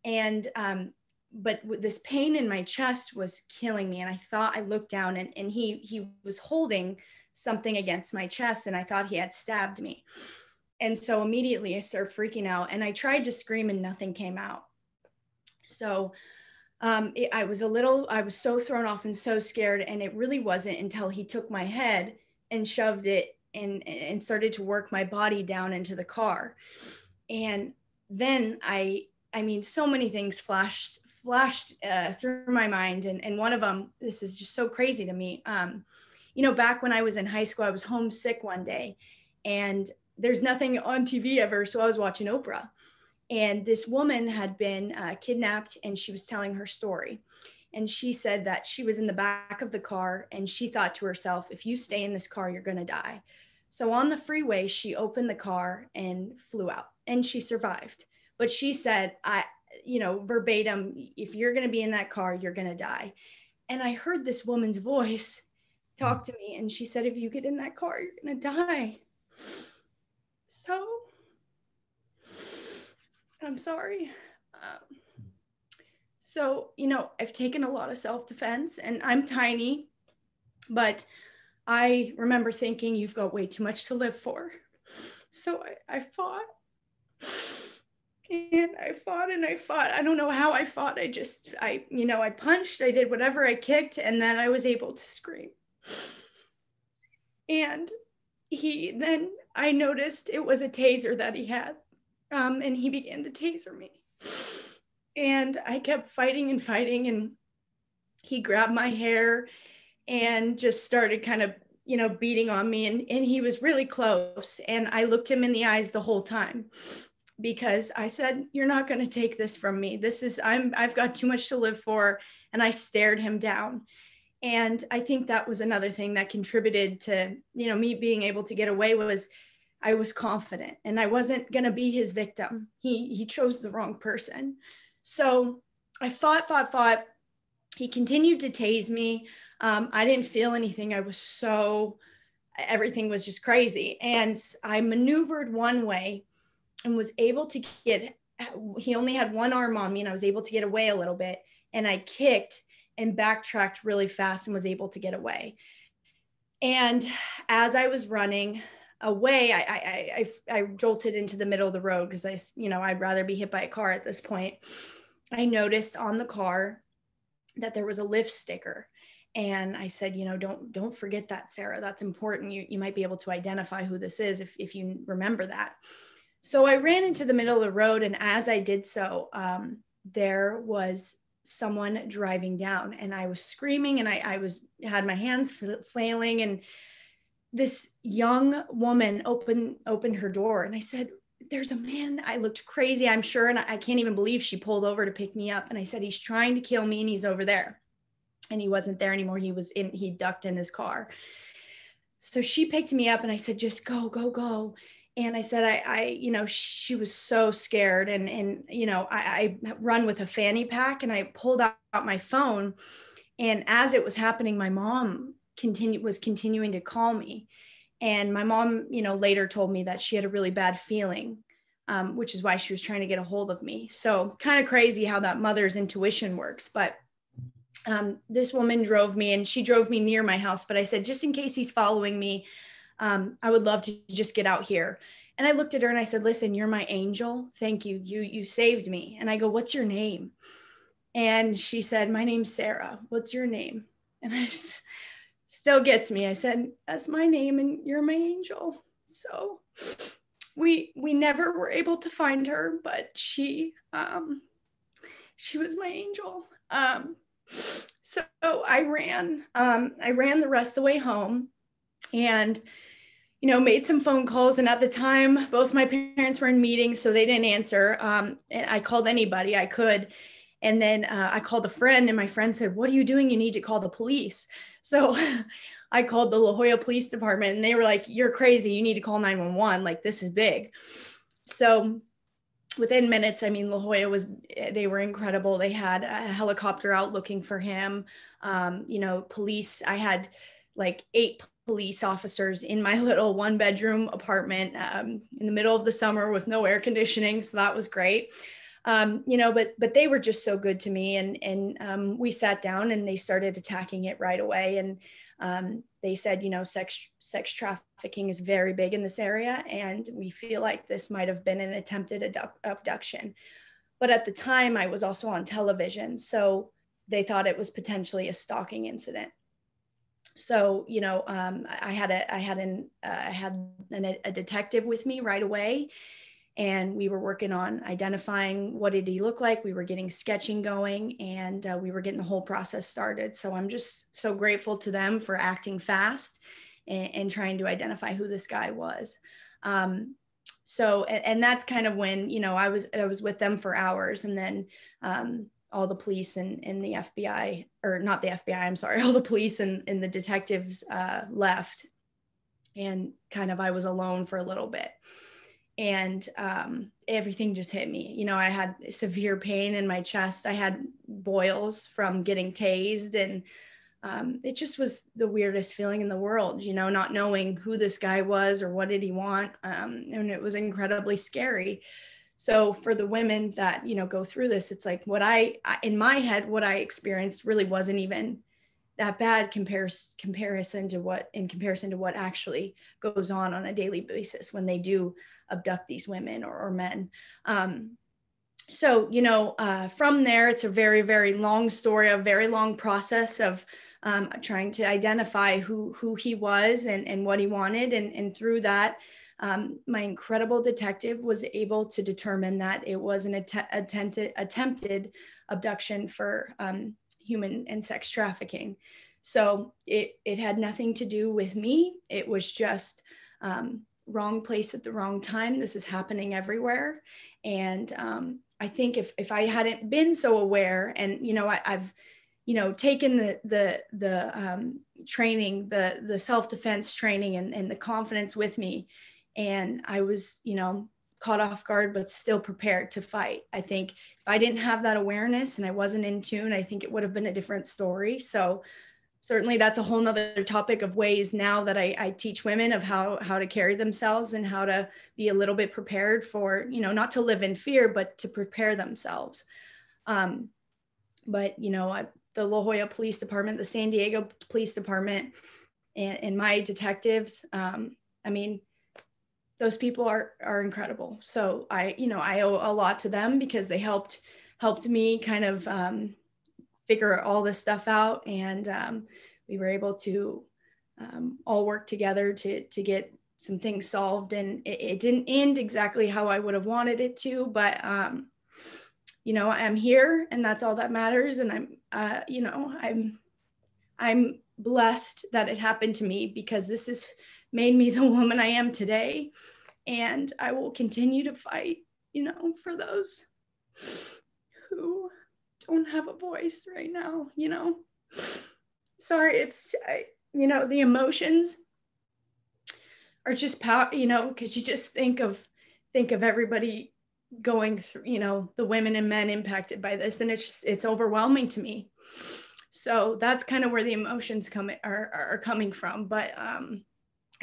And um, but this pain in my chest was killing me and i thought i looked down and, and he he was holding something against my chest and i thought he had stabbed me and so immediately i started freaking out and i tried to scream and nothing came out so um, it, i was a little i was so thrown off and so scared and it really wasn't until he took my head and shoved it and and started to work my body down into the car and then i i mean so many things flashed flashed uh, through my mind. And, and one of them, this is just so crazy to me. Um, you know, back when I was in high school, I was homesick one day and there's nothing on TV ever. So I was watching Oprah. And this woman had been uh, kidnapped and she was telling her story. And she said that she was in the back of the car and she thought to herself, if you stay in this car, you're going to die. So on the freeway, she opened the car and flew out and she survived. But she said, I, you know, verbatim, if you're going to be in that car, you're going to die. And I heard this woman's voice talk to me, and she said, if you get in that car, you're going to die. So I'm sorry. Um, so, you know, I've taken a lot of self defense and I'm tiny, but I remember thinking, you've got way too much to live for. So I, I fought and I fought and I fought. I don't know how I fought. I just, I, you know, I punched, I did whatever I kicked, and then I was able to scream. And he then, I noticed it was a taser that he had, um, and he began to taser me. And I kept fighting and fighting, and he grabbed my hair and just started kind of you know beating on me and, and he was really close and i looked him in the eyes the whole time because I said, You're not going to take this from me. This is, I'm, I've got too much to live for. And I stared him down. And I think that was another thing that contributed to, you know, me being able to get away was I was confident and I wasn't going to be his victim. He, he chose the wrong person. So I fought, fought, fought. He continued to tase me. Um, I didn't feel anything. I was so, everything was just crazy. And I maneuvered one way and was able to get he only had one arm on me and I was able to get away a little bit and I kicked and backtracked really fast and was able to get away. And as I was running away, I, I, I, I jolted into the middle of the road because I, you know, I'd rather be hit by a car at this point. I noticed on the car that there was a Lyft sticker. And I said, you know, don't don't forget that, Sarah. That's important. You, you might be able to identify who this is if, if you remember that. So I ran into the middle of the road, and as I did so, um, there was someone driving down, and I was screaming, and I, I was had my hands flailing, and this young woman opened opened her door and I said, there's a man. I looked crazy, I'm sure. And I can't even believe she pulled over to pick me up. And I said, he's trying to kill me and he's over there. And he wasn't there anymore. He was in, he ducked in his car. So she picked me up and I said, just go, go, go. And I said, I, I, you know, she was so scared. And, and, you know, I, I run with a fanny pack and I pulled out my phone. And as it was happening, my mom continued, was continuing to call me and my mom, you know, later told me that she had a really bad feeling, um, which is why she was trying to get a hold of me. So kind of crazy how that mother's intuition works. But um, this woman drove me and she drove me near my house. But I said, just in case he's following me, um, I would love to just get out here. And I looked at her and I said, listen, you're my angel. Thank you. You, you saved me. And I go, what's your name? And she said, my name's Sarah. What's your name? And I, still gets me. I said, "That's my name, and you're my angel." So we we never were able to find her, but she um, she was my angel. Um, so I ran. Um, I ran the rest of the way home, and you know made some phone calls. And at the time, both my parents were in meetings, so they didn't answer. Um, and I called anybody I could. And then uh, I called a friend, and my friend said, What are you doing? You need to call the police. So *laughs* I called the La Jolla Police Department, and they were like, You're crazy. You need to call 911. Like, this is big. So within minutes, I mean, La Jolla was, they were incredible. They had a helicopter out looking for him. Um, you know, police, I had like eight police officers in my *laughs* little one bedroom apartment um, in the middle of the summer with no air conditioning. So that was great um, you know, but but they were just so good to me, and and um, we sat down and they started attacking it right away, and um, they said, you know, sex sex trafficking is very big in this area, and we feel like this might have been an attempted abduction. But at the time, I was also on television, so they thought it was potentially a stalking incident. So you know um, i had a i had an uh, i had an, a detective with me right away and we were working on identifying what did he look like. We were getting sketching going and uh, we were getting the whole process started. So i'm just so grateful to them for acting fast and, and trying to identify who this guy was. Um, so and, and, that's kind of when you know i was i was with them for hours and then um, all the police and, and the fbi or not the fbi i'm sorry *laughs* all the police and, and the detectives uh, left. And kind of i was alone for a little bit and um, everything just hit me. You know, I had severe pain in my chest. I had boils from getting tased, and um, it just was the weirdest feeling in the world. You know, not knowing who this guy was or what did he want, um, and it was incredibly scary. So for the women that you know go through this, it's like what I in my head what I experienced really wasn't even that bad compares comparison to what in comparison to what actually goes on on a daily basis when they do abduct these women or, or men. Um, so you know uh, from there it's a very very long story a very long process of um, trying to identify who who he was and, and what he wanted. And, and through that um, my incredible detective was able to determine that it was an att- attempted attempted abduction for um, human and sex trafficking. So it, it had nothing to do with me. It was just um, wrong place at the wrong time. This is happening everywhere. And um, I think if, if I hadn't been so aware and, you know, I, have you know, taken the, the, the um, training, the, the self-defense training and, and the confidence with me. And I was, you know, caught off guard but still prepared to fight. I think if i didn't have that awareness and i wasn't in tune i think it would have been a different story. So certainly that's a whole nother topic of ways now that I, I, teach women of how how to carry themselves and how to be a little bit prepared for you know not to live in fear but to prepare themselves. Um, but you know I, the la jolla police department the san diego police department and, and my detectives um, i mean those people are are incredible. So I, you know, I owe a lot to them because they helped helped me kind of um, figure all this stuff out, and um, we were able to um, all work together to to get some things solved. And it, it, didn't end exactly how I would have wanted it to, but um, you know, I'm here, and that's all that matters. And I'm, uh, you know, I'm I'm blessed that it happened to me because this is made me the *laughs* woman I am today. And I will continue to fight, you know, for those who don't have a voice right now, you know. Sorry, it's, I, you know, the emotions are just power, you know, because you just think of, think of everybody going through, you know, the women and men impacted by this. And it's just, it's overwhelming to me. So that's kind of where the emotions come are, are coming from. But um,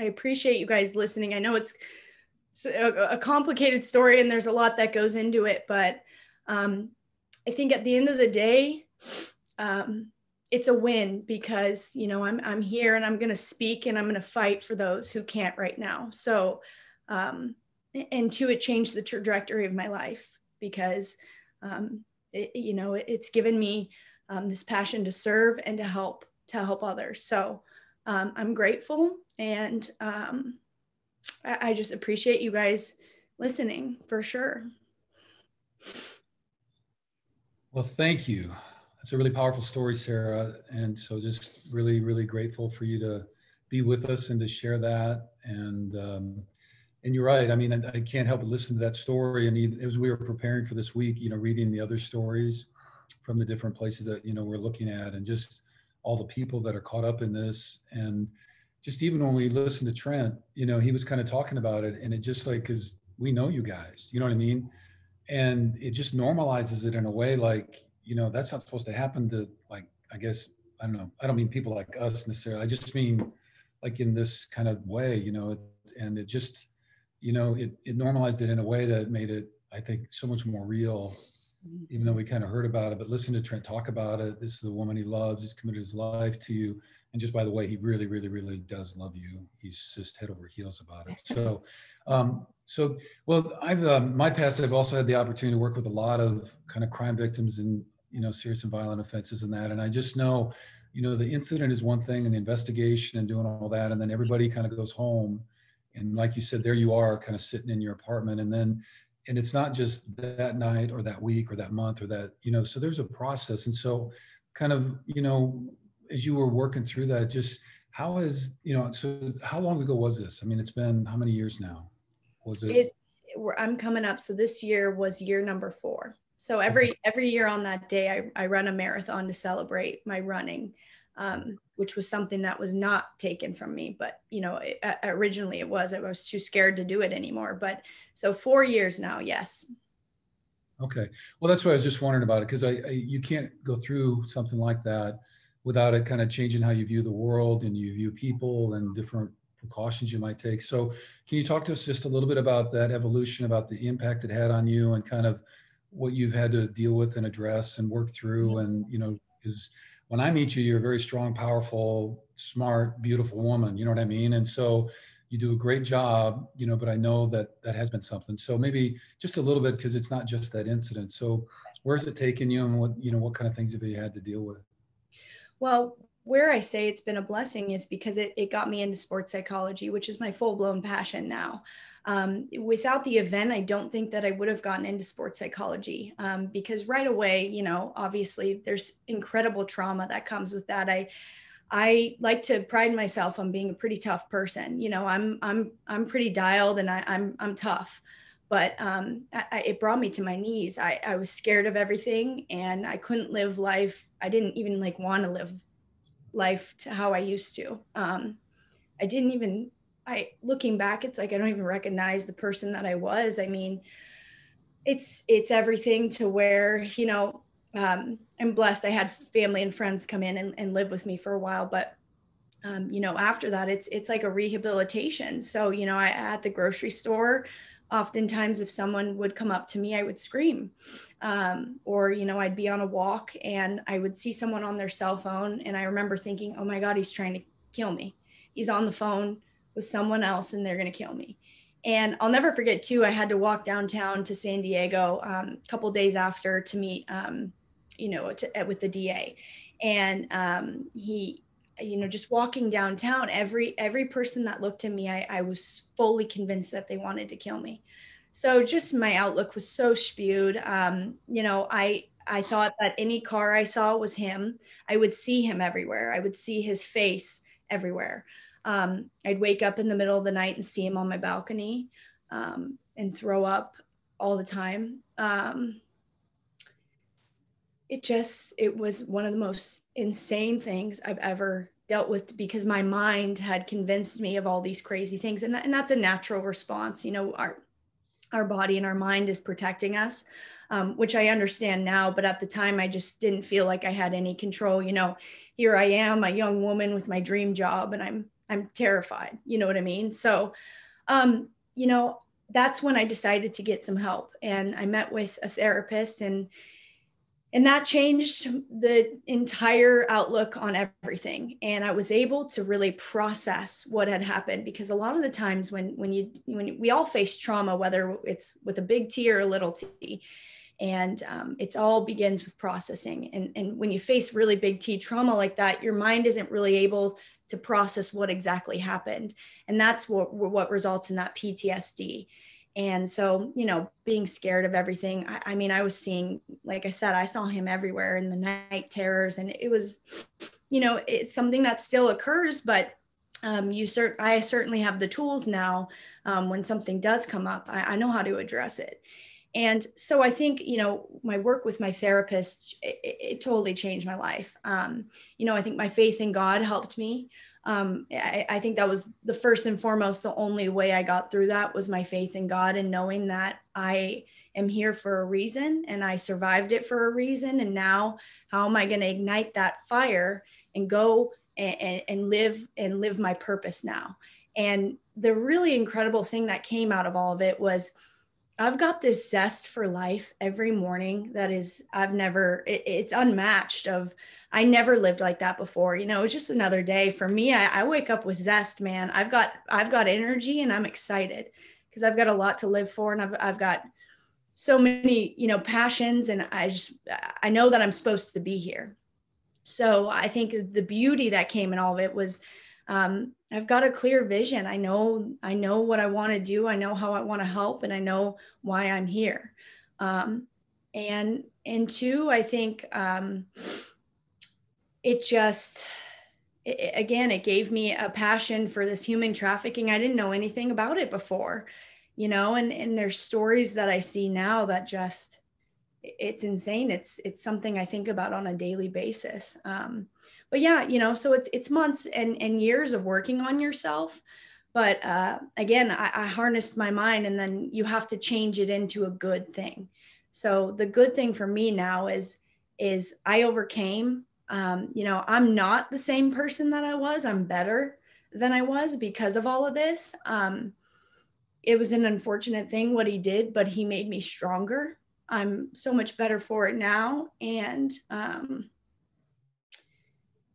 I appreciate you guys listening. I know it's, a, complicated story and there's a lot that goes into it, but um, I think at the end of the day, um, it's a win because you know I'm I'm here and I'm going to speak and I'm going to fight for those who can't right now. So, um, and two, it changed the trajectory of my life because um, it, you know it, it's given me um, this passion to serve and to help to help others. So um, I'm grateful and um, I, I just appreciate you guys listening for sure. Well, thank you. That's a really powerful story, Sarah. And so just really, really grateful for you to be with us and to share that. And um, and you're right. I mean, I, I, can't help but listen to that story. And as we were preparing for this week, you know, reading the other stories from the different places that you know we're looking at, and just all the people that are caught up in this, and just even when we listened to Trent, you know, he was kind of talking about it, and it just like because we know you guys, you know what I mean, and it just normalizes it in a way like you know that's not supposed to happen to like i guess i don't know i don't mean people like us necessarily i just mean like in this kind of way you know and it just you know it, it normalized it in a way that made it i think so much more real even though we kind of heard about it but listen to trent talk about it. This is the woman he loves he's committed his life to you and just by the way he really really really does love you. He's just head over heels about it. So *laughs* um so well i've um, my past i've also had the opportunity to work with a lot of kind of crime victims and you know serious and violent offenses and that and i just know you know the incident is one thing and the investigation and doing all that and then everybody kind of goes home and like you said there you are kind of sitting in your apartment and then and it's not just that night or that week or that month or that you know so there's a process. And so kind of you know as you were working through that just how is you know so how long ago was this? I mean it's been how many years now? Was it? It's i'm coming up. So this year was year number four. So every every year on that day, I, I run a marathon to celebrate my running, um, which was something that was not taken from me. But you know, it, uh, originally it was. I was too scared to do it anymore. But so four years now, yes. Okay. Well, that's what I was just wondering about it because I, I you can't go through something like that without it kind of changing how you view the world and you view people and different precautions you might take. So, can you talk to us just a little bit about that evolution, about the impact it had on you, and kind of what you've had to deal with and address and work through mm-hmm. and you know is when i meet you you're a very strong powerful smart beautiful woman you know what i mean? And so you do a great job you know but i know that that has been something. So maybe just a little bit because it's not just that incident. So where's it taken you and what you know what kind of things have you had to deal with? Well where I say it's been a blessing is because it, it got me into sports psychology, which is my full blown passion now. Um, without the event, I don't think that I would have gotten into sports psychology um, because right away, you know, obviously there's incredible trauma that comes with that. I, I like to pride myself on being a pretty tough person. You know, I'm I'm I'm pretty dialed and I, I'm I'm tough, but um, I, it brought me to my knees. I, I was scared of everything and I couldn't live life. I didn't even like want to live life to how I used to. Um, I didn't even, I looking back, it's like I don't even recognize the person that I was. I mean, it's it's everything to where you know um, I'm blessed. I had family and friends come in and, and live with me for a while, but um, you know after that, it's it's like a rehabilitation. So you know, I at the grocery store oftentimes if someone would come up to me i would scream um, or you know i'd be on a walk and i would see someone on their cell phone and i remember thinking oh my god he's trying to kill me he's on the phone with someone else and they're going to kill me. And i'll never forget too i had to walk downtown to san diego um, a couple days after to meet um, you know to, with the da and um, he you know just walking downtown every every person that looked at me I, I was fully convinced that they wanted to kill me. So just my outlook was so spewed. Um, you know i i thought that any car i saw was him. I would see him everywhere. I would see his face everywhere Um, I'd wake up in the middle of the night and see him on my balcony um, and throw up all the time. Um, it just, it was one of the most insane things I've ever dealt with because my mind had convinced me of all these crazy things. And, that, and that's a natural response. You know, our, our body and our mind is protecting us. Um, which I understand now, but at the time I just didn't feel like I had any control. You know, here I am, a young woman with my dream job, and I'm I'm terrified. You know what I mean? So, um, you know, that's when I decided to get some help, and I met with a therapist, and and that changed the entire outlook on everything and i was able to really process what had happened because a lot of the times when when you when we all face trauma whether it's with a big t or a little t and um, it's all begins with processing and and when you face really big t trauma like that your mind isn't really able to process what exactly happened. And that's what what results in that ptsd and so you know being scared of everything I, I, mean i was seeing like i said i saw him everywhere in the night terrors. And it was you know it's something that still occurs but um, you cert- i certainly have the tools now um, when something does come up I, I know how to address it and so i think you know my work with my therapist it, it totally changed my life. Um, you know i think my faith in god helped me. Um, I, I think that was the first and foremost the only way i got through that was my faith in god and knowing that i am here for a reason and i survived it for a reason. And now how am i going to ignite that fire and go and, and live and live my purpose now? And the really incredible thing that came out of all of it was I've got this zest for life every morning that is I've never it, it's unmatched of I never lived like that before. You know, it's just another day for me. I, I wake up with zest, man. I've got I've got energy and I'm excited because I've got a lot to live for and I've I've got so many, you know, passions and I just I know that I'm supposed to be here. So I think the beauty that came in all of it was um, I've got a clear vision. I know I know what I want to do. I know how I want to help, and I know why I'm here. Um, and and two, I think um, it just it, again it gave me a passion for this human trafficking. I didn't know anything about it before, you know. And and there's stories that I see now that just it's insane. It's it's something I think about on a daily basis. Um, but yeah you know so it's it's months and and years of working on yourself. But uh, again I, I harnessed my mind and then you have to change it into a good thing. So the good thing for me now is is i overcame um, you know i'm not the same person that i was. I'm better than i was because of all of this. Um, it was an unfortunate thing what he did but he made me stronger. I'm so much better for it now and um,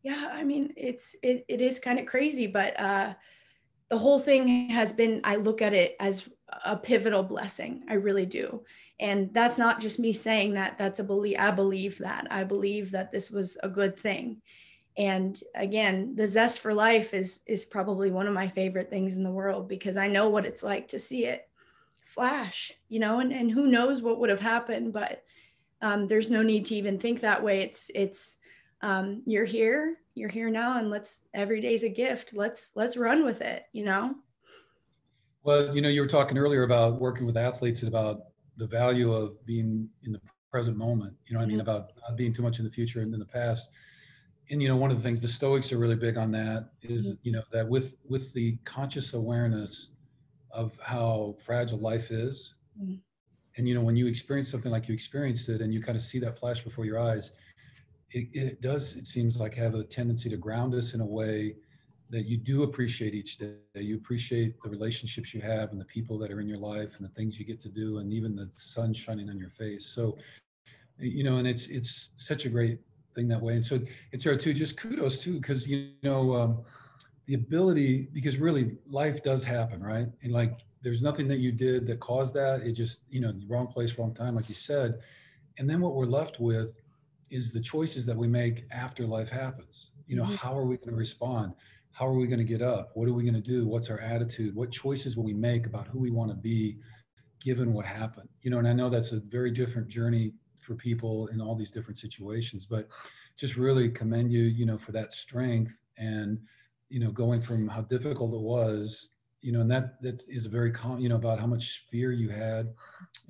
yeah i mean it's it, it is kind of crazy but uh the whole thing has been i look at it as a pivotal blessing i really do. And that's not just me saying that that's a belief i believe that i believe that this was a good thing. And again the zest for life is is probably one of my favorite things in the world because i know what it's like to see it flash you know and, and who knows what would have happened but um, there's no need to even think that way. It's it's um, you're here you're here now and let's every day's a gift let's let's run with it you know well you know you were talking earlier about working with athletes and about the value of being in the present moment you know i mean mm-hmm. about not being too much in the future and in the past and you know one of the things the stoics are really big on that is, mm-hmm. you know that with with the conscious awareness of how fragile life is mm-hmm. and you know when you experience something like you experienced it and you kind of see that flash before your eyes it, it does, it seems like, have a tendency to ground us in a way that you do appreciate each day. You appreciate the relationships you have and the people that are in your life and the things you get to do and even the sun shining on your face. So, you know, and it's it's such a great thing that way. And so it's there too, just kudos too, because you know, um, the ability, because really life does happen, right? And like there's nothing that you did that caused that. It just, you know, wrong place, wrong time, like you said. And then what we're left with is the choices that we make after life happens. You know, mm-hmm. how are we going to respond? How are we going to get up? What are we going to do? What's our attitude? What choices will we make about who we want to be given what happened? You know, and I know that's a very different journey for people in all these different situations, but just really commend you, you know, for that strength and you know, going from how difficult it was, you know, and that that is a very common, you know, about how much fear you had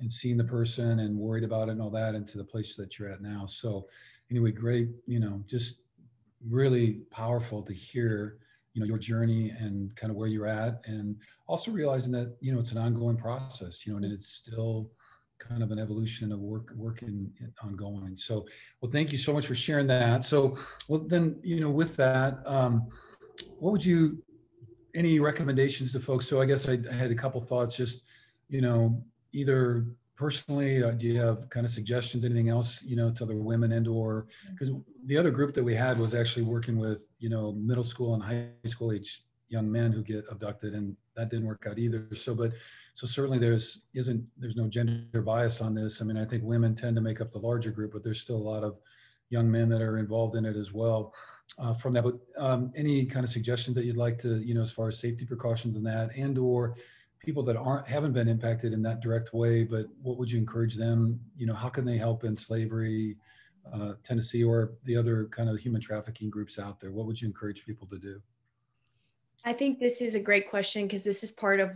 and seeing the person and worried about it and all that into the place that you're at now. So anyway, great, you know, just really powerful to hear you know your journey and kind of where you're at and also realizing that you know it's an ongoing process you know and it's still kind of an evolution of work working ongoing so well thank you so much for sharing that so well then you know with that um what would you any recommendations to folks? So i guess i, I had a couple thoughts just you know either personally uh, do you have kind of suggestions anything else you know to other women and or because the other group that we had was actually working with you know middle school and high school age young men who get abducted and that didn't work out either. So but so certainly there's isn't there's no gender bias on this. I mean i think women tend to make up the larger group but there's still a lot of young men that are involved in it as well uh, from that. But um, any kind of suggestions that you'd like to you know as far as safety precautions and that and or people that aren't haven't been impacted in that direct way but what would you encourage them? You know how can they help End Slavery uh, tennessee or the other kind of human trafficking groups out there? What would you encourage people to do? I think this is a great question because this is part of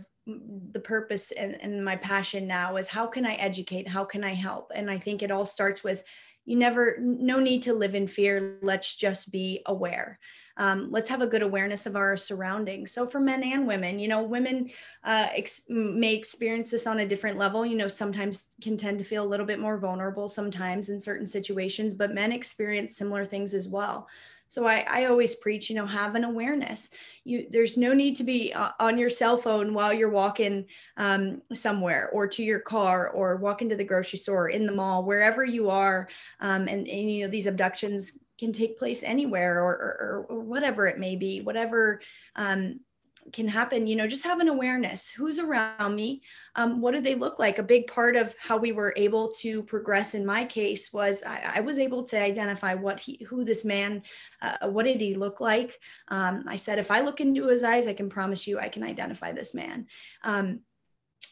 the purpose and, and my passion now is how can i educate? How can i help? And i think it all starts with you never no need to live in fear. Let's just be aware. Um, let's have a good awareness of our surroundings. So for men and women you know women uh, ex- may experience this on a different level. You know sometimes can tend to feel a little bit more vulnerable sometimes in certain situations but men experience similar things as well so I, I always preach, you know, have an awareness. You there's no need to be uh, on your cell phone while you're walking um, somewhere or to your car or walking to the grocery store in the mall, wherever you are. Um, and, and you know these abductions can take place anywhere or, or, or whatever it may be, whatever um, can happen you know just have an awareness who's around me um, what do they look like? A big part of how we were able to progress in my case was i, I was able to identify what he who this man uh, what did he look like? Um, i said if i look into his eyes i can promise you i can identify this man. Um,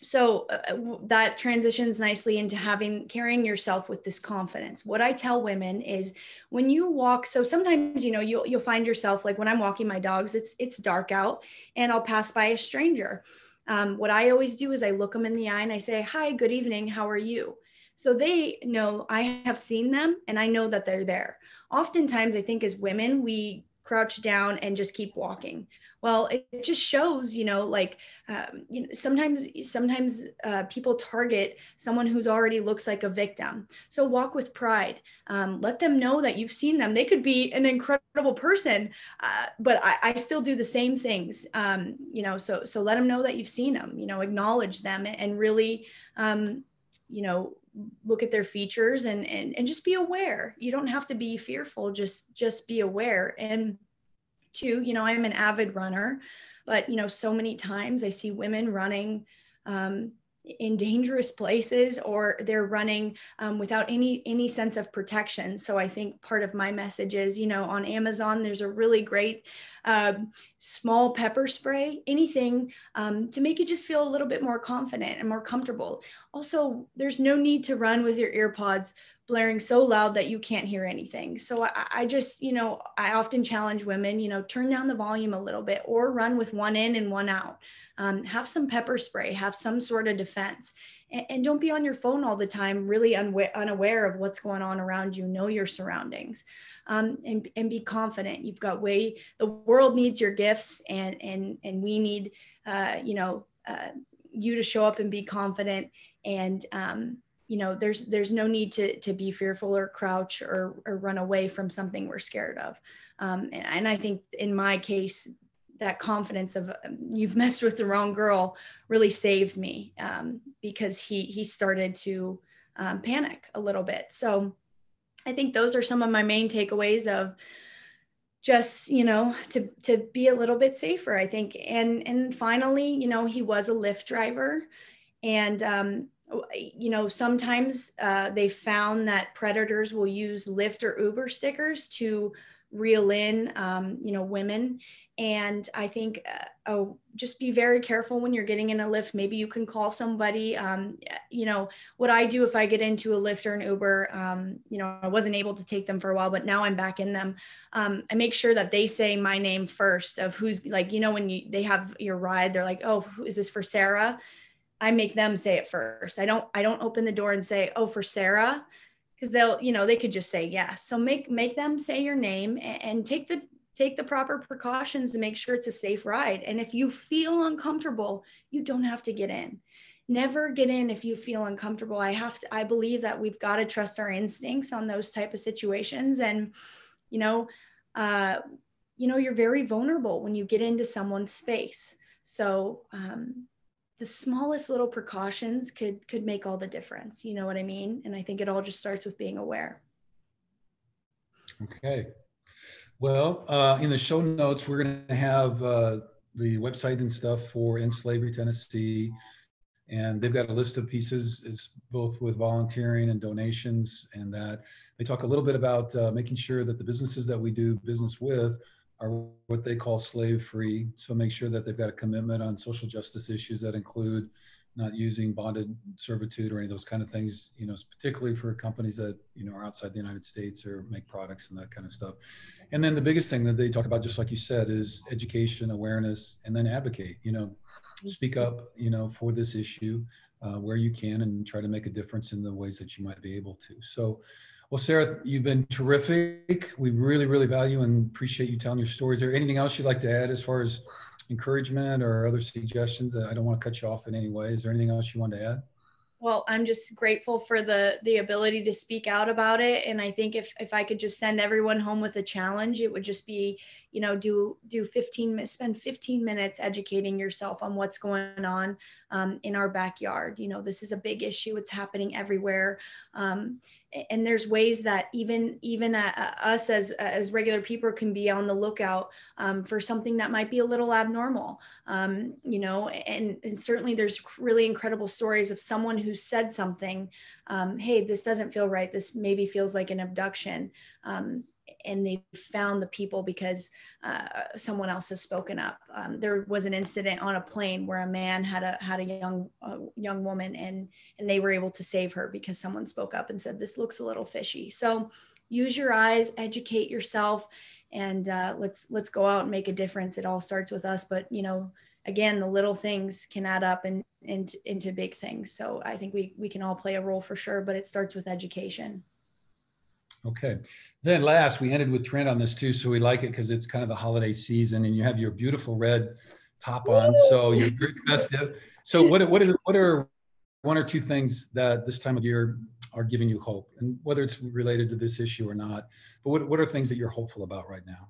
so uh, that transitions nicely into having carrying yourself with this confidence. What i tell women is when you walk so sometimes you know you'll, you'll find yourself like when i'm walking my dogs it's it's dark out and i'll pass by a stranger. Um, what i always do is i look them in the eye and i say hi good evening. How are you? So they know i have seen them and i know that they're there. Oftentimes i think as women we crouch down and just keep walking well it, just shows you know like um, you know sometimes sometimes uh, people target someone who's already looks like a victim. So walk with pride. Um, let them know that you've seen them. They could be an incredible person uh, but I, I, still do the same things. Um, you know so so let them know that you've seen them you know acknowledge them and really um, you know look at their features and, and and just be aware. You don't have to be fearful just just be aware. And too. You know, I'm an avid runner, but you know, so many times I see women running um, in dangerous places or they're running um, without any any sense of protection so i think part of my message is you know on amazon there's a really great um, small pepper spray anything um, to make you just feel a little bit more confident and more comfortable also there's no need to run with your earpods blaring so loud that you can't hear anything. So I, I, just, you know, I often challenge women, you know, turn down the volume a little bit or run with one in and one out. Um, have some pepper spray, have some sort of defense. And, and don't be on your phone all the time, really unwa- unaware of what's going on around you. Know your surroundings um, and, and be confident. You've got way, the world needs your gifts and, and, and we need, uh, you know, uh, you to show up and be confident and, um, you know there's there's no need to to be fearful or crouch or, or run away from something we're scared of. Um, and, and i think in my case that confidence of um, you've *laughs* messed with the wrong girl really saved me um, because he he started to um, panic a little bit. So i think those are some of my main takeaways of just you know to to be a little bit safer i think. And and finally you know he was a lyft driver and um, you know, sometimes uh, they found that predators will use Lyft or Uber stickers to reel in, um, you know, women. And I think, uh, oh, just be very careful when you're getting in a Lyft. Maybe you can call somebody. Um, you know, what I do if I get into a Lyft or an Uber, um, you know, I wasn't able to take them for a while, but now I'm back in them. Um, I make sure that they say my name first of who's like, you know, when you they have your ride, they're like, oh, is this for Sarah? I make them say it first. I don't I don't open the door and say, oh, for Sarah because they'll you know they could just say yes. So make make them say your name and, and, take the take the proper precautions to make sure it's a safe ride. And if you feel uncomfortable you don't have to get in. Never get in if you feel uncomfortable. I have to i believe that we've got to trust our instincts on those type of situations. And you know uh you know you're very vulnerable when you get into someone's space. So um the smallest little precautions could could make all the difference you know what i mean? And i think it all just starts with being aware. Okay. Well uh, in the show notes we're going to have uh, the website and stuff for end slavery tennessee. And they've got a list of pieces is both with volunteering and donations and that. They talk a little bit about uh, making sure that the businesses that we do business with are what they call slave free. So make sure that they've got a commitment on social justice issues that include not using bonded servitude or any of those kind of things, you know, particularly for companies that, you know, are outside the United States or make products and that kind of stuff. And then the biggest thing that they talk about, just like you said, is education, awareness, and then advocate, you know, speak up, you know, for this issue uh, where you can and try to make a difference in the ways that you might be able to. So well, Sarah, you've been terrific. We really, really value and appreciate you telling your story. Is there anything else you'd like to add as far as encouragement or other suggestions? I don't want to cut you off in any way. Is there anything else you want to add? Well, I'm just grateful for the the ability to speak out about it, and I think if if I could just send everyone home with a challenge, it would just be, you know, do do 15 spend 15 minutes educating yourself on what's going on um, in our backyard. You know, this is a big issue; it's happening everywhere. Um, and there's ways that even even uh, uh, us as as regular people can be on the lookout um, for something that might be a little abnormal um, you know and, and certainly there's really incredible stories of someone who said something um, hey this doesn't feel right this maybe feels like an abduction um, and they found the people because uh, someone else has spoken up. Um, there was an incident on a plane where a man had a had a young uh, young woman and and they were able to save her because someone spoke up and said this looks a little fishy. So use your eyes, educate yourself, and uh, let's let's go out and make a difference. It all starts with us, but you know again the little things can add up and, and into big things so i think we we can all play a role for sure but it starts with education Okay. Then last, we ended with Trent on this too, so we like it because it's kind of the holiday season, and you have your beautiful red top on, so you're very festive. So what what is what are one or two things that this time of year are giving you hope, and whether it's related to this issue or not, but what what are things that you're hopeful about right now?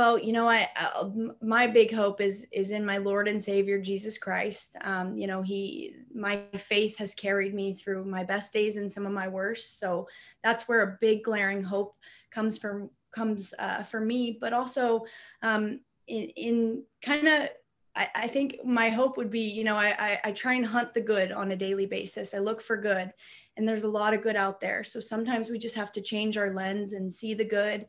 Well, you know, I uh, my big hope is is in my Lord and Savior Jesus Christ. Um, you know, he my faith has carried me through my best days and some of my worst. So that's where a big glaring hope comes from comes uh, for me. But also um, in in kind of I, I, think my hope would be, you know, I, I I try and hunt the good on a daily basis. I look for good, and there's a lot of good out there. So sometimes we just have to change our lens and see the good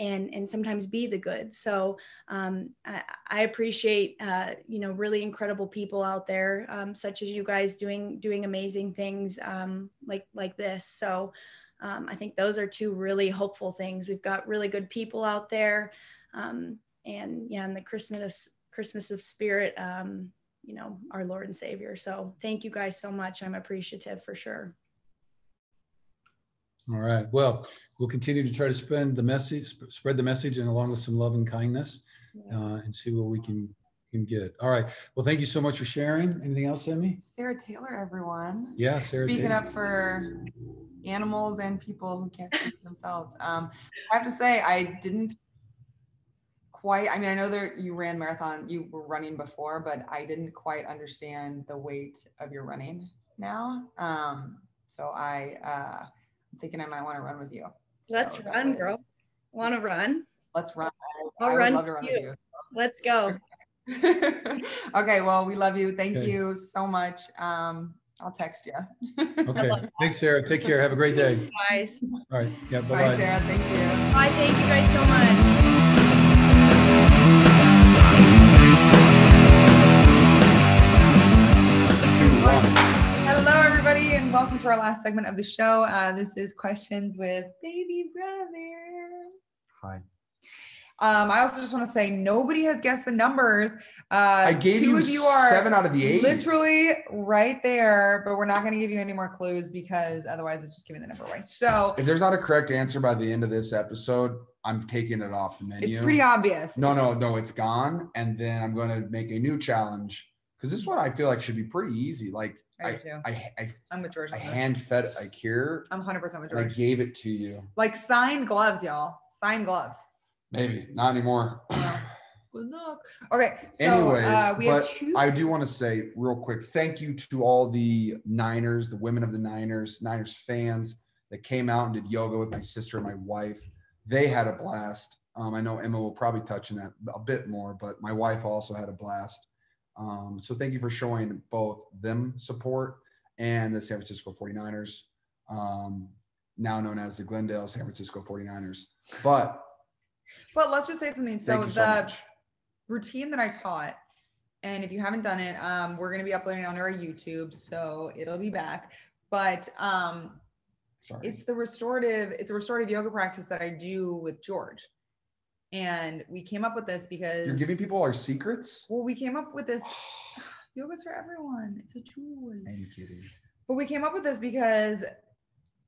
and and sometimes be the good. So um, I, I, appreciate uh, you know really incredible people out there um, such as you guys doing doing amazing things um, like like this. So um, i think those are two really hopeful things. We've got really good people out there um, and yeah and the christmas christmas of spirit um, you know our lord and savior. So thank you guys so much. I'm appreciative for sure all right. Well, we'll continue to try to spread the message, spread the message, and along with some love and kindness, uh, and see what we can can get. All right. Well, thank you so much for sharing. Anything else, Emmy? Sarah Taylor, everyone. Yeah, Sarah. Speaking Taylor. up for animals and people who can't speak for themselves. Um, I have to say, I didn't quite. I mean, I know that you ran marathon, you were running before, but I didn't quite understand the weight of your running now. Um, so I. Uh, thinking I might want to run with you. Let's so run, girl. Want to run? Let's run. I, I'll I run, love to run you. with you. Let's go. *laughs* okay. Well, we love you. Thank okay. you so much. Um, I'll text you. *laughs* Okay. Thanks, Sarah. Take care. Have a great day. Guys. All right. Yeah. Bye, Bye-bye. Sarah. Thank you. Bye. Thank you guys so much. Welcome to our last segment of the show. Uh, this is questions with baby brother. Hi. Um, I also just want to say nobody has guessed the numbers. Uh, I gave two you, of you are seven out of the eight. literally right there, but we're not going to give you any more clues because otherwise it's just giving the number away. So If there's not a correct answer by the end of this episode, I'm taking it off the menu. it's pretty obvious. No, no, no, it's gone. And then I'm going to make a new challenge because this one I feel like should be pretty easy. Like I I, do too. I, I, I'm with George. I hand fed Akir I'm 100% with and I gave it to you. Like signed gloves, y'all. Signed gloves. Maybe not anymore. *sighs* Good luck. Okay. So Anyways, uh, but two. I do want to say real quick, thank you to all the Niners, the women of the Niners, Niners fans that came out and did yoga with my sister and my wife. They had a blast. Um, I know Emma will probably touch on that a bit more, but my wife also had a blast. Um, so thank you for showing both them support and the San Francisco 49ers, um, now known as the Glendale San Francisco 49ers. But but let's just say something. So so the much. routine that I taught, and if you haven't done it, um, we're going to be uploading it onto our YouTube, so it'll be back. But um, Sorry. it's the restorative. It's a restorative yoga practice that I do with George, and we came up with this because You're giving people our secrets? well, we came up with this. *sighs* *sighs* Yoga's for everyone. It's a tool. I'm kidding. But we came up with this because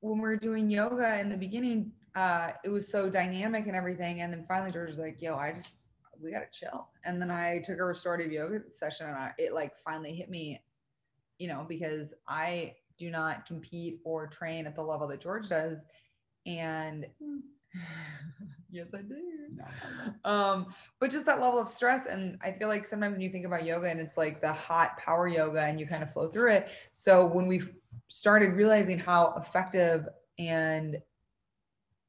when we were doing yoga in the beginning, uh, it was so dynamic and everything. And then finally George was like, yo, I just we gotta chill. And then I took a restorative yoga session and I, it like finally hit me, you know, because I do not compete or train at the level that George does. And *laughs* yes, I do. Um but just that level of stress and i feel like sometimes when you think about yoga and it's like the hot power yoga and you kind of flow through it so when we started realizing how effective and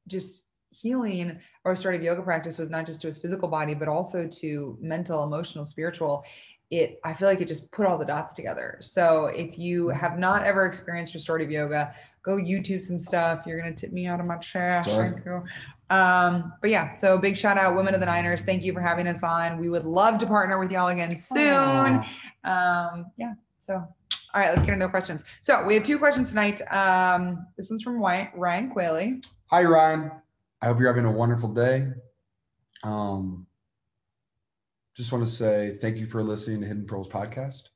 just healing or restorative yoga practice was not just to his physical body but also to mental emotional spiritual it i feel like it just put all the dots together. So if you have not ever experienced restorative yoga go youtube some stuff you're going to tip me out of my chair Sorry. thank you um, but yeah, so big shout out, Women of the Niners. Thank you for having us on. We would love to partner with y'all again soon. Um, yeah. So, all right, let's get into the questions. So we have two questions tonight. Um, this one's from Ryan, Ryan Quayle. Hi, Ryan. I hope you're having a wonderful day. Um, just want to say thank you for listening to Hidden Pearls podcast.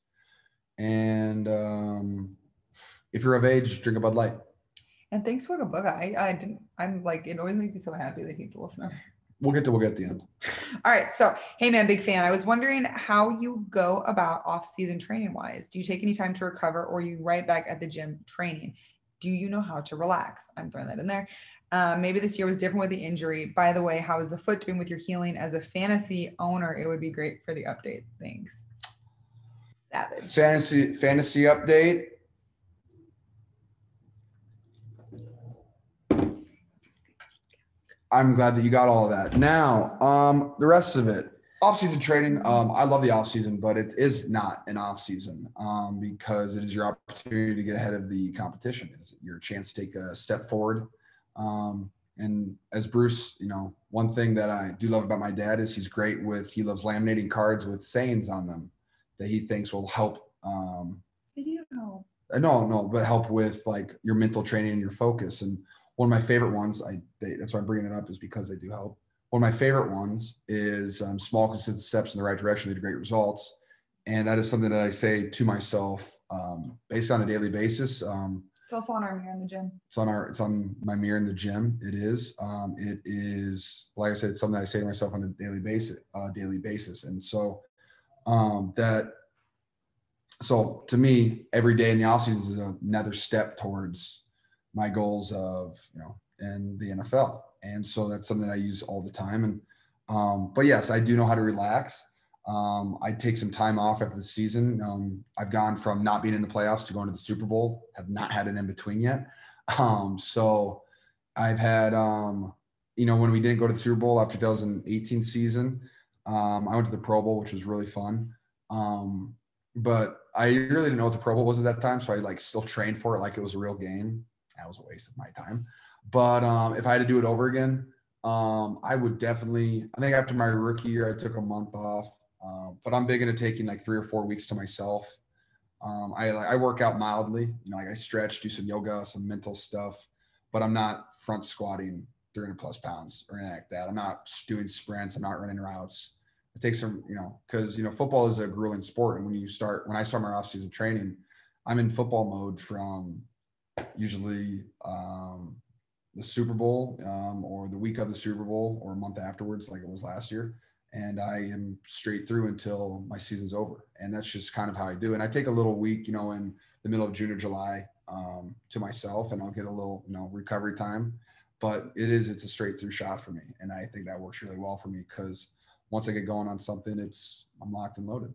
And um, if you're of age, drink a Bud Light. And thanks for the book. I, I didn't, I'm like, it always makes me so happy that he's a listener. We'll get to we'll get to the end. All right. So, hey man, big fan. I was wondering how you go about off-season training wise. Do you take any time to recover or are you right back at the gym training? Do you know how to relax? I'm throwing that in there. Uh, maybe this year was different with the injury. By the way, how is the foot doing with your healing as a fantasy owner? It would be great for the update. Thanks. Savage. Fantasy fantasy update. I'm glad that you got all of that. Now, um, the rest of it, off-season training. Um, I love the off-season, but it is not an off-season um, because it is your opportunity to get ahead of the competition. It's your chance to take a step forward. Um, and as Bruce, you know, one thing that I do love about my dad is he's great with he loves laminating cards with sayings on them that he thinks will help um, Video. uh, no, no, but help with like your mental training and your focus. And one of my favorite ones, I they, that's why I'm bringing it up, is because they do help. One of my favorite ones is um, small, consistent steps in the right direction lead to great results, and that is something that I say to myself um, based on a daily basis. Um, It's also on our mirror in the gym. it's on our, it's on my mirror in the gym. It is, um, it is, like I said, it's something that I say to myself on a daily basis, uh, daily basis. And so, um, that, so to me, every day in the off season is another step towards my goals of, you know, in the NFL. And so that's something I use all the time. And, um, but yes, I do know how to relax. Um, I take some time off after the season. Um, I've gone from not being in the playoffs to going to the Super Bowl. Have not had an in between yet. *laughs* Um, so I've had, um, you know, when we didn't go to the Super Bowl after 2018 season, um, I went to the Pro Bowl, which was really fun. Um, but I really didn't know what the Pro Bowl was at that time, so I like still trained for it like it was a real game. That was a waste of my time. But um, if I had to do it over again, um, I would definitely. I think after my rookie year, I took a month off. Uh, but I'm big into taking like three or four weeks to myself. Um, I I work out mildly, you know, like I stretch, do some yoga, some mental stuff, but I'm not front squatting 300 plus pounds or anything like that. I'm not doing sprints. I'm not running routes. It takes some, you know, because you know football is a grueling sport, and when you start, when I start my off season training, I'm in football mode from usually um, the Super Bowl um, or the week of the Super Bowl or a month afterwards, like it was last year and I am straight through until my season's over. And that's just kind of how I do. And I take a little week, you know, in the middle of June or July um, to myself, and I'll get a little, you know, recovery time. But it is, it's a straight through shot for me, and I think that works really well for me because once I get going on something, it's I'm locked and loaded.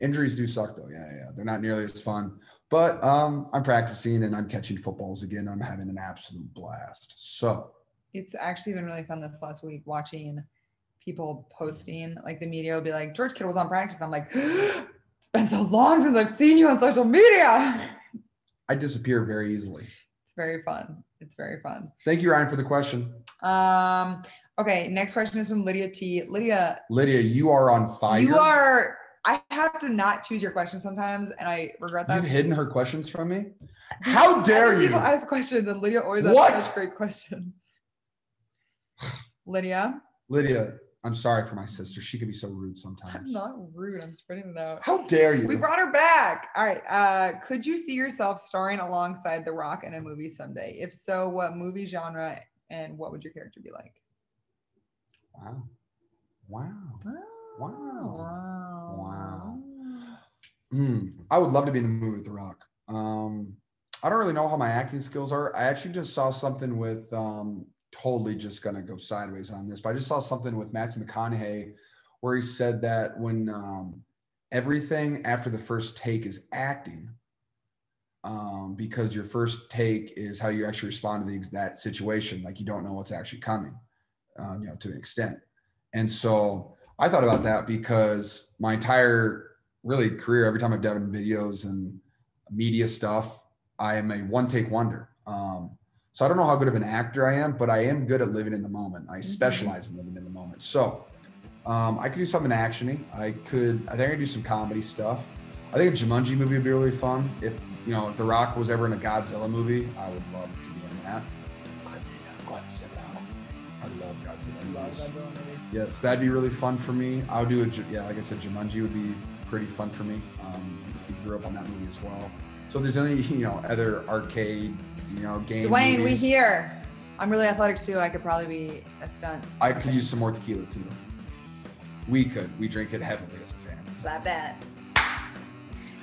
Injuries do suck though. Yeah, yeah, they're not nearly as fun. But um, I'm practicing and I'm catching footballs again. I'm having an absolute blast. So it's actually been really fun this last week watching people posting, like the media will be like, George Kittle was on practice. I'm like, *gasps* it's been so long since I've seen you on social media. I disappear very easily. It's very fun. It's very fun. Thank you, Ryan, for the question. Um, okay, next question is from Lydia T. Lydia. Lydia, you are on fire. You are I have to not choose your questions sometimes, and I regret that. You've hidden her questions from me. How dare you? People ask questions, and Lydia always asks such great questions. Lydia. Lydia, I'm sorry for my sister. She can be so rude sometimes. I'm not rude. I'm spreading it out. How dare you? We brought her back. All right. Uh, could you see yourself starring alongside The Rock in a movie someday? If so, what movie genre and what would your character be like? Wow. Wow. Wow. Wow. Wow. Mm, I would love to be in a movie with The Rock. Um, I don't really know how my acting skills are. I actually just saw something with um, totally just going to go sideways on this, but I just saw something with Matthew McConaughey where he said that when um, everything after the first take is acting, um, because your first take is how you actually respond to the, that situation. Like you don't know what's actually coming, uh, you know, to an extent. And so I thought about that because my entire really career, every time I've done videos and media stuff, I am a one take wonder. Um, so I don't know how good of an actor I am, but I am good at living in the moment. I mm-hmm. specialize in living in the moment. So um, I could do something actiony. I could. I think I could do some comedy stuff. I think a Jumanji movie would be really fun. If you know, if The Rock was ever in a Godzilla movie, I would love to be in that. Godzilla, Godzilla. I love Godzilla movies. Yes, that'd be really fun for me. I would do it. Yeah, like I said, Jumanji would be pretty fun for me. Um, he grew up on that movie as well. So if there's any, *laughs* you know, other arcade you know, game. Dwayne, movies. we here. I'm really athletic too. I could probably be a stunt. I could use some more tequila too. We could. We drink it heavily as a family. Slap that.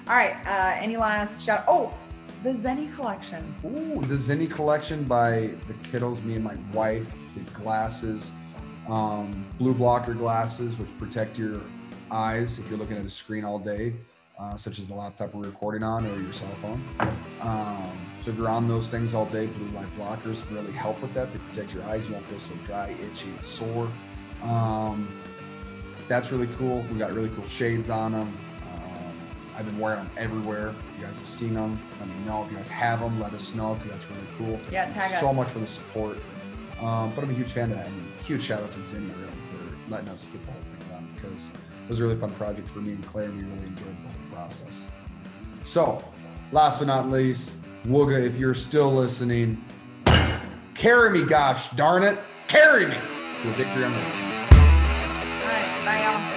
All right. Uh, any last shout? Oh, the Zenni collection. Ooh, the Zenni collection by the kiddos. Me and my wife The glasses, um, blue blocker glasses, which protect your eyes if you're looking at a screen all day uh, such as the laptop we're recording on or your cell phone. Um, so if you're on those things all day, blue light blockers really help with that. They protect your eyes. You won't feel so dry, itchy, and sore. Um, that's really cool. We got really cool shades on them. Um, I've been wearing them everywhere. If you guys have seen them, let me know. If you guys have them, let us know because that's really cool. Yeah, tag us. So much for the support. Um, but I'm a huge fan of that. And huge shout out to Zenni really for letting us get the whole thing done because it was a really fun project for me and Claire. We really enjoyed the whole process. So, last but not least, Wooga, if you're still listening, carry me, gosh darn it, carry me to a victory on the. All right, bye, y'all.